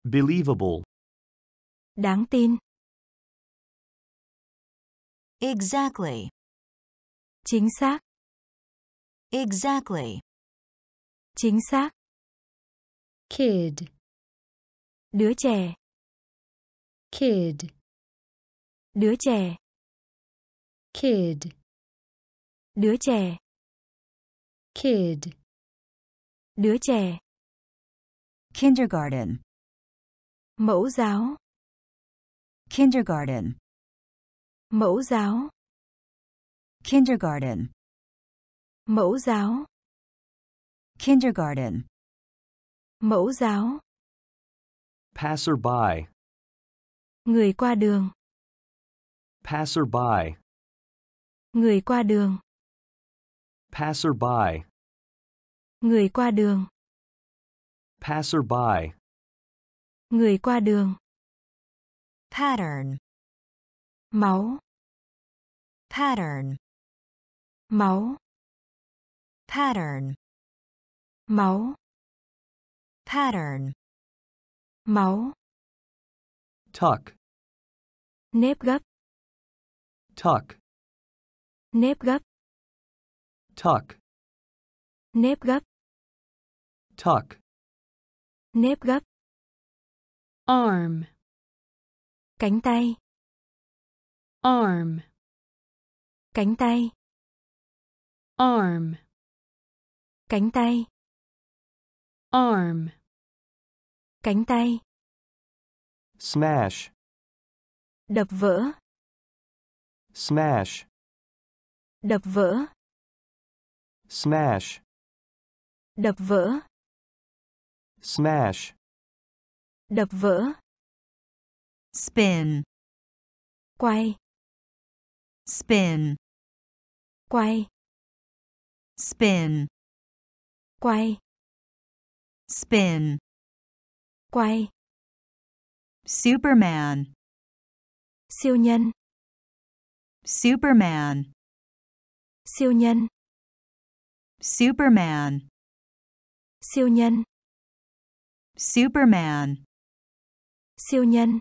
Believable. đáng tin, exactly, chính xác, exactly, chính xác, kid, đứa trẻ, kid, đứa trẻ, kid, đứa trẻ, kid, đứa trẻ, kindergarten, mẫu giáo, kindergarten, mẫu giáo, kindergarten, mẫu giáo, kindergarten, mẫu giáo, Passerby. người qua đường, Passerby. Người qua đường, Passerby. người qua đường, Passerby. người qua đường, pattern, máu, pattern, máu, pattern, máu, pattern, máu, tuck, nếp gấp, tuck, nếp gấp, tuck, nếp gấp, tuck, nếp gấp, arm, cánh tay, arm, cánh tay, arm, cánh tay, arm, cánh tay, smash, đập vỡ, smash, đập vỡ, smash, đập vỡ, smash, đập vỡ, spin, quay, spin, quay, spin, quay, spin, quay, Superman, siêu nhân, Superman, siêu nhân, Superman, siêu nhân, Superman, siêu nhân,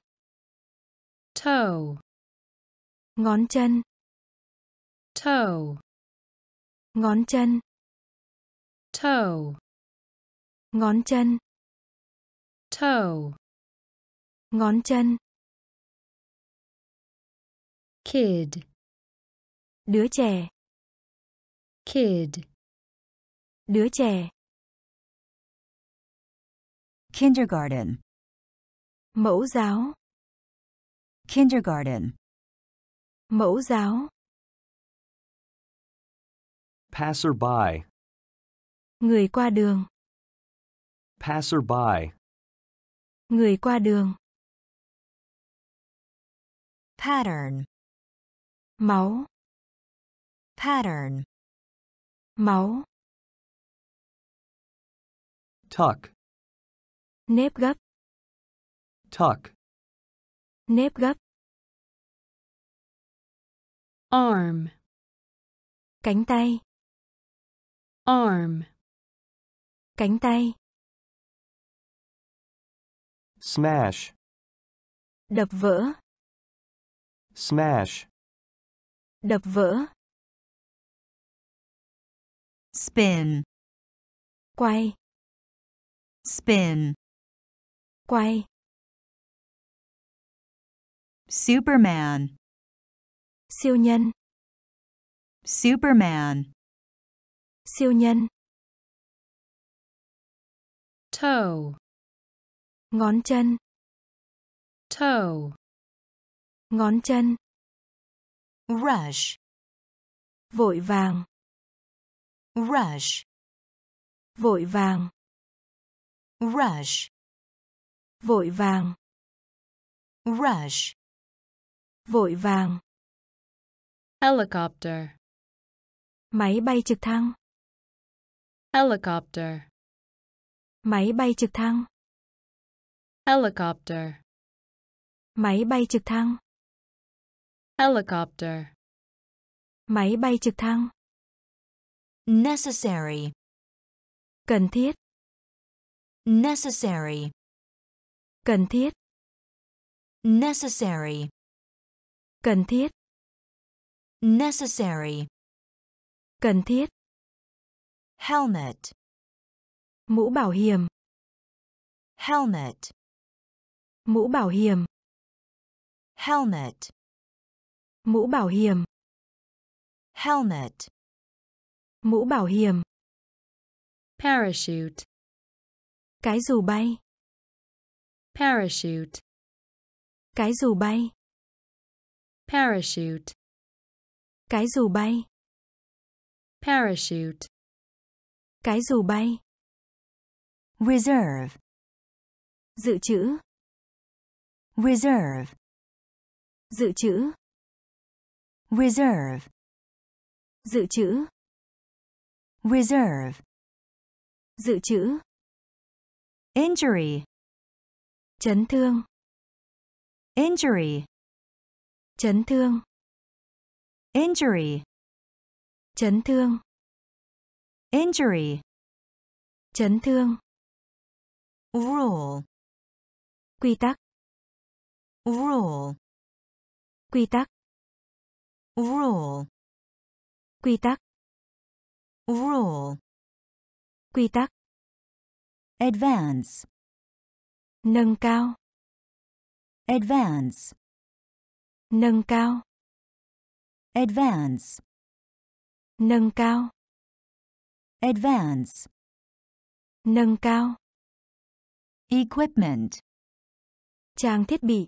toe, ngón chân, toe, ngón chân, toe, ngón chân, toe, ngón chân, kid, đứa trẻ, kid, đứa trẻ, kindergarten, mẫu giáo, kindergarten, mẫu giáo, passerby, người qua đường, passerby, người qua đường, pattern, máu, pattern, máu, tuck, nếp gấp, tuck, nếp gấp, arm, cánh tay, arm, cánh tay, smash, đập vỡ, smash, đập vỡ, spin, quay, spin, quay, Superman, siêu nhân, Superman, siêu nhân, toe, ngón chân, toe, ngón chân, rush, vội vàng, rush, vội vàng, rush, vội vàng, rush, vội vàng, helicopter, máy bay trực thăng, helicopter, máy bay trực thăng, helicopter, máy bay trực thăng, helicopter, máy bay trực thăng, necessary, cần thiết, necessary, cần thiết, necessary, cần thiết, necessary, cần thiết, helmet, mũ bảo hiểm, helmet, mũ bảo hiểm, helmet, mũ bảo hiểm, helmet, mũ bảo hiểm, parachute, cái dù bay, parachute, cái dù bay, parachute, cái dù bay, parachute, cái dù bay, reserve, dự trữ, reserve, dự trữ, reserve, dự trữ, reserve, dự trữ, injury, chấn thương, injury, chấn thương, injury, chấn thương, Injury. Chấn thương. Rule. Quy tắc. Rule. Quy tắc. Rule. Quy tắc. Rule. Quy tắc. Advance. Nâng cao. Advance. Nâng cao. Advance. Nâng cao. Advance. Nâng cao. Equipment. Trang thiết bị.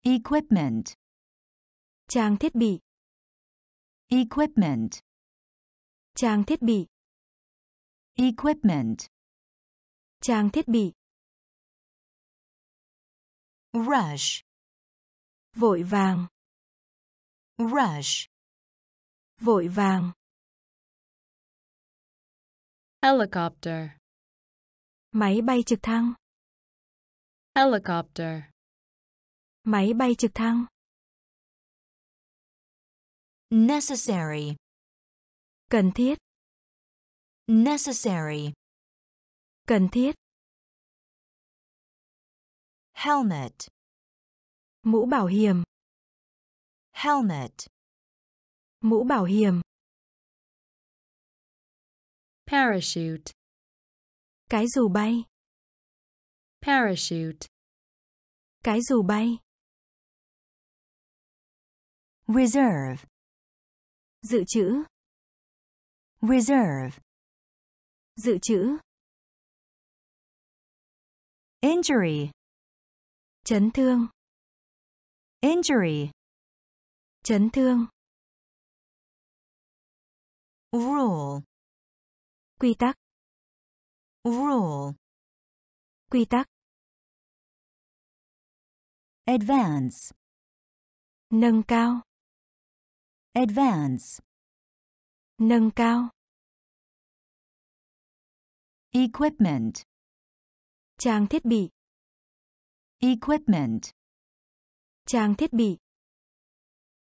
Equipment. Trang thiết bị. Equipment. Trang thiết bị. Equipment. Trang thiết bị. Rush. Vội vàng. Rush. Vội vàng. helicopter, Máy bay trực thăng. helicopter, Máy bay trực thăng. Necessary. Cần thiết. Necessary. Cần thiết. Helmet. Mũ bảo hiểm. Helmet. Mũ bảo hiểm. parachute, Cái dù bay. parachute, Cái dù bay. Reserve. Dự trữ. Reserve. Dự trữ. Injury. Chấn thương. Injury. Chấn thương. Rule. Quy tắc. Rule. Quy tắc. Advance. Nâng cao. Advance. Nâng cao. Equipment. Trang thiết bị. Equipment. Trang thiết bị.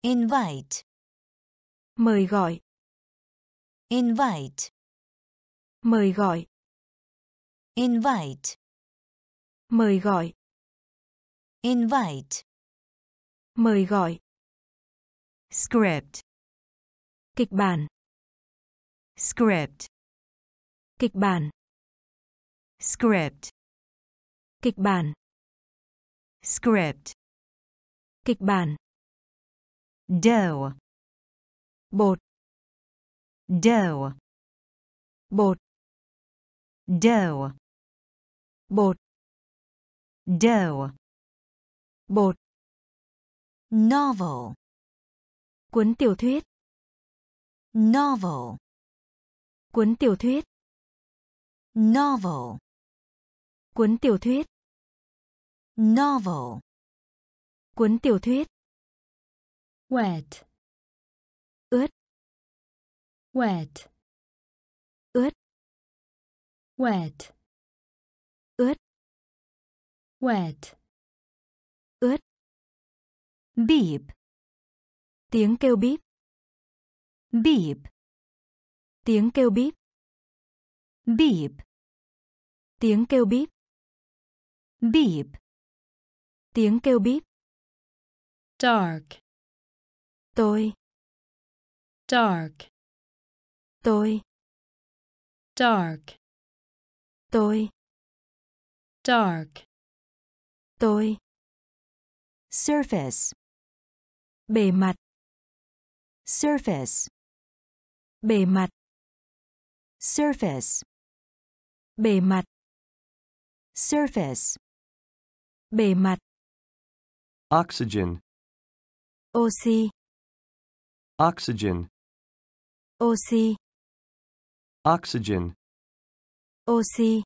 Invite. Mời gọi. Invite. Mời gọi. Invite. Mời gọi. Invite. Mời gọi. Script. Kịch bản. Script. Kịch bản. Script. Kịch bản. Script. Kịch bản. Dough. Bột. Dough. Bột. Dough. Bột. Dough. Bột. Novel. Cuốn tiểu thuyết. Novel. Cuốn tiểu thuyết. Novel. Cuốn tiểu thuyết. Novel. Cuốn tiểu thuyết. wet, Ướt. wet, Ướt. wet, Ướt. wet, Ướt. Beep. Tiếng kêu bíp. Beep. Tiếng kêu bíp. Beep. Tiếng kêu bíp. Beep. Tiếng kêu bíp. dark, Tôi. dark, Tôi. dark, Tôi. dark, Tôi. Surface. Bề mặt. Surface. Bề mặt. Surface. Bề mặt. Surface. Bề mặt. Oxygen. Oxy. Oxygen. Oxy. Oxygen. Oxy.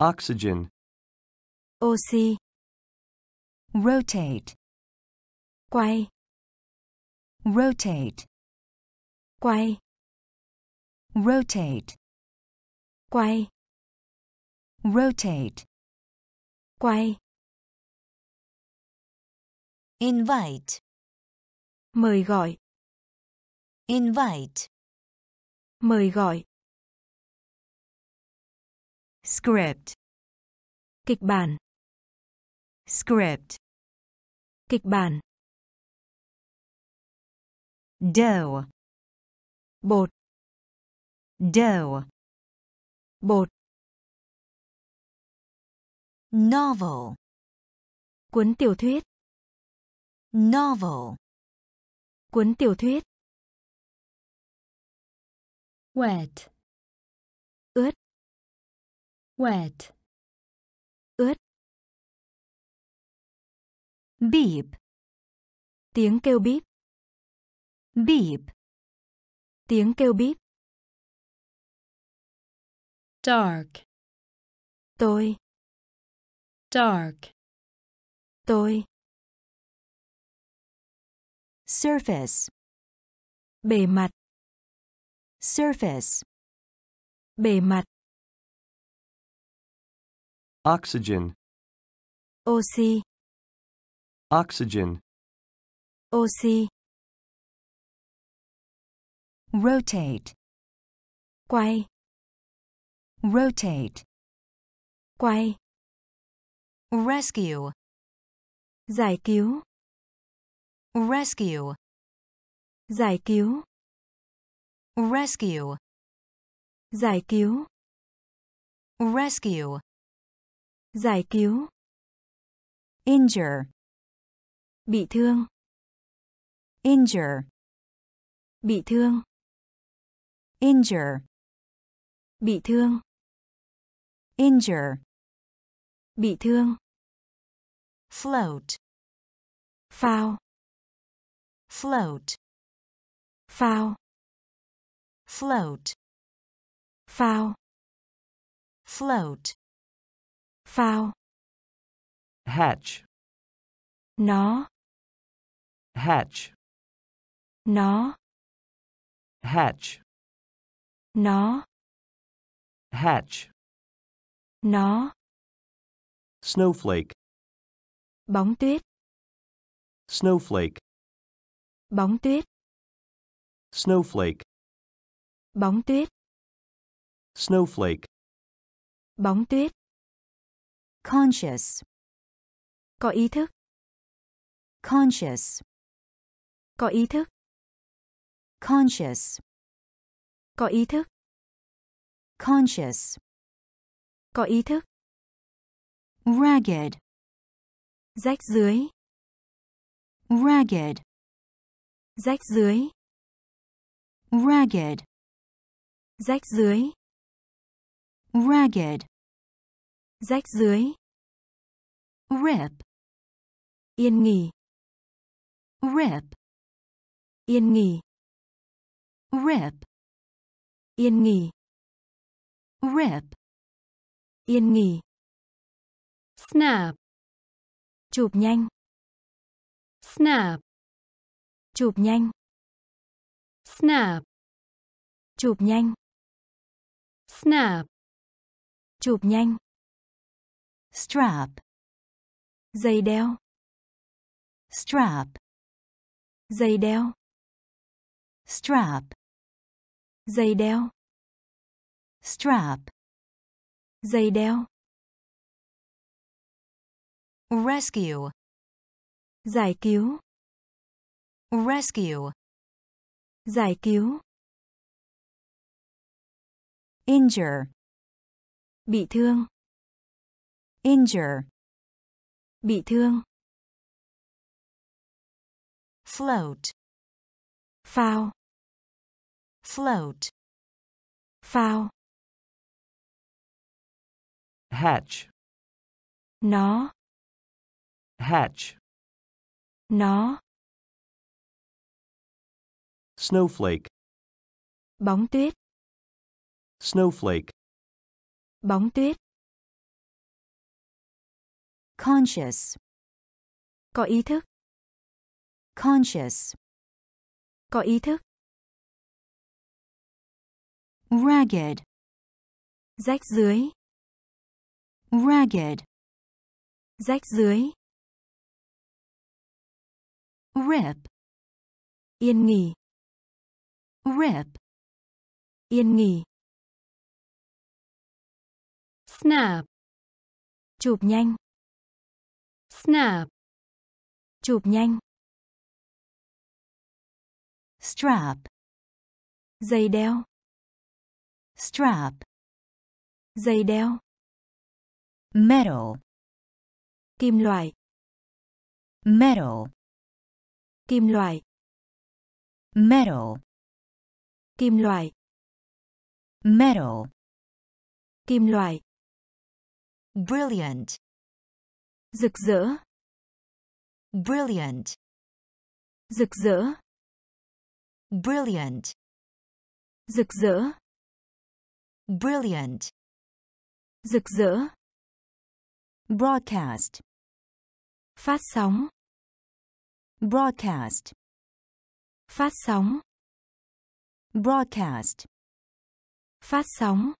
Oxygen. Oxy. Rotate. Quay. Rotate. Quay. Rotate. Quay. Rotate. Quay. Invite. Mời gọi. Invite. Mời gọi. script, Kịch bản. script, Kịch bản. dough, Bột. Dough, Bột. novel, Cuốn tiểu thuyết. novel, Cuốn tiểu thuyết. wet, Ướt. wet, Ướt. beep, Tiếng kêu bíp. beep, Tiếng kêu bíp. Dark, Tôi. dark, Tôi. surface, Bề mặt. surface, Bề mặt. oxygen, Oxy. oxygen, Oxy. rotate, Quay. Rotate, Quay. rescue, Giải cứu. rescue, Giải cứu. rescue, Giải cứu. rescue, Giải cứu. injure, Bị thương. injure, Bị thương. injure, Bị thương. Injure, Bị thương. float, Phao. float, Phao. float, Phao. float, Phao. hatch, Nó. hatch, Nó. hatch, Nó. hatch, Nó. snowflake, Bóng tuyết. snowflake, Bóng tuyết. snowflake, Bóng tuyết. snowflake, Bóng tuyết. conscious, Có ý thức. conscious, Có ý thức. conscious, Có ý thức. conscious, Có ý thức. ragged, Rách dưới. ragged, Rách dưới. ragged, Rách dưới. ragged, Rách dưới. rip, Yên nghỉ. rip, Yên nghỉ. rip, Yên nghỉ. rip, Yên nghỉ. snap, Chụp nhanh. snap, Chụp nhanh. snap, Chụp nhanh. snap, Chụp nhanh. strap, Dây đeo. strap, Dây đeo. strap, Dây đeo. strap, Dây đeo. rescue, Giải cứu. rescue, Giải cứu. injure, Bị thương. injure, Bị thương. float, Phao. float, Phao. Hatch, Nó. hatch, Nó. snowflake, Bóng tuyết. snowflake, Bóng tuyết. conscious, Có ý thức. conscious, Có ý thức. ragged, Rách dưới. Ragged, Rách dưới. rip, Yên nghỉ. rip, Yên nghỉ. snap, Chụp nhanh. snap, Chụp nhanh. strap, Dây đeo. strap, Dây đeo. Metal, Kim loại. metal, Kim loại. metal, Kim loại. metal, Kim loại. brilliant, Rực rỡ. brilliant, Rực rỡ. brilliant, Rực rỡ. brilliant, Rực rỡ. Broadcast, Phát sóng. broadcast, Phát sóng. broadcast, Phát sóng.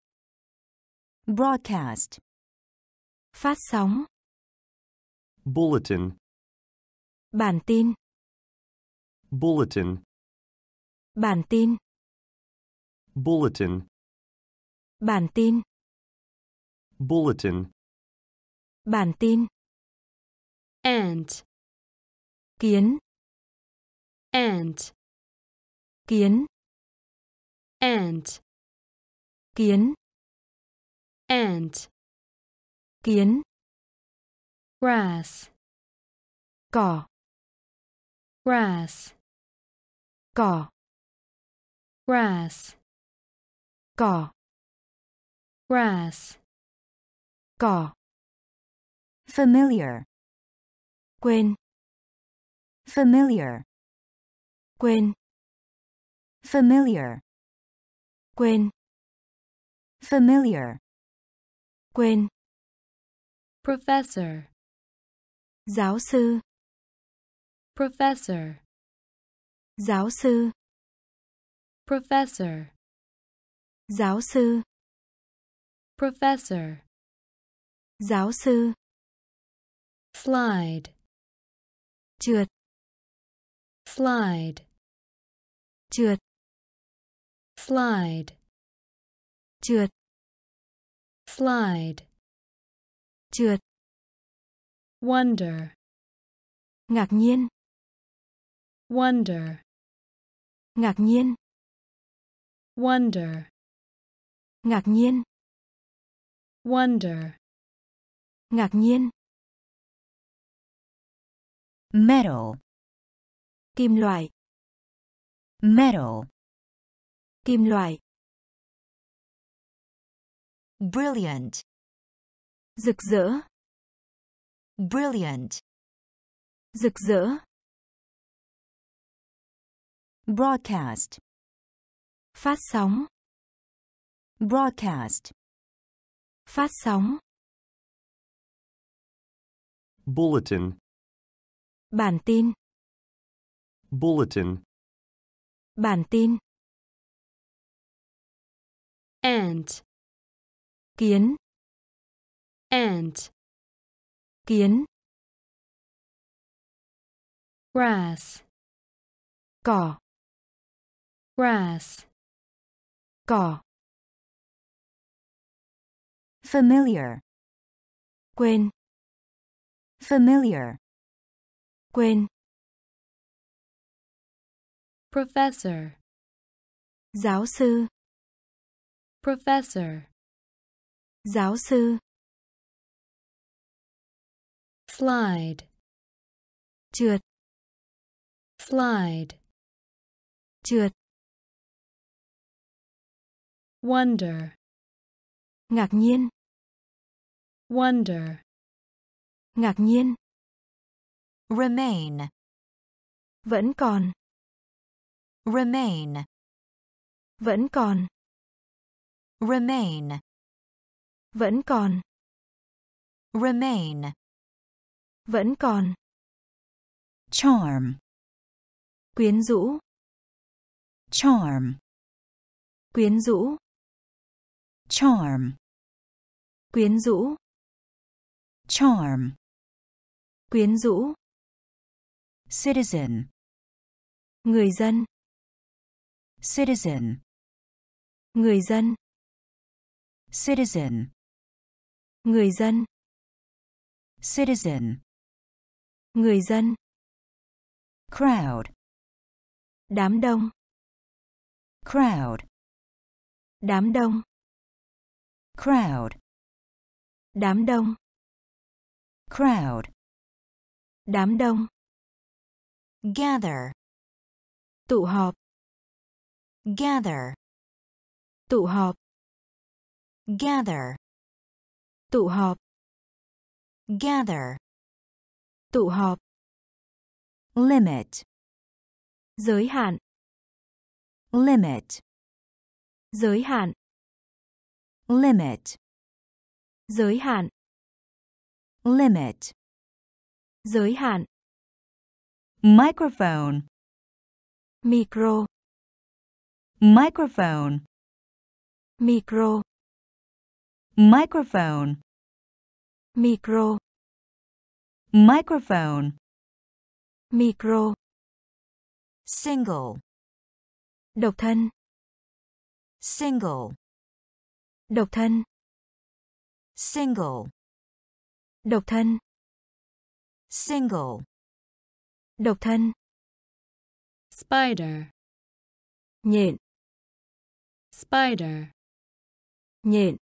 broadcast, Phát sóng. bulletin, Bản tin. bulletin, Bản tin. bulletin, Bản tin. bulletin, Bản tin. ant, Kiến. ant, Kiến. ant, Kiến. ant, Kiến. grass, Cỏ. grass, Cỏ. grass, Cỏ. grass, Cỏ. Familiar, Quên. familiar, Quên. familiar, Quên. familiar, Quên. professor, Giáo sư. professor, Giáo sư. professor, Giáo sư. professor, Giáo sư. Slide, Trượt. slide, Trượt. slide, Trượt. slide, Trượt. wonder, Ngạc nhiên. wonder, Ngạc nhiên. wonder, Ngạc nhiên. wonder, Ngạc nhiên. Metal, Kim loại. metal, Kim loại. brilliant, Rực rỡ. brilliant, Rực rỡ. broadcast, Phát sóng. broadcast, Phát sóng. bulletin, Bản tin. bulletin, Bản tin. ant, Kiến. ant, Kiến. grass, Cỏ. grass, Cỏ. familiar, Quên. familiar, Quên. professor, Giáo sư. professor, Giáo sư. slide, Trượt. slide, Trượt. wonder, Ngạc nhiên. wonder, Ngạc nhiên. Remain, Vẫn còn. remain, Vẫn còn. remain, Vẫn còn. remain, Vẫn còn. charm, Quyến rũ. charm, Quyến rũ. charm, Quyến rũ. charm, Quyến rũ. Citizen, Người dân. citizen, Người dân, citizen, người dân, citizen, người dân, crowd, đám đông, crowd, đám đông, crowd, đám đông, crowd, đám đông, gather, tụ họp, gather, tụ họp, gather, tụ họp, gather, tụ họp, limit, giới hạn, limit, giới hạn, limit, giới hạn, limit, giới hạn, microphone, micro, microphone, micro, microphone, micro, microphone, micro, single, độc thân, single, độc thân, single, độc thân, single, độc thân, spider, nhện, spider, nhện,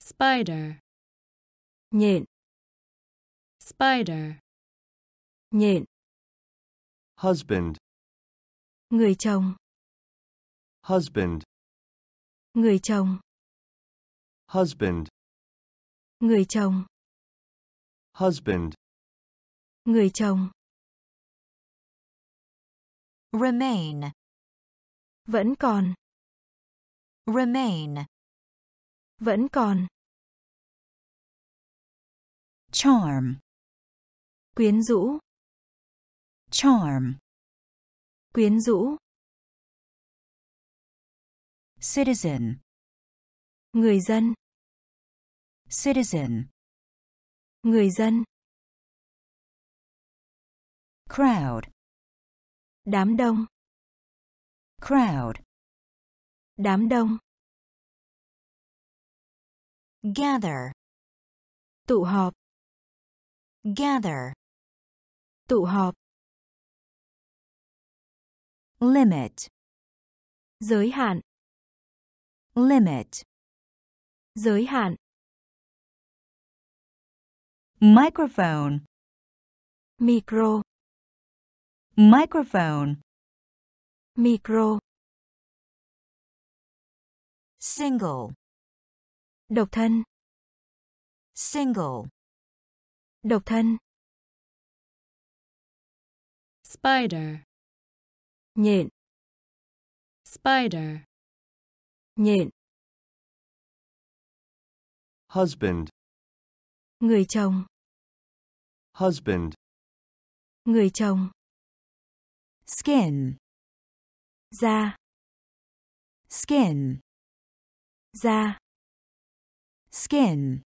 spider, nhện, spider, nhện, husband, người chồng, husband, người chồng, husband, người chồng, husband, người chồng, remain, vẫn còn, remain, vẫn còn, charm, quyến rũ, charm, quyến rũ, citizen, người dân, citizen, người dân, crowd, đám đông, crowd, đám đông, gather, tụ họp, gather, tụ họp, limit, giới hạn, limit, giới hạn, microphone, micro, microphone, micro, single, độc thân, single, độc thân, spider, nhện, spider, nhện, husband, người chồng, husband, người chồng, skin, da, skin, da, skin,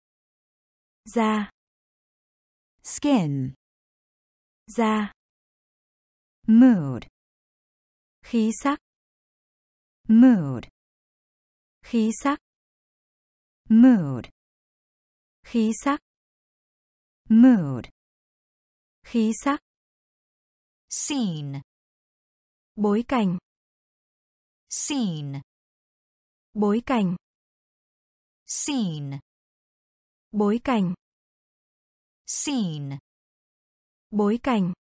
da, skin, da, mood, khí sắc, mood, khí sắc, mood, khí sắc, mood, khí sắc, scene, bối cảnh, scene, bối cảnh, scene, bối cảnh, scene, bối cảnh,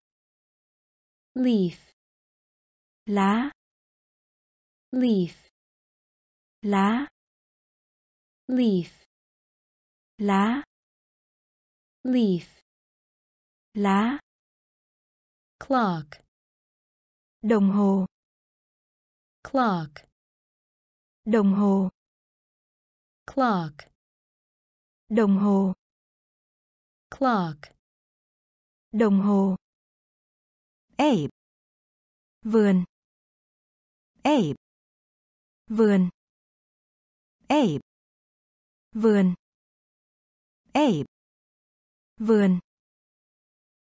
leaf, lá, leaf, lá, leaf, lá, leaf, lá, clock, đồng hồ, clock, đồng hồ, clock, đồng hồ, clock, đồng hồ, ape, vườn, ape, vườn, ape, vườn, ape, vườn,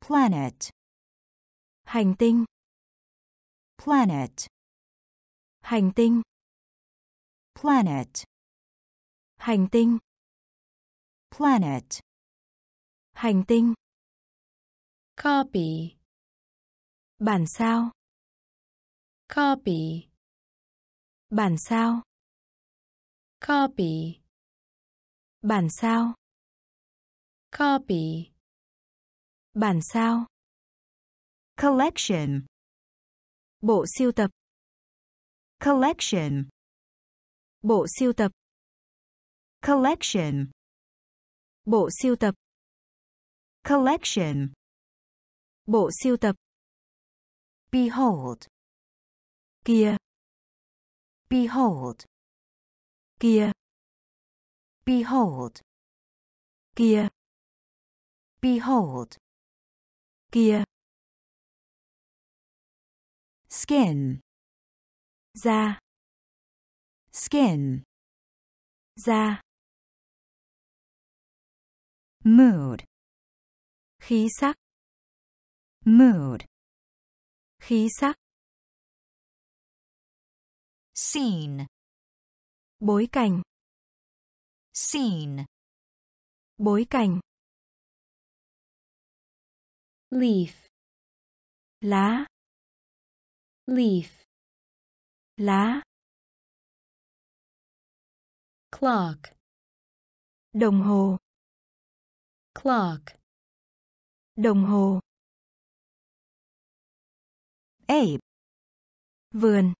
planet, hành tinh, planet, hành tinh, planet, hành tinh, planet, hành tinh, copy, bản sao, copy, bản sao, copy, bản sao, copy, bản sao, collection, bộ siêu tập, collection, bộ siêu tập, collection, bộ siêu tập, collection, bộ siêu tập, behold, kia, behold, kia, behold, kia, behold, kia, skin, da, skin, da, mood, khí sắc, mood, khí sắc, scene, bối cảnh, scene, bối cảnh, leaf, lá, leaf, lá, clock, đồng hồ, clock, đồng hồ, ape, vườn,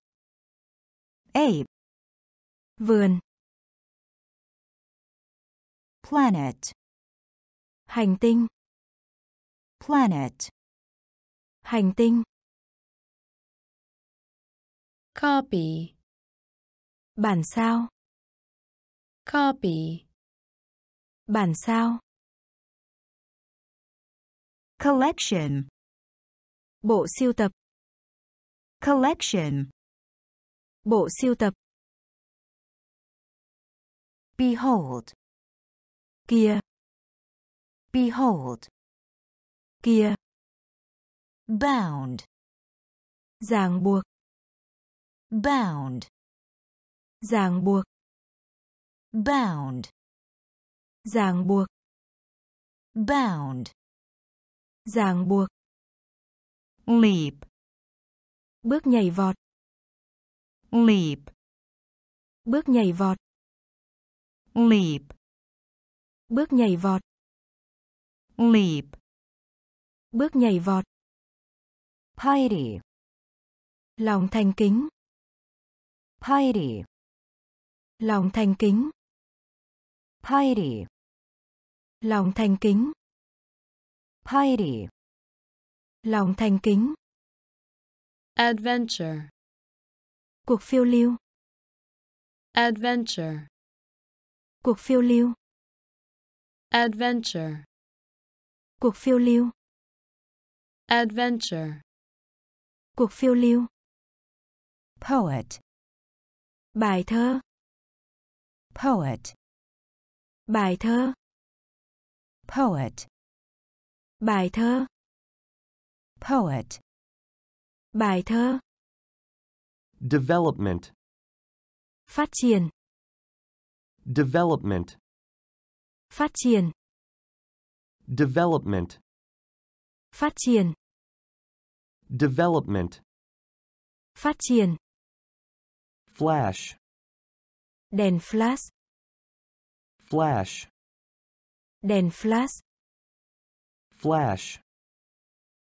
ape, vườn, planet, hành tinh, planet, hành tinh, copy, bản sao, copy, bản sao, collection, bộ siêu tập, collection, bộ siêu tập, behold, kia, behold, kia, bound, ràng buộc, bound, ràng buộc, bound, ràng buộc, bound, ràng buộc, leap, bước nhảy vọt, leap, bước nhảy vọt, leap, bước nhảy vọt, leap, bước nhảy vọt, piety, lòng thành kính, piety, lòng thành kính, piety, lòng thành kính, piety, lòng thành kính, adventure, cuộc phiêu lưu, adventure, cuộc phiêu lưu, adventure, cuộc phiêu lưu, adventure, cuộc phiêu lưu, poet, bài thơ, poet, bài thơ, poet, bài thơ, poet, bài thơ, development, phát triển, development, phát triển, development, phát triển, development, phát triển, flash, đèn flash, flash, đèn flash, flash,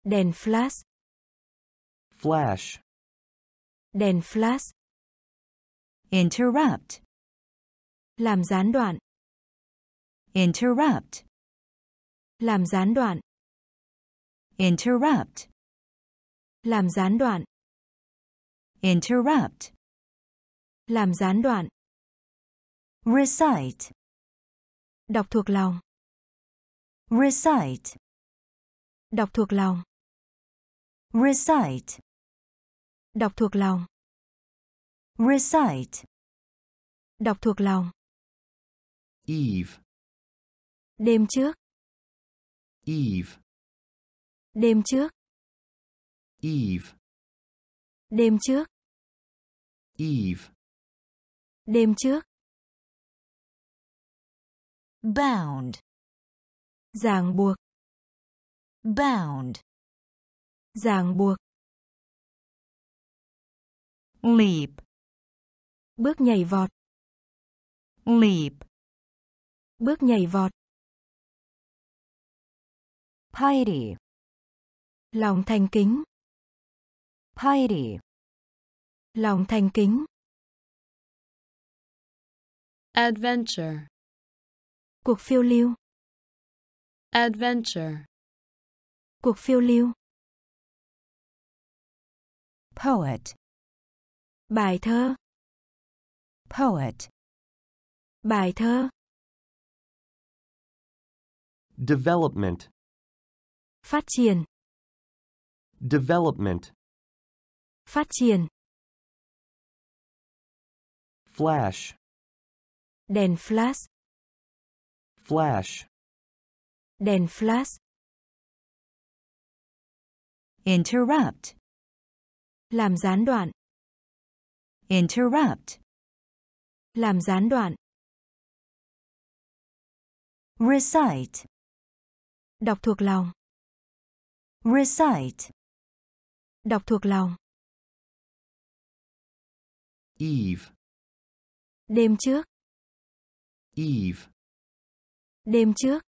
đèn flash, flash, đèn flash, interrupt, làm gián đoạn, interrupt, làm gián đoạn, interrupt, làm gián đoạn, interrupt, làm gián đoạn, recite, đọc thuộc lòng, recite, đọc thuộc lòng, recite, đọc thuộc lòng, recite, đọc thuộc lòng, Eve, đêm trước, Eve, đêm trước, Eve, đêm trước, Eve, Đêm trước. Bound. Ràng buộc. Bound. Ràng buộc. Leap. Bước nhảy vọt. Leap. Bước nhảy vọt. Piety. Lòng thành kính. Piety. Lòng thành kính. Adventure. Cuộc phiêu lưu. Adventure. Cuộc phiêu lưu. Poet. Bài thơ. Poet. Bài thơ. Development. Phát triển. Development. Phát triển. Flash. Đèn flash. Flash. Đèn flash. Interrupt. Làm gián đoạn. Interrupt. Làm gián đoạn. Recite. Đọc thuộc lòng. Recite. Đọc thuộc lòng. Eve. Đêm trước. Eve. Đêm trước.